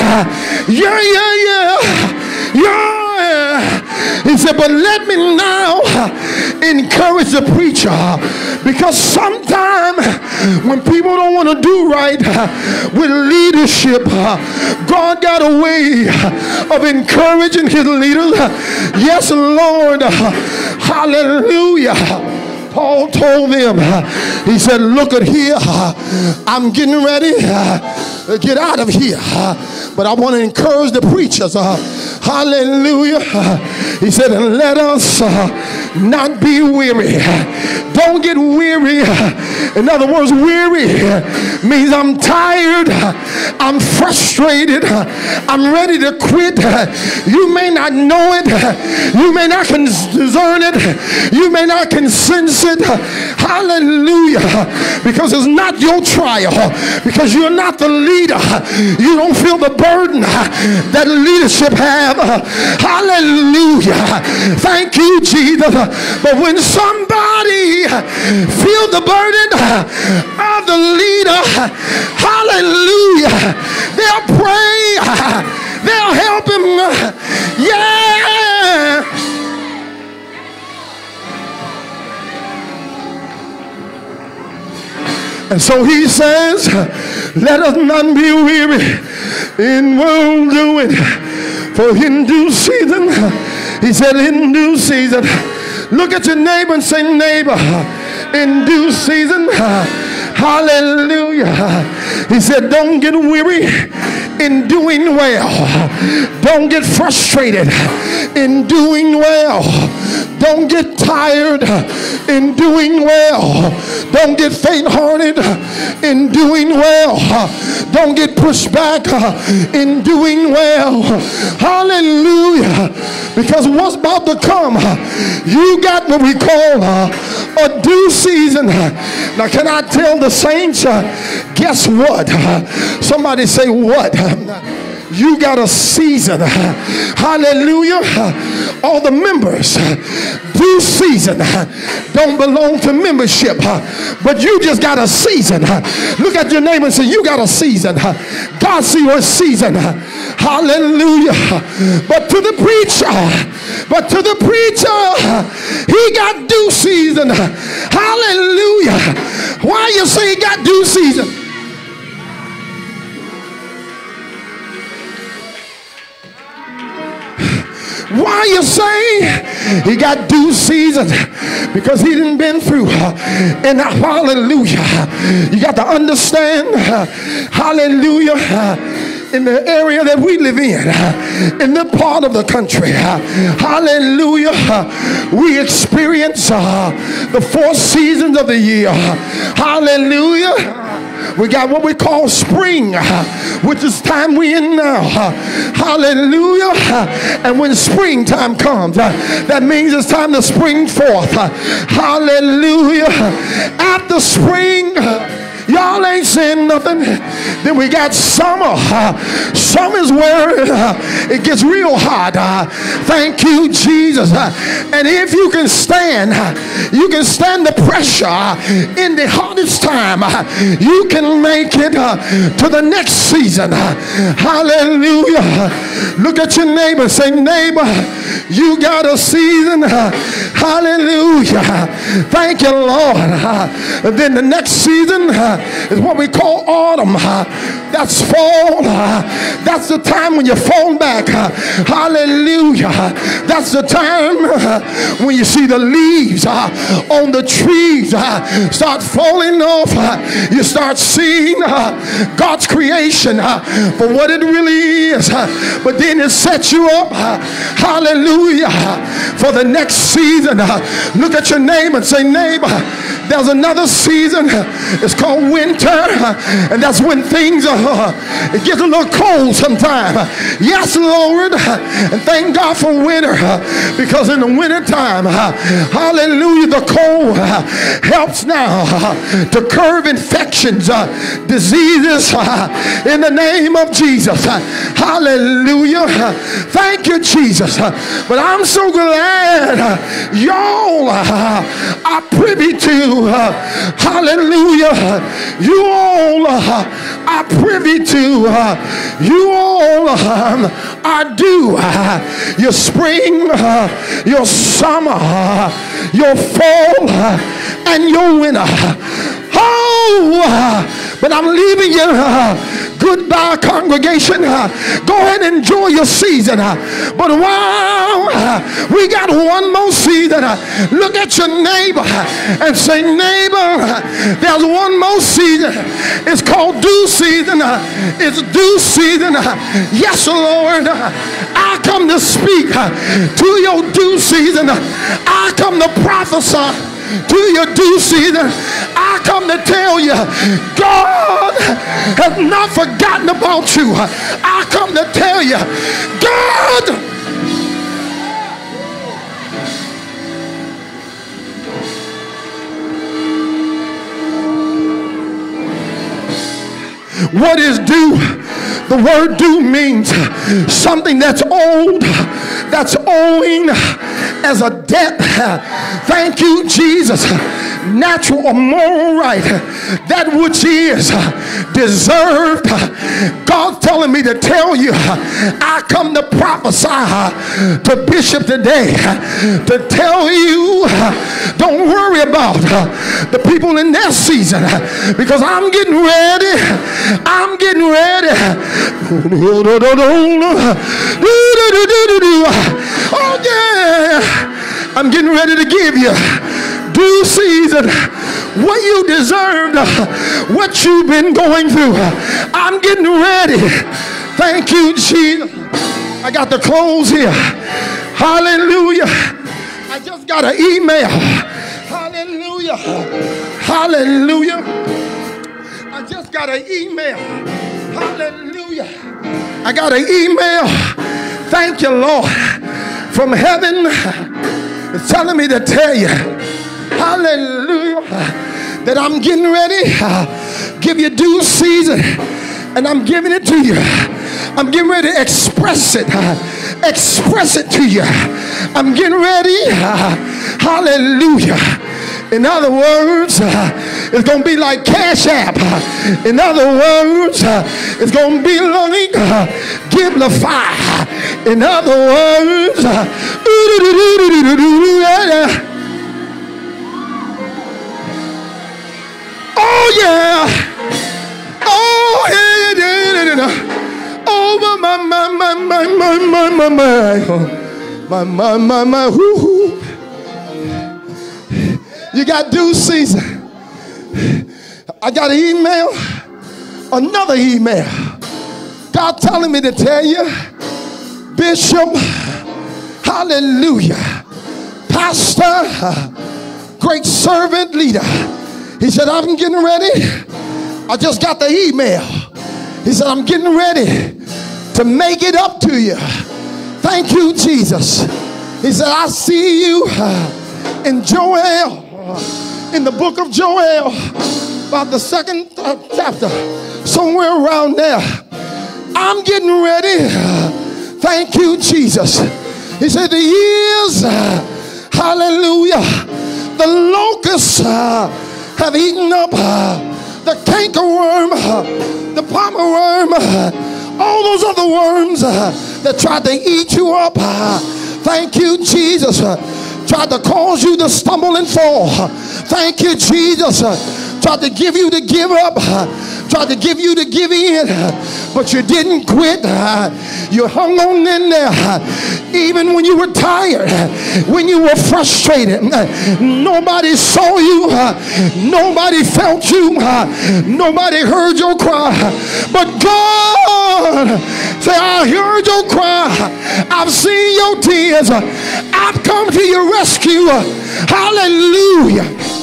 Yeah, yeah, yeah. Yeah. He said, but let me now encourage the preacher because sometimes when people don't want to do right with leadership, God got a way of encouraging his leaders. Yes, Lord. Hallelujah. Paul told them, he said, Look at here, I'm getting ready to get out of here. But I want to encourage the preachers. Hallelujah. He said, and let us not be weary. Don't get weary. In other words, weary means I'm tired, I'm frustrated, I'm ready to quit. You may not know it, you may not discern it, you may not can it. Hallelujah. Because it's not your trial, because you're not the leader. You don't feel the burden that leadership have. Hallelujah. Thank you, Jesus. But when somebody feel the burden of the leader, hallelujah, they'll pray, they'll help him. Yeah. And so he says, let us not be weary in well doing. For in due season, he said, in due season, look at your neighbor and say, neighbor, in due season, hallelujah. He said, don't get weary in doing well. Don't get frustrated in doing well. Don't get tired in doing well. Don't get faint hearted in doing well. Don't get pushed back in doing well. Hallelujah. Because what's about to come, you got what we call uh, a due season. Now, can I tell the saints, uh, guess what? Somebody say, What? You got a season. Hallelujah. All the members, due season, don't belong to membership, but you just got a season. Look at your name and say, You got a season. God see your season. Hallelujah. But to the preacher, but to the preacher, he got due season. Hallelujah. Why you say he got due season? Why you say he got due season? Because he didn't been through. Uh, and hallelujah. You got to understand. Uh, hallelujah uh, in the area that we live in, in the part of the country. Hallelujah. We experience uh, the four seasons of the year. Hallelujah. We got what we call spring, which is time we in now. Hallelujah. And when springtime comes, that means it's time to spring forth. Hallelujah. After spring, Y'all ain't saying nothing. Then we got summer. Uh, summer is where uh, it gets real hot. Uh, thank you, Jesus. Uh, and if you can stand, you can stand the pressure in the hottest time. You can make it to the next season. Hallelujah. Look at your neighbor. Say, neighbor, you got a season. Hallelujah. Thank you, Lord. Then the next season is what we call autumn. That's fall. That's the time when you fall back. Hallelujah. That's the time when you see the leaves on the trees start falling off. You start seeing God's creation for what it really is. But then it sets you up. Hallelujah. For the next season. Look at your neighbor and say, neighbor, there's another season. It's called winter, and that's when things it gets a little cold sometimes. Yes, Lord, and thank God for winter, because in the winter time, hallelujah, the cold helps now to curb infections, diseases in the name of Jesus. Hallelujah. Thank you, Jesus. But I'm so glad y'all are privy to, hallelujah, you all uh, are privy to, uh, you all um, are due. Uh, your spring, uh, your summer, uh, your fall, uh, and your winter. Oh, uh, but I'm leaving you. Uh, Goodbye, congregation. Uh, go ahead and enjoy your season. Uh, but wow, uh, we got one more season. Look at your neighbor and say, neighbor, there's one more season. It's called due season. It's due season. Yes, Lord. I come to speak to your due season. I come to prophesy to your due season. I come to tell you, God has not forgotten about you. I come to tell you, God. What is due? The word due means something that's old, that's owing as a debt. Thank you, Jesus. Natural or moral right, that which is deserved. God's telling me to tell you, I come to prophesy to Bishop today to tell you, don't worry about the people in their season because I'm getting ready. I'm getting ready. Oh, yeah. I'm getting ready to give you due season what you deserved, what you've been going through. I'm getting ready. Thank you, Jesus. I got the clothes here. Hallelujah. I I just got an email. Hallelujah. Hallelujah. Got an email. Hallelujah. I got an email. Thank you, Lord. From heaven. It's telling me to tell you. Hallelujah. That I'm getting ready. Give you due season. And I'm giving it to you. I'm getting ready to express it. Express it to you. I'm getting ready. Hallelujah. In other words, it's going to be like Cash App. In other words, it's going to be like Givelify. In other words, oh yeah. Oh yeah, yeah, yeah, yeah. Oh my my my my my my my my my my my my whoo hoo. You got due season. I got an email, another email. God telling me to tell you, Bishop, hallelujah, Pastor, great servant leader. He said, I'm getting ready. I just got the email. He said, I'm getting ready to make it up to you. Thank you, Jesus. He said, I see you uh, in Joel, uh, in the book of Joel, about the second uh, chapter, somewhere around there. I'm getting ready. Thank you, Jesus. He said, The years, hallelujah, the locusts have eaten up the cankerworm, the palmer worm, all those other worms that tried to eat you up. Thank you, Jesus. Tried to cause you to stumble and fall. Thank you, Jesus. Tried to give you to give up. Tried to give you to give in. But you didn't quit. You hung on in there. Even when you were tired. When you were frustrated. Nobody saw you. Nobody felt you. Nobody heard your cry. But God say, I heard your cry. I've seen your tears. I've come to your rescue. Hallelujah.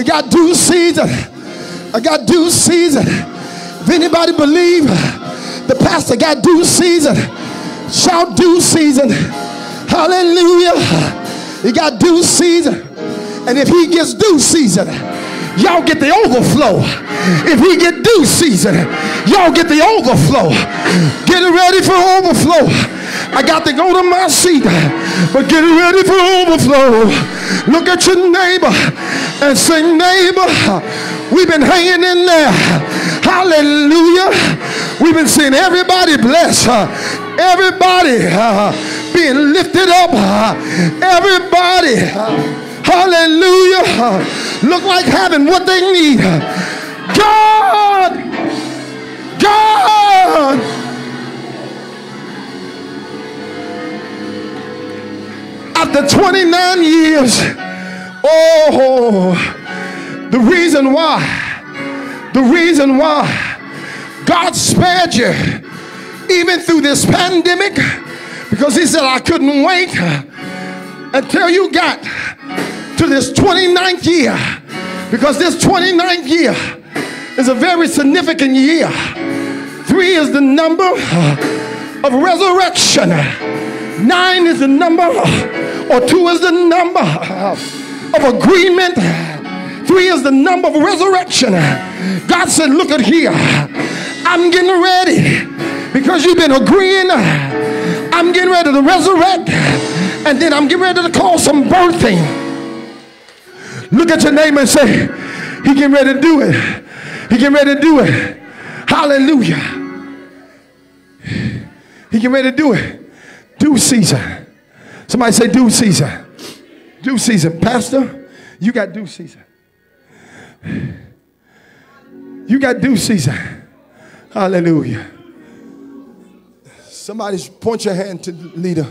I got due season. I got due season. If anybody believe the pastor got due season, shout due season. Hallelujah. He got due season. And if he gets due season, y'all get the overflow. If he get due season, y'all get the overflow. Get it ready for overflow. I got to go to my seat, but get ready for overflow. Look at your neighbor and say, neighbor, we've been hanging in there. Hallelujah. We've been seeing everybody bless. Everybody uh, being lifted up. Everybody. Hallelujah. Look like having what they need. God. God. After 29 years, oh, the reason why, the reason why God spared you even through this pandemic, because He said, I couldn't wait until you got to this 29th year, because this 29th year is a very significant year. Three is the number of resurrection. Nine is the number, or two is the number of agreement. Three is the number of resurrection. God said, Look at here. I'm getting ready because you've been agreeing. I'm getting ready to resurrect, and then I'm getting ready to call some birthing. Look at your name and say, He getting ready to do it. He getting ready to do it. Hallelujah. He getting ready to do it. Due season. Somebody say due season. Due season. Pastor, you got due season. You got due season. Hallelujah. Somebody point your hand to the leader.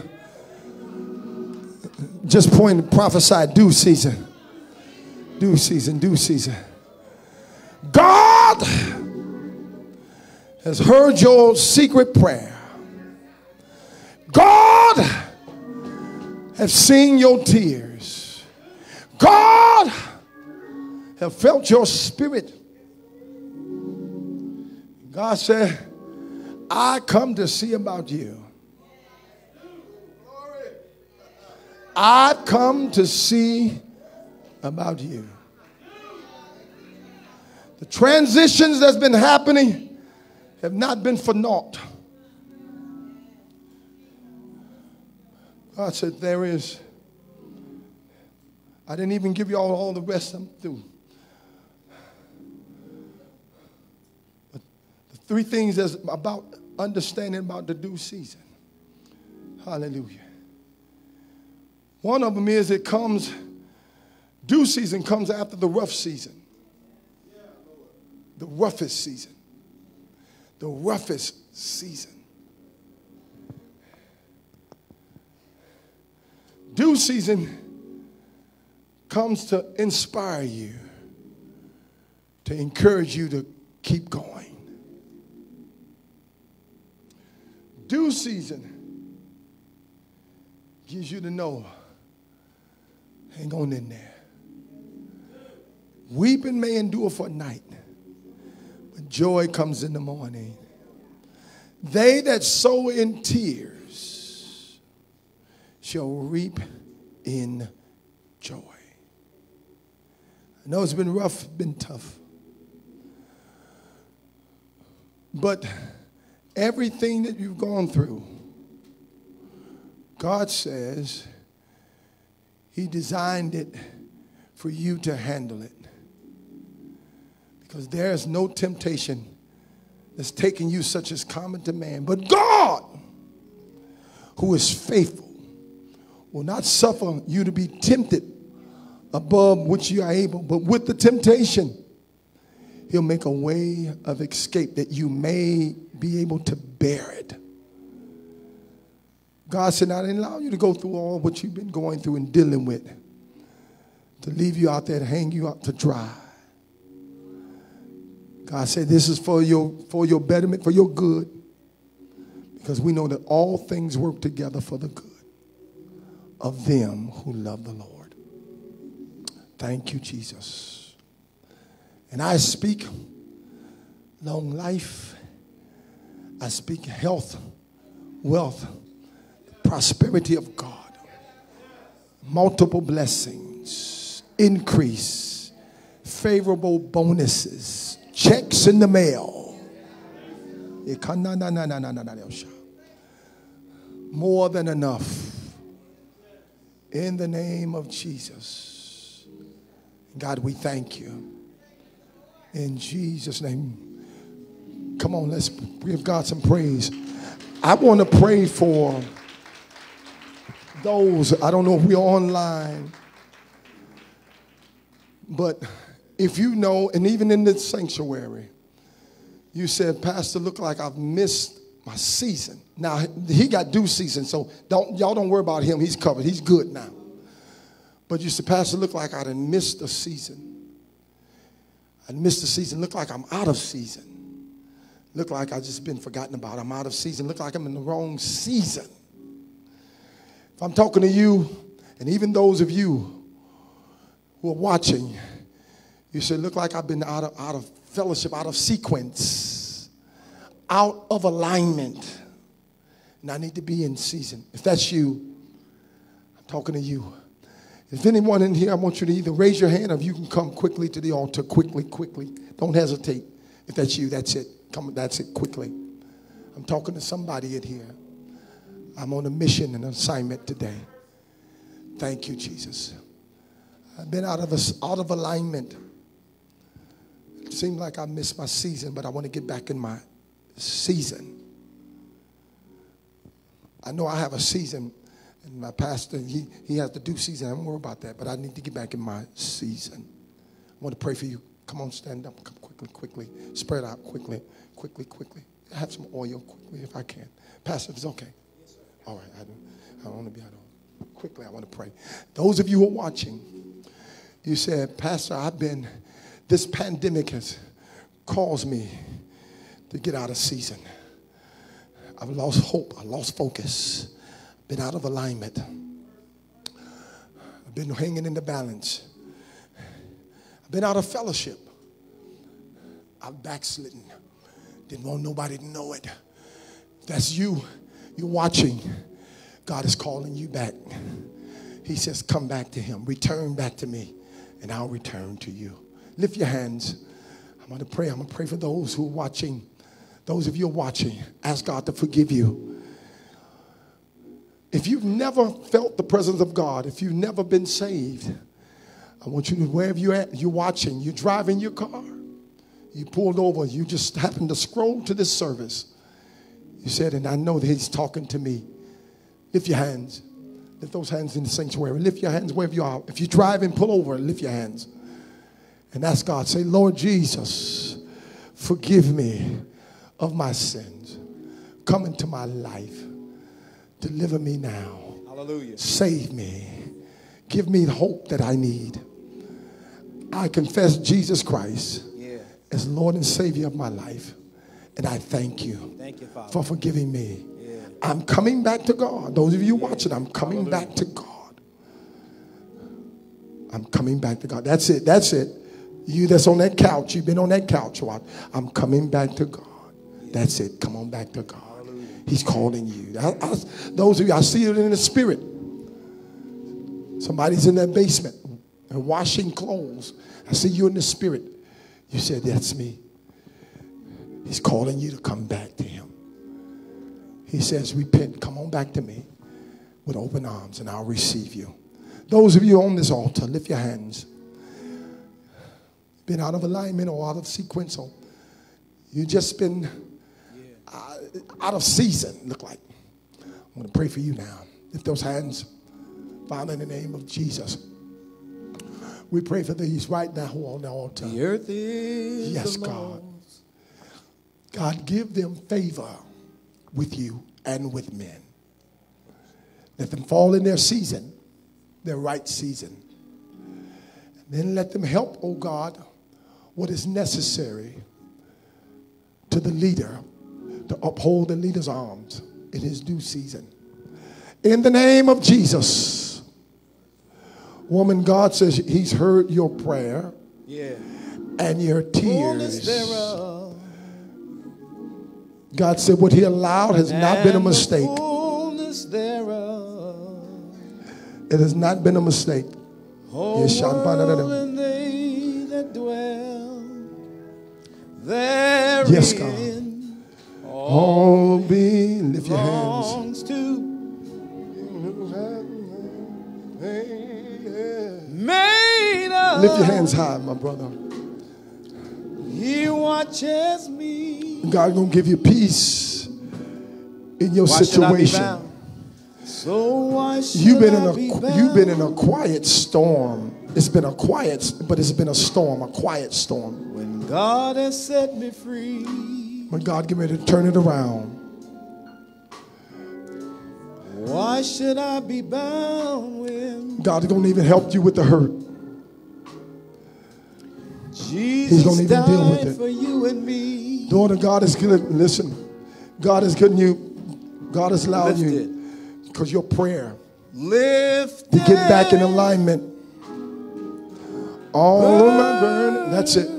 Just point prophesy due season. Due season, due season. God has heard your secret prayer. God has seen your tears. God have felt your spirit. God said, I come to see about you. I've come to see about you. The transitions that's been happening have not been for naught. God said, There is. I didn't even give you all, all the rest I'm through. But the three things about understanding about the due season. Hallelujah. One of them is it comes, due season comes after the rough season. The roughest season. The roughest season. Due season comes to inspire you, to encourage you to keep going. Due season gives you to know, hang on in there. Weeping may endure for night, but joy comes in the morning. They that sow in tears shall reap in joy. I know it's been rough, been tough. But everything that you've gone through, God says He designed it for you to handle it. Because there is no temptation that's taken you such as common to man. But God, who is faithful, will not suffer you to be tempted above which you are able, but with the temptation, He'll make a way of escape that you may be able to bear it. God said, I didn't allow you to go through all what you've been going through and dealing with, to leave you out there to hang you out to dry. God said, This is for your, for your betterment, for your good, because we know that all things work together for the good of them who love the Lord. Thank you, Jesus. And I speak long life, I speak health, wealth, prosperity of God, multiple blessings, increase, favorable bonuses, checks in the mail. More than enough. In the name of Jesus. God, we thank you. In Jesus' name. Come on, let's give God some praise. I want to pray for those, I don't know if we're online, but if you know, and even in the sanctuary, you said, Pastor, look like I've missed my season. Now he got due season, so don't y'all don't worry about him. He's covered. He's good now. But you said, Pastor, look like I done missed a season. I missed the season. Look like I'm out of season. Look like I've just been forgotten about. I'm out of season. Look like I'm in the wrong season. If I'm talking to you, and even those of you who are watching, you say, look like I've been out of, out of fellowship, out of sequence, out of alignment. And I need to be in season. If that's you, I'm talking to you. If anyone in here, I want you to either raise your hand or you can come quickly to the altar, quickly, quickly. Don't hesitate. If that's you, that's it. Come, that's it, quickly. I'm talking to somebody in here. I'm on a mission and assignment today. Thank you, Jesus. I've been out of, a, out of alignment. It seemed like I missed my season, but I want to get back in my season. I know I have a season and my pastor, he, he has the due season. I don't worry about that, but I need to get back in my season. I want to pray for you. Come on, stand up. Come quickly, quickly. Spread out quickly, quickly, quickly. Have some oil quickly if I can. Pastor, it's okay. All right, I don't, I don't want to be out of quickly. I want to pray. Those of you who are watching, you said, Pastor, I've been, this pandemic has caused me to get out of season. I've lost hope. I lost focus. Been out of alignment. I've been hanging in the balance. I've been out of fellowship. I've backslidden. Didn't want nobody to know it. That's you. You're watching. God is calling you back. He says, Come back to Him. Return back to me, and I'll return to you. Lift your hands. I'm going to pray. I'm going to pray for those who are watching. Those of you watching, ask God to forgive you. If you've never felt the presence of God, if you've never been saved, I want you to, wherever you're at, you're watching, you're driving your car, you pulled over, you just happened to scroll to this service. You said, and I know that He's talking to me. Lift your hands. Lift those hands in the sanctuary. Lift your hands wherever you are. If you're driving, pull over lift your hands. And ask God, say, Lord Jesus, forgive me of my sins. Come into my life. Deliver me now. Hallelujah. Save me. Give me the hope that I need. I confess Jesus Christ Yeah. as Lord and Savior of my life. And I thank you Thank you, Father. for forgiving me. Yeah. I'm coming back to God. Those of you watching, I'm coming back to God. I'm coming back to God. That's it. That's it. You that's on that couch, you've been on that couch a while. I'm coming back to God. That's it. Come on back to God. He's calling you. I- I- those of you, I see it in the spirit. Somebody's in that basement and washing clothes. I see you in the spirit. You said, That's me. He's calling you to come back to Him. He says, Repent, come on back to me with open arms, and I'll receive you. Those of you on this altar, lift your hands. Been out of alignment or out of sequence, or you just been uh, out of season, look like. I'm going to pray for you now. Lift those hands. Father, in the name of Jesus, we pray for these right now who are on the altar. The earth is Yes, the God. Lord's. God, give them favor with you and with men. Let them fall in their season, their right season. And then let them help, oh God, what is necessary to the leader to uphold the leader's arms in his due season. In the name of Jesus, woman, God says he's heard your prayer Yeah. and your tears. God said what he allowed has not been a and the mistake. It has not been a mistake. Whole Yes, Sean, find out of them. world and they that dwell therein. Yes, God. Oh, be lift your hands. Belongs to. Lift your hands high, my brother. He watches me. God gonna give you peace in your Why should I be situation. So why You've been I in a you've been in a quiet storm. It's been a quiet, but it's been a storm, a quiet storm. when God has set me free. When God get ready to turn it around. Why should I be bound when God's gonna even help you with the hurt. Jesus gonna even deal with it. for you and me? Daughter, God is good. Listen, God is good. To you, God is allowing Lift you because your prayer Lift to get back in alignment. All of my burden. That's it.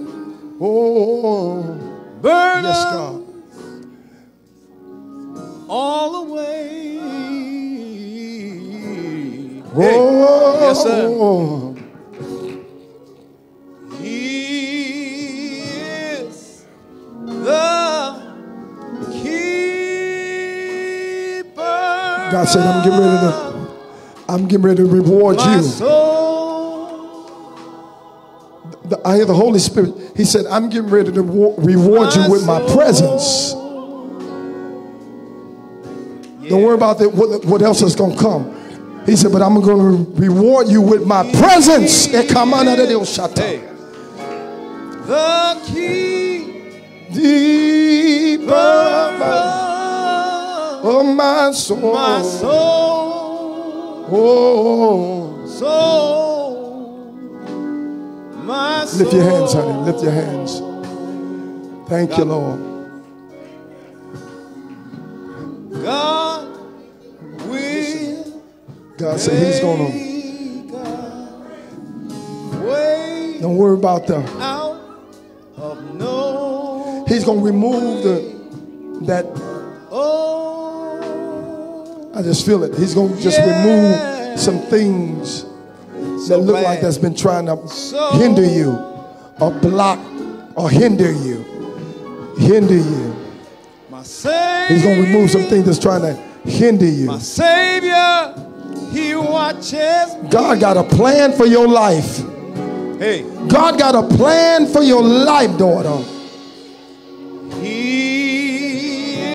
Oh, burn yes, God. all the way. Oh, Yes, sir. He is the keeper. God said, I'm getting ready to, I'm getting ready to reward my you. soul. I hear the Holy Spirit. He said, I'm getting ready to reward you with my presence. Don't worry about that, what, what else is going to come. He said, but I'm going to reward you with my presence. Eh, hey, the key Deeper of my soul. my soul, Oh. my soul. Lift your hands, honey. Lift your hands. Thank you, Lord. God will God said He's going to. Don't worry about of no. He's going to remove the that. Oh, I just feel it. He's going to just Yeah. remove some things that look bad. like that's been trying to So- hinder you, or block, or hinder you, hinder you. my Savior. He's going to remove some things that's trying to hinder you. My Savior, He watches. God got a plan for your life. Hey, God got a plan for your life, daughter.